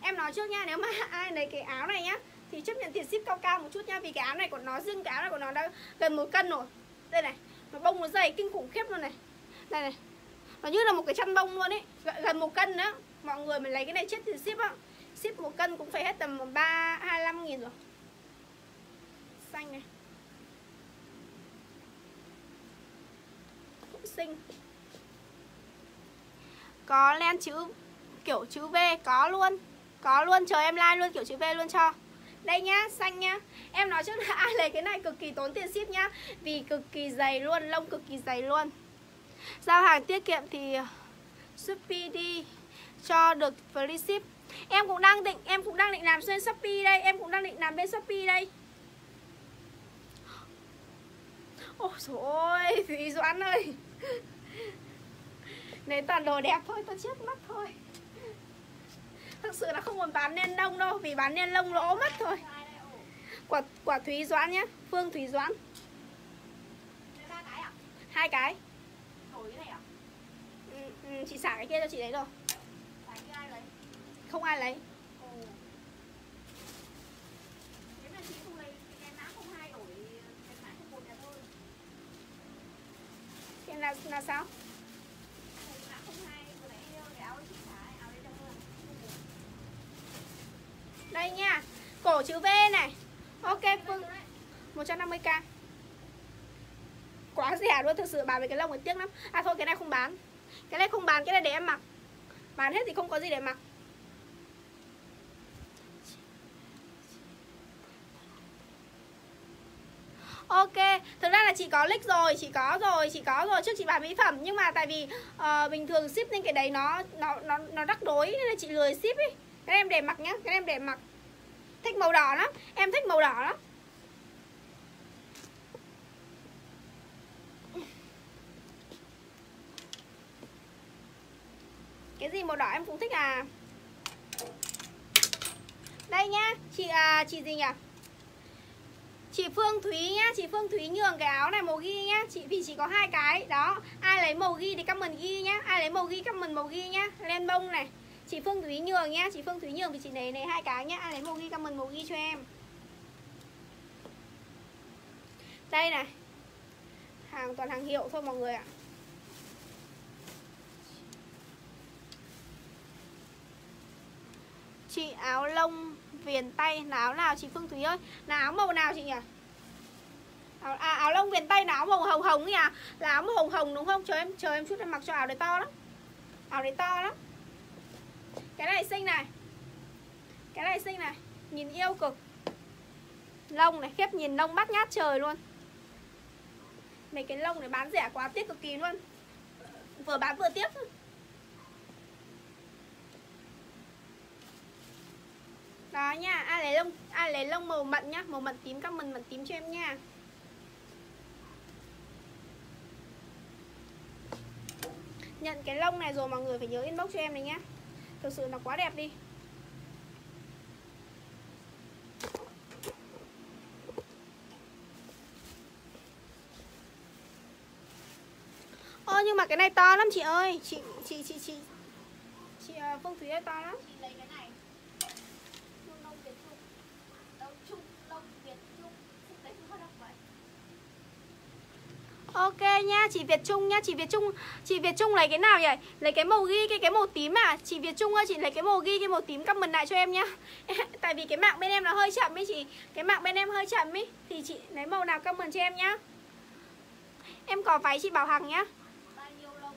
Em nói trước nha, nếu mà ai lấy cái áo này nhá thì chấp nhận tiền ship cao cao một chút nha vì cái áo này của nó riêng cái áo này của nó đã gần một cân rồi. Đây này, nó bông nó dày kinh khủng khiếp luôn này. Đây này, nó như là một cái chăn bông luôn ấy gần một cân nữa mọi người mình lấy cái này chết thì ship á. Ship một cân cũng phải hết tầm ba, hai mươi nghìn rồi. Xanh này. Cũng xinh. Có len chữ kiểu chữ V, có luôn. Có luôn, chờ em like luôn kiểu chữ V luôn cho. Đây nhá, xanh nhá. Em nói trước là ai lấy cái này cực kỳ tốn tiền ship nhá. Vì cực kỳ dày luôn, lông cực kỳ dày luôn. Giao hàng tiết kiệm thì Shopee đi cho được free ship. Em cũng đang định em cũng đang định làm trên Shopee đây, em cũng đang định làm bên Shopee đây. Ôi trời ơi, Thúy Doãn ơi. Lấy toàn đồ đẹp thôi, tôi chết mất thôi. Thực sự là không muốn bán nên đông đâu, vì bán nên lông lỗ mất thôi. Quả quả Thúy Doãn nhá, Phương Thúy Doãn, hai cái. Ừ, ừ, chị xả cái kia cho chị đấy rồi. Không một nhà thôi. Cái là là sao? Đây nha Cổ chữ V này. Ok Phương 150k Quá rẻ luôn Thực sự bán với cái lông thì tiếc lắm. À thôi cái này không bán. Cái này không bán Cái này để em mặc. Bán hết thì không có gì để mặc Ok, thực ra là chị có link rồi, chị có rồi, chị có rồi trước chị bán mỹ phẩm nhưng mà tại vì uh, bình thường ship nên cái đấy nó nó nó nó rắc rối nên là chị lười ship ấy. Cái em để mặc nhá, cái em để mặc. Thích màu đỏ lắm, em thích màu đỏ lắm. Cái gì màu đỏ em cũng thích à Đây nhá Chị à, chị gì nhỉ Chị Phương Thúy nhá, Chị Phương Thúy nhường cái áo này màu ghi nhá. Chị Vì chỉ có hai cái, Đó. Ai lấy màu ghi thì comment ghi nhá. Ai lấy màu ghi comment màu ghi nhá. Len bông này. Chị Phương Thúy nhường nhá, Chị Phương Thúy nhường vì chị lấy này hai cái nhá. Ai lấy màu ghi comment màu ghi cho em. Đây này. Hàng, toàn hàng hiệu thôi mọi người ạ. Chị áo lông viền tay là áo nào chị Phương Thúy ơi? Là áo màu nào chị nhỉ? Áo, à, áo lông viền tay là áo màu hồng hồng ấy à? Là áo màu hồng hồng đúng không? Chờ em chờ em chút em mặc cho áo đấy to lắm. Áo đấy to lắm. Cái này xinh này. Cái này xinh này. Nhìn yêu cực. Lông này khiếp nhìn lông bắt nhát trời luôn. Mấy cái lông này bán rẻ quá tiếc cực kỳ luôn. Vừa bán vừa tiếp Đó nha, ai lấy lông ai lấy lông màu mận nhá, màu mận tím các mình mận tím cho em nha. Nhận cái lông này rồi mọi người phải nhớ inbox cho em này nhá. Thực sự nó quá đẹp đi. Ô nhưng mà cái này to lắm chị ơi, chị chị chị chị chị à, Phương Thúy ơi to lắm. Chị lấy cái này Trung Đông Việt Trung Đâu Trung Đông Việt Trung Chị lấy không đọc vậy Ok nha, chị Việt Trung nha, chị Việt Trung Chị Việt Trung lấy cái nào vậy? Lấy cái màu ghi, cái cái màu tím à? Chị Việt Trung ơi, chị lấy cái màu ghi, cái màu tím comment lại cho em nhá. Tại vì cái mạng bên em nó hơi chậm ấy chị. Cái mạng bên em hơi chậm ấy Thì chị lấy màu nào comment cho em nhá. Em có váy chị Bảo Hằng nhá. Lông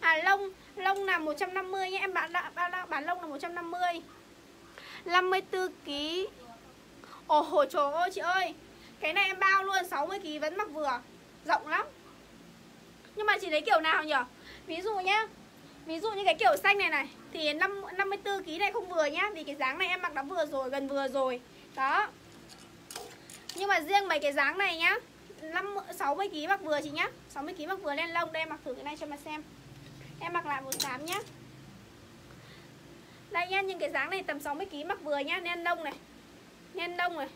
À lông, lông là 150 nhá Em bán, bán, bán lông là 150 54 kg Ồ trời ơi chị ơi. Cái này em bao luôn 60 kg vẫn mặc vừa. Rộng lắm. Nhưng mà chị lấy kiểu nào nhỉ? Ví dụ nhá. Ví dụ như cái kiểu xanh này này Thì 5, 54 kg này không vừa nhá. Vì cái dáng này em mặc đã vừa rồi, gần vừa rồi. Đó. Nhưng mà riêng mấy cái dáng này nhá 5, 60 kg mặc vừa chị nhá. 60 kg mặc vừa lên lông Đây em mặc thử cái này cho mà xem. Em mặc lại một xám nhá. Đây nhá, những cái dáng này tầm 60kg mặc vừa nhá. Len lông này. Len lông này.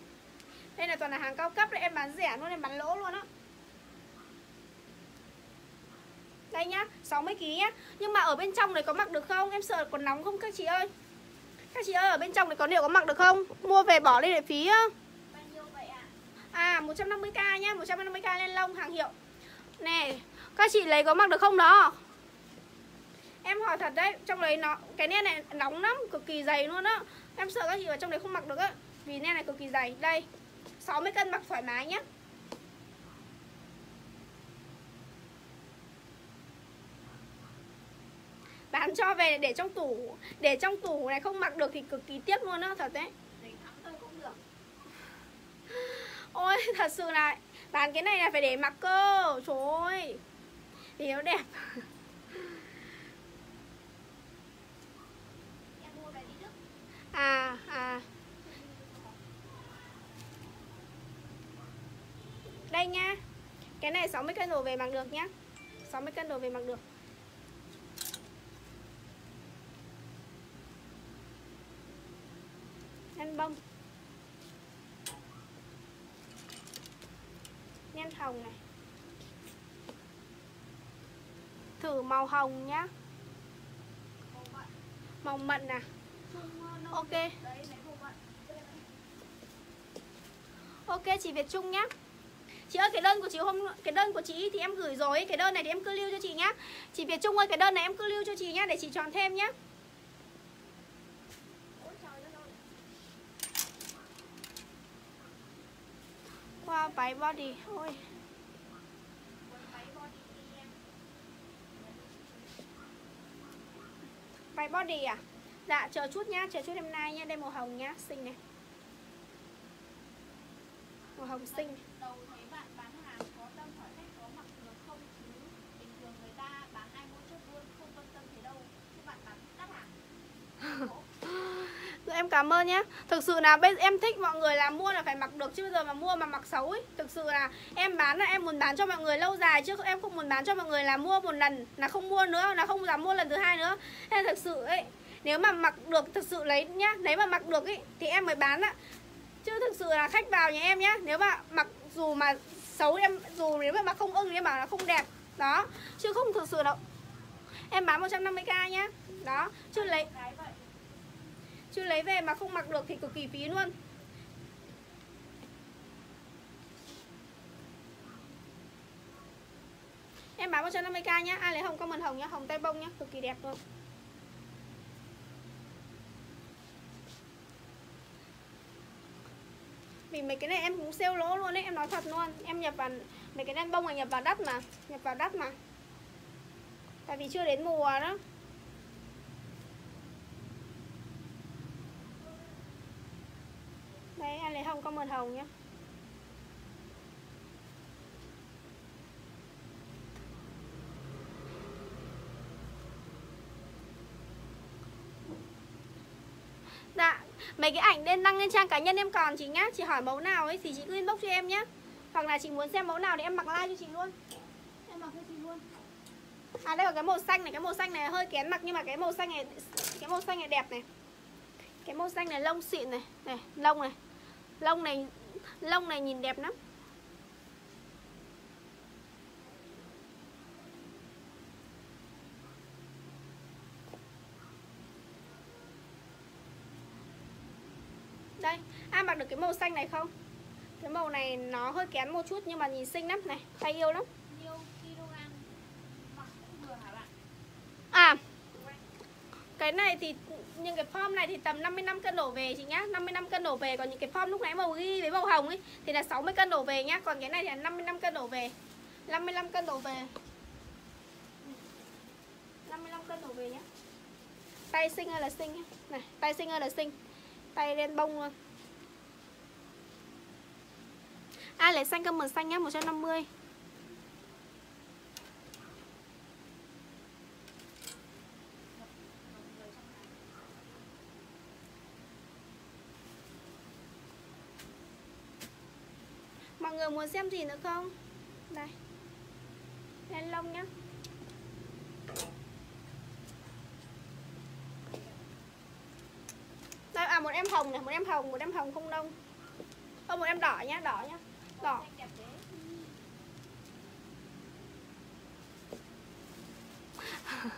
Đây là toàn là hàng cao cấp đấy Em bán rẻ luôn, em bán lỗ luôn á. Đây nhá, 60kg nhá. Nhưng mà ở bên trong này có mặc được không? Em sợ còn nóng không? Các chị ơi. Các chị ơi, ở bên trong này có liệu có mặc được không? Mua về bỏ đi để phí á. À 150k nhá 150k lên lông hàng hiệu. Nè Các chị lấy có mặc được không đó? Em hỏi thật đấy Trong đấy nó Cái nen này nóng lắm Cực kỳ dày luôn á. Em sợ các chị ở trong đấy không mặc được á. Vì nen này cực kỳ dày. Đây 60 cân mặc thoải mái nhá. Bán cho về để trong tủ Để trong tủ này không mặc được thì cực kỳ tiếc luôn á Thật đấy. Để thắng tôi cũng được. Ôi thật sự là Bán cái này là phải để mặc cơ. Trời ơi. Thì nó đẹp. À à Đây nha. Cái này 60 cân đổ về mặc được nhá. 60 cân đổ về mặc được. Nhân bông. Nhân hồng này. Thử màu hồng nhá. Màu mận à? Ok. Ok chị Việt Trung nhé Chị ơi cái đơn của chị hôm, cái đơn của chị thì em gửi rồi, Cái đơn này thì em cứ lưu cho chị nhá. Chị Việt Trung ơi, cái đơn này em cứ lưu cho chị nhá, Để chị chọn thêm nhá. Qua váy body thôi váy body à? Dạ chờ chút nhá, Chờ chút hôm nay nhá, Đây màu hồng nhá, Xinh này. Màu hồng xinh. này thấy bạn bán hàng có tâm hỏi khách có mặc được không chứ bình thường người ta bán ai mua chốt luôn không quan tâm thế đâu chứ bạn bán đắt hàng Dạ, em cảm ơn nhé Thực sự là bây em thích mọi người là mua là phải mặc được Chứ bây giờ mà mua mà mặc xấu ấy Thực sự là em bán là em muốn bán cho mọi người lâu dài Chứ em không muốn bán cho mọi người là mua một lần Là không mua nữa, là không dám mua lần thứ hai nữa. Nên thực sự ấy Nếu mà mặc được thực sự lấy nhá Nếu mà mặc được ấy thì em mới bán ạ. Chứ thực sự là khách vào nhà em nhá Nếu mà mặc dù mà xấu em Dù nếu mà mặc không ưng thì em bảo là không đẹp. Đó, chứ không thực sự đâu Em bán 150k nhá. Đó, chứ lấy cái vậy Chứ lấy về mà không mặc được thì cực kỳ phí luôn. Em bán 150k nhá. Ai lấy hồng comment hồng nhá. Hồng tay bông nhá. Cực kỳ đẹp luôn. Vì mấy cái này em cũng sale lỗ luôn đấy. Em nói thật luôn. Em nhập vào, Mấy cái đen bông là nhập vào đắt mà. Nhập vào đắt mà. Tại vì chưa đến mùa đó. Không? Có lấy hồng nha nhé. Dạ, mấy cái ảnh nên đăng lên trang cá nhân em còn chị nhá. Chị hỏi mẫu nào ấy thì chị cứ inbox cho em nhá. Hoặc là chị muốn xem mẫu nào thì em mặc like cho chị luôn. Em mặc cho chị luôn. À đây có cái màu xanh này, cái màu xanh này hơi kén mặc nhưng mà cái màu xanh này cái màu xanh này đẹp này. Cái màu xanh này lông xịn này, này, lông này. Lông này lông này nhìn đẹp lắm. Đây, ai mặc được cái màu xanh này không? Cái màu này nó hơi kén một chút nhưng mà nhìn xinh lắm này, tay yêu lắm. nhiêu kg mặc cũng vừa hả bạn À, cái này thì những cái form này thì tầm 55 cân đổ về chị nhá. 55 cân đổ về Còn những cái form lúc nãy màu ghi với màu hồng ấy Thì là 60 cân đổ về nhá. Còn cái này thì là 55 cân đổ về. 55 cân đổ về. 55 cân đổ về nhá. Tay xinh hay là xinh nhá. Này, tay xinh hay là xinh. Tay đen bông luôn. Ai à, lấy xanh comment xanh nhá 150 trăm Mọi người muốn xem gì nữa không? Đây. Len lông nhá. Đây, à một em hồng này, một em hồng, một em hồng không lông. Ơ một em đỏ nhá, đỏ nhá Đỏ.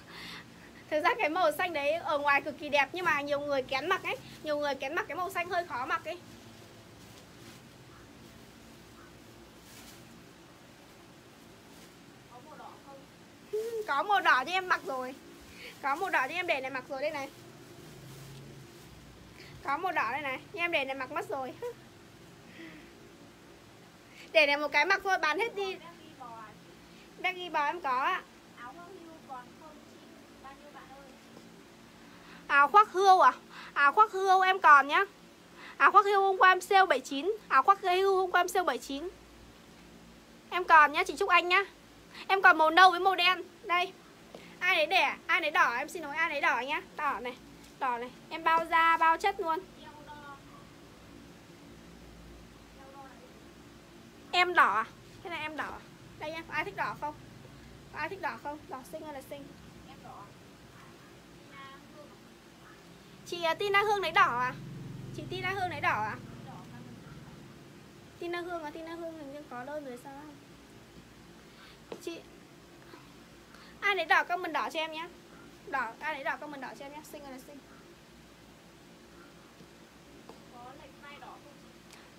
Thực ra cái màu xanh đấy ở ngoài cực kỳ đẹp Nhưng mà nhiều người kén mặc ấy Nhiều người kén mặc cái màu xanh hơi khó mặc ấy có màu đỏ không có màu đỏ cho em mặc rồi. Có màu đỏ cho em để này mặc rồi đây này. Có màu đỏ đây này Nhưng em để này mặc mất rồi. Để này một cái mặc thôi bán hết đi. Đang bò à? Ghi báo em có ạ. Áo khoác hươu à? Áo khoác hươu em còn nhá. Áo khoác hươu hôm qua em sale 79 Áo khoác hươu hôm qua em sale 79 Em còn nhá chị Trúc Anh nhá. Em còn màu nâu với màu đen đây. Ai đấy đẻ? Ai đấy đỏ? Em xin lỗi, ai đấy đỏ nhá. Đỏ này. Đỏ này. Em bao da, bao chất luôn. Em đỏ à? Thế này em đỏ. À Đây nhá ai thích đỏ không? Có ai thích đỏ không? Đỏ xinh hay là xinh? Chị à, Tina Hương lấy đỏ à? Chị Tina Hương lấy đỏ à? Tina Hương à? Tina Hương hình như có đơn rồi sao Chị Ai lấy đỏ comment đỏ cho em nhé Đỏ, ai lấy đỏ comment đỏ cho em nhé Xinh hay là xinh.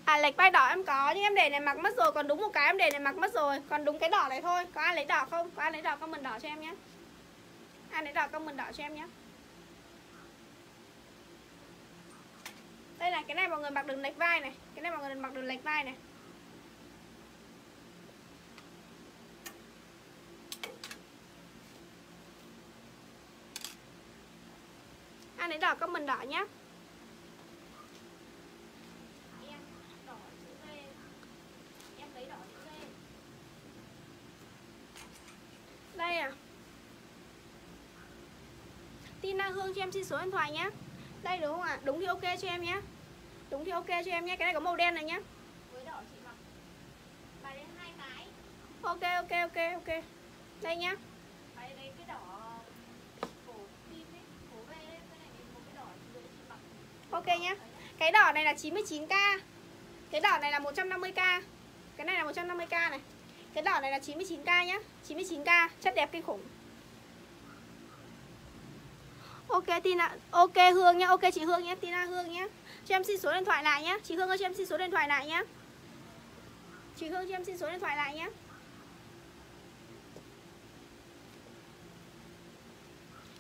À lệch vai đỏ em có Nhưng em để này mặc mất rồi. Còn đúng một cái em để này mặc mất rồi. Còn đúng cái đỏ này thôi. Có ai lấy đỏ không? Có ai lấy đỏ comment đỏ cho em nhé Ai lấy đỏ comment đỏ cho em nhé Đây là cái này mọi người mặc đường lệch vai này. Cái này mọi người mặc đường lệch vai này. thấy đỏ comment đỏ nhé. đây à Tina Hương cho em xin số điện thoại nhé Đây đúng không ạ? À? Đúng thì ok cho em nhé Đúng thì ok cho em nhé Cái này có màu đen này nhé Ok ok ok ok Đây nhé. Ok nhá. Cái đỏ này là 99k Cái đỏ này là 150k Cái này là 150k này. Cái đỏ này là 99k nhá. 99k Chất đẹp kinh khủng. Ok, Tina. Ok, Hương nhá. Ok, chị Hương nhé Tina Hương nhé Cho em xin số điện thoại lại nhé Chị Hương ơi, cho em xin số điện thoại lại nhé Chị Hương, cho em xin số điện thoại lại nhé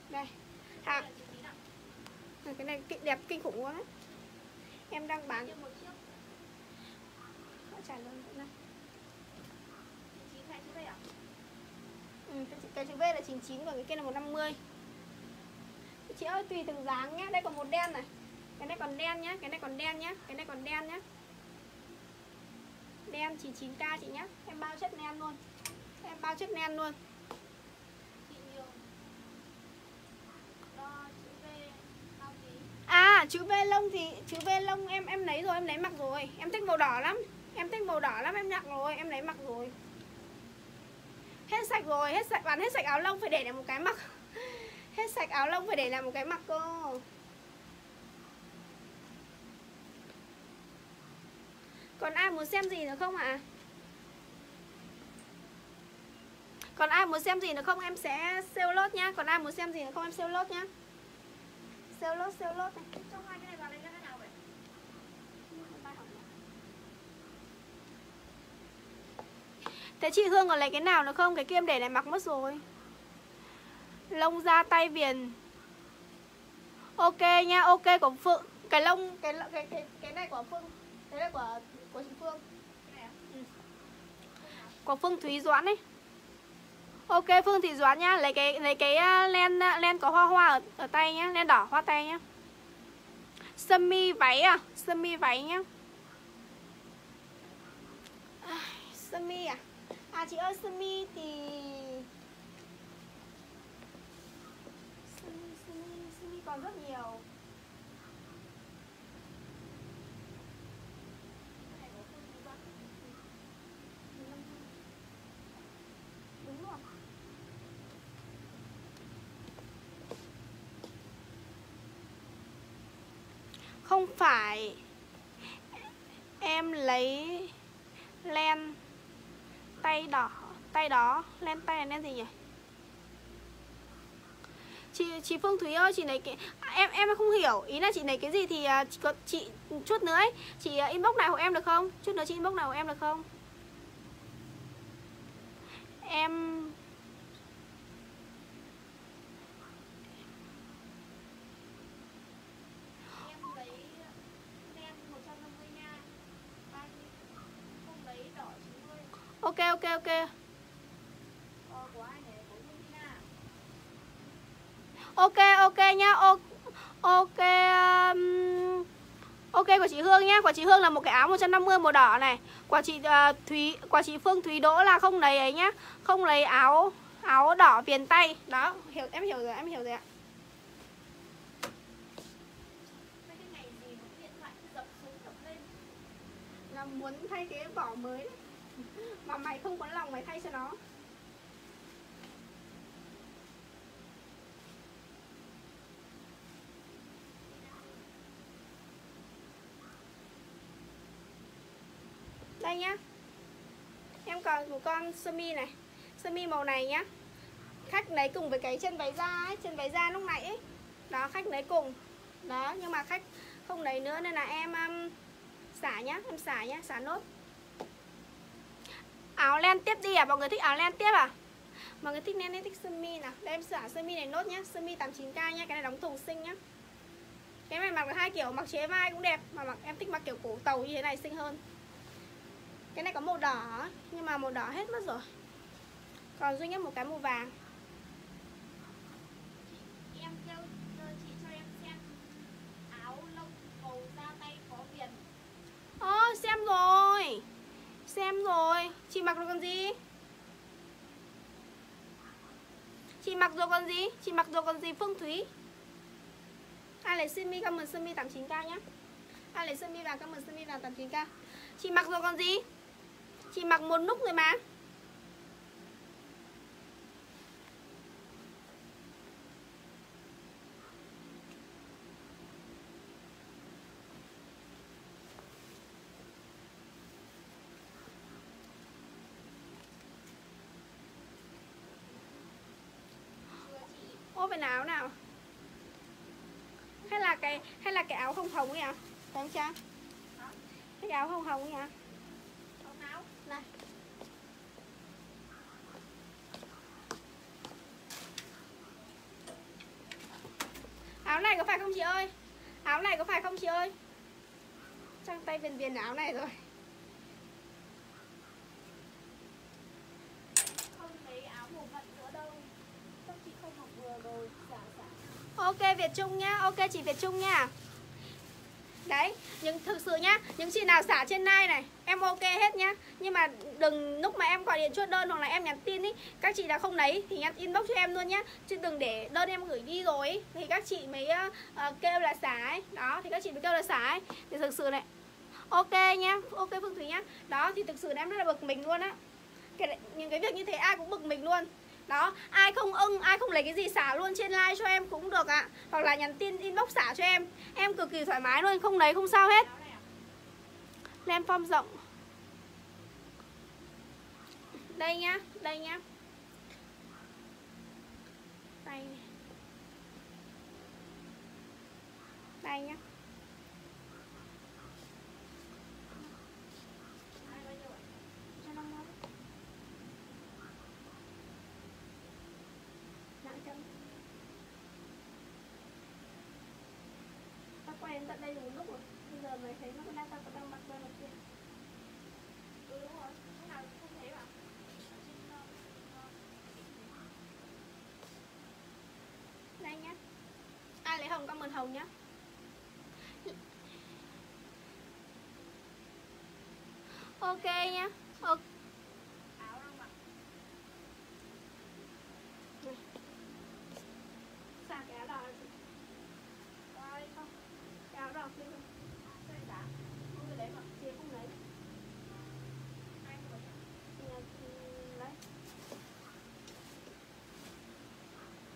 Đây Hàng cái này đẹp kinh khủng quá. Em đang bán. Cho một chiếc. Trả chữ đây à? Ừ, cái, chữ V là 99 còn cái kia là 150 Chị ơi tùy từng dáng nhá. Đây còn một đen này. Cái này còn đen nhá Cái này còn đen nhá Cái này còn đen nhá. Đen 99k chị nhá. Em bao chất nen luôn. Em bao chất nen luôn Chị nhiều Đo chữ V Bao tí À chữ V lông thì, Chữ V lông em em lấy rồi, em lấy mặc rồi. Em thích màu đỏ lắm. Em thích màu đỏ lắm, em nhặt rồi, Em lấy mặc rồi. Hết sạch rồi, hết sạch bán hết sạch áo lông phải để lại một cái mặc. Hết sạch áo lông phải để lại một cái mặc cơ. Còn ai muốn xem gì nữa không ạ? À? Còn ai muốn xem gì nữa không? Em sẽ sale lốt nhá. Còn ai muốn xem gì nữa không? Em sale lốt nhá. Sale lốt, sale lốt này Trong hai cái này vào đây ra cái nào vậy? Thế chị Hương còn lấy cái nào nữa không? Cái kia em để lại mặc mất rồi Lông da tay viền Ok nha, ok của Phượng Cái lông, cái cái cái, cái này của Phương Cái này của của chị Phương Cái này à? ừ. Của Phương Thúy Doãn ấy Ok Phương Thị Doãn nhá Lấy cái lấy cái à, len à, len có hoa hoa ở, ở tay nhá Len đỏ hoa tay nhá. Sơ mi váy à? Sơ mi váy nhá. À, Sơ mi à? À chị ơi sơ mi thì Sơ mi, sơ mi, sơ mi còn rất nhiều Cái này của Phương Thúy Doãn. Đúng rồi không phải. Em lấy Len Tay đỏ. Tay đó Len tay là len gì nhỉ? Chị, chị Phương Thúy ơi, chị này cái à, em em không hiểu, ý là chị này cái gì thì à, chị có chị chút nữa ấy, chị à, inbox lại hộ em được không? Chút nữa chị inbox lại hộ em được không? Em lấy nem 150 nha Bao nhiêu? Không lấy đỏ 90 Ok ok ok. Ok ok nhá. ok ok um, Ok của chị Hương nhá. Của chị Hương là một cái áo 150 màu đỏ này. quả chị uh, Thúy quả chị Phương Thúy Đỗ là không lấy ấy nhá. Không lấy áo áo đỏ viền tay. Đó, hiểu em hiểu rồi, em hiểu rồi ạ. Là muốn thay cái vỏ mới đấy. Mà mày không có lòng mày thay cho nó. Đây nhá. Em còn một con sơ mi này. Sơ mi màu này nhá. Khách lấy cùng với cái chân váy da ấy Chân váy da lúc nãy ấy. Đó khách lấy cùng. Đó nhưng mà khách không lấy nữa Nên là em um, xả nhá Em xả nhá, xả nốt. Áo len tiếp đi à? Mọi người thích áo len tiếp à? Mọi người thích len hay thích sơ mi nào. Đây em xả sơ mi này nốt nhá. Sơ mi 89k nhá Cái này đóng thùng xinh nhá. Cái này mặc được hai kiểu Mặc chế vai cũng đẹp Mà mặc em thích mặc kiểu cổ tàu như thế này xinh hơn. Cái này có màu đỏ Nhưng mà màu đỏ hết mất rồi. Còn duy nhất một cái màu vàng. Ơ xem rồi Xem rồi. Chị mặc rồi còn gì? Chị mặc rồi còn gì? Chị mặc rồi còn gì, Phương Thúy? Ai lấy simi comment simi 89k nhá. Ai lấy simi vào comment simi vào 89k chị mặc rồi còn gì? Chị mặc một nút rồi mà. Là áo nào? Hay là cái hay là cái áo hồng hồng ấy à phải không cha cái áo hồng hồng ấy à này. Áo này có phải không chị ơi? Áo này có phải không chị ơi? Trang tay viền viền áo này rồi Không thấy áo mùa vận nữa đâu Các chị không mặc vừa rồi Dạ dạ Ok Việt Trung nhá, ok chị Việt Trung nha. Đấy, nhưng thực sự nhá, những chị nào xả trên nai này Em ok hết nhá. Nhưng mà đừng lúc mà em gọi điện chốt đơn hoặc là em nhắn tin ý Các chị đã không lấy thì nhắn inbox cho em luôn nhá. Chứ đừng để đơn em gửi đi rồi ý, Thì các chị mới uh, kêu là xả ấy. Đó, thì các chị mới kêu là xả ấy. Thì thực sự này Ok nhá, ok Phương Thúy nhá. Đó, thì thực sự là em rất là bực mình luôn á. Cái, Những cái việc như thế ai cũng bực mình luôn đó, ai không ưng, ai không lấy cái gì xả luôn trên like cho em cũng được ạ. À. hoặc là nhắn tin, inbox xả cho em. Em cực kỳ thoải mái luôn, không lấy không sao hết. Lem form rộng. Đây nhá đây nhá. Đây. Đây nhá Ai bao nhiêu ạ? cho nó ngon nặng chân ta tận đây một lúc rồi bây giờ mới thấy nó đang tao còn đang mặc ra một kia Ừ đúng rồi Lúc nào cũng không thấy mà đây nhá, ai lấy hồng cảm ơn hồng nhá? Ok nhá, ok Áo đang mặc xả cái áo đỏ là gì Coi không cái áo đỏ kia không Đây giá không phải lấy mà chị không lấy Ai không phải Thì là- thì lấy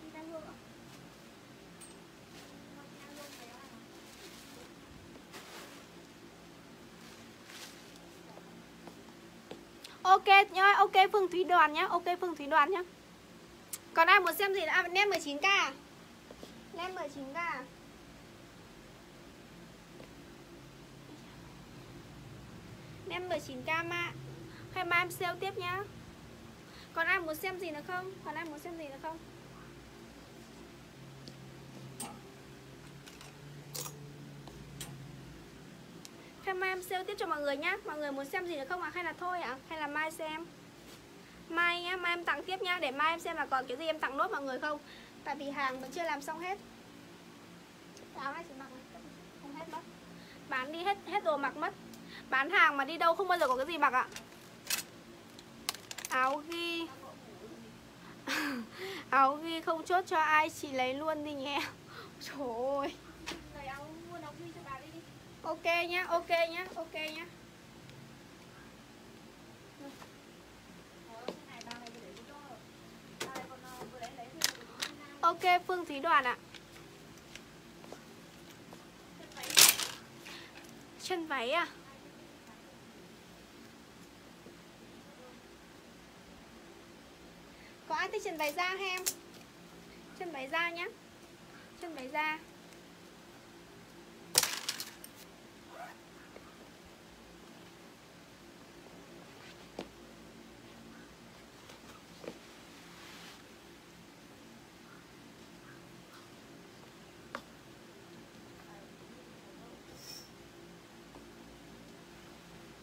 đi đang luôn ạ Mặc nhau luôn cái áo này mà Ok nhá, ok Phương Thúy Đoàn nhá, ok Phương Thúy Đoàn nhá. Còn ai muốn xem gì nữa? À, nem 19k. à? Nem 19k. à? Nem 19k mà. Hay mai em sale tiếp nhá. Còn ai muốn xem gì nữa không? Còn ai muốn xem gì nữa không? Em sale tiếp cho mọi người nhá. Mọi người muốn xem gì nữa không ạ? Hay là thôi ạ? Hay là mai xem? Mai nhá, mai em tặng tiếp nhá Để mai em xem là còn cái gì em tặng nốt mọi người không? Tại vì hàng vẫn chưa làm xong hết. Dạ, Áo này chỉ mặc Không hết mất. Bán đi hết hết đồ mặc mất. Bán hàng mà đi đâu không bao giờ có cái gì mặc ạ. Áo ghi. Áo ghi không chốt cho ai Chị lấy luôn đi nhé. Trời ơi Lấy áo mua áo ghi cho bà đi đi Ok nhá, ok nhá, ok nhá. Ok Phương thí Đoàn ạ. Chân váy à? Có ai thích chân váy da hay em? Chân váy da nhá. Chân váy da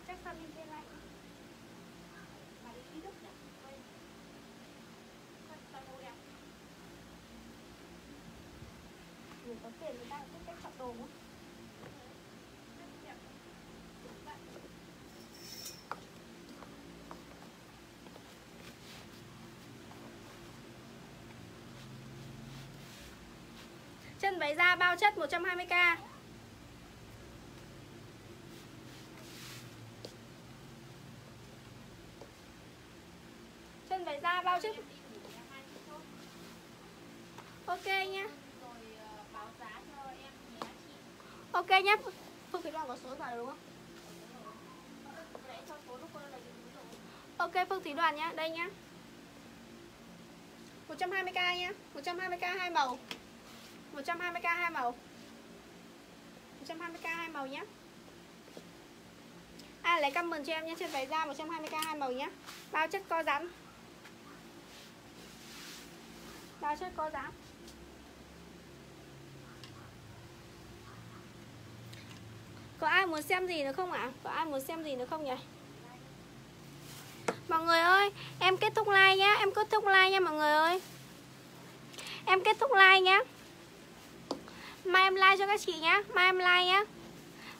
Chắc sao mình kia lại Bà đi đi Đức nhỉ Quên Thật toàn đồ đẹp Người có tiền người ta cũng thích cách chọn đồ quá Rất đẹp Đúng vậy Chân váy da bao chất 120k Chân váy da bao chất. Ok nhá nhé Ok nhá. Phương Thủy Đoàn có số điện đúng không? Ok Phương Thủy Đoàn nhá, đây nhá. 120k nhá. 120k hai màu. 120k hai màu 120k hai màu nhé À lấy comment cho em nhé Trên váy da 120k hai màu nhé Bao chất co giãn Bao chất co giãn Có ai muốn xem gì nữa không ạ? Có ai muốn xem gì nữa không nhỉ? Mọi người ơi, em kết thúc like nhá, em kết thúc like nha mọi người ơi. Em kết thúc like nhá. Mai em like cho các chị nhá, mai em like nhá.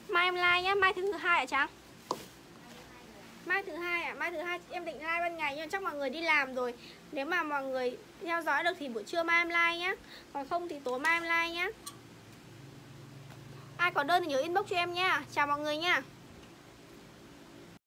Mai em like nhá, mai thứ hai ạ Trắng. Mai thứ hai ạ, mai thứ hai em định like ban ngày nhưng chắc mọi người đi làm rồi. Nếu mà mọi người theo dõi được thì buổi trưa mai em like nhá. Còn không thì tối mai em like nhá. Ai có đơn thì nhớ inbox cho em nha. Chào mọi người nha.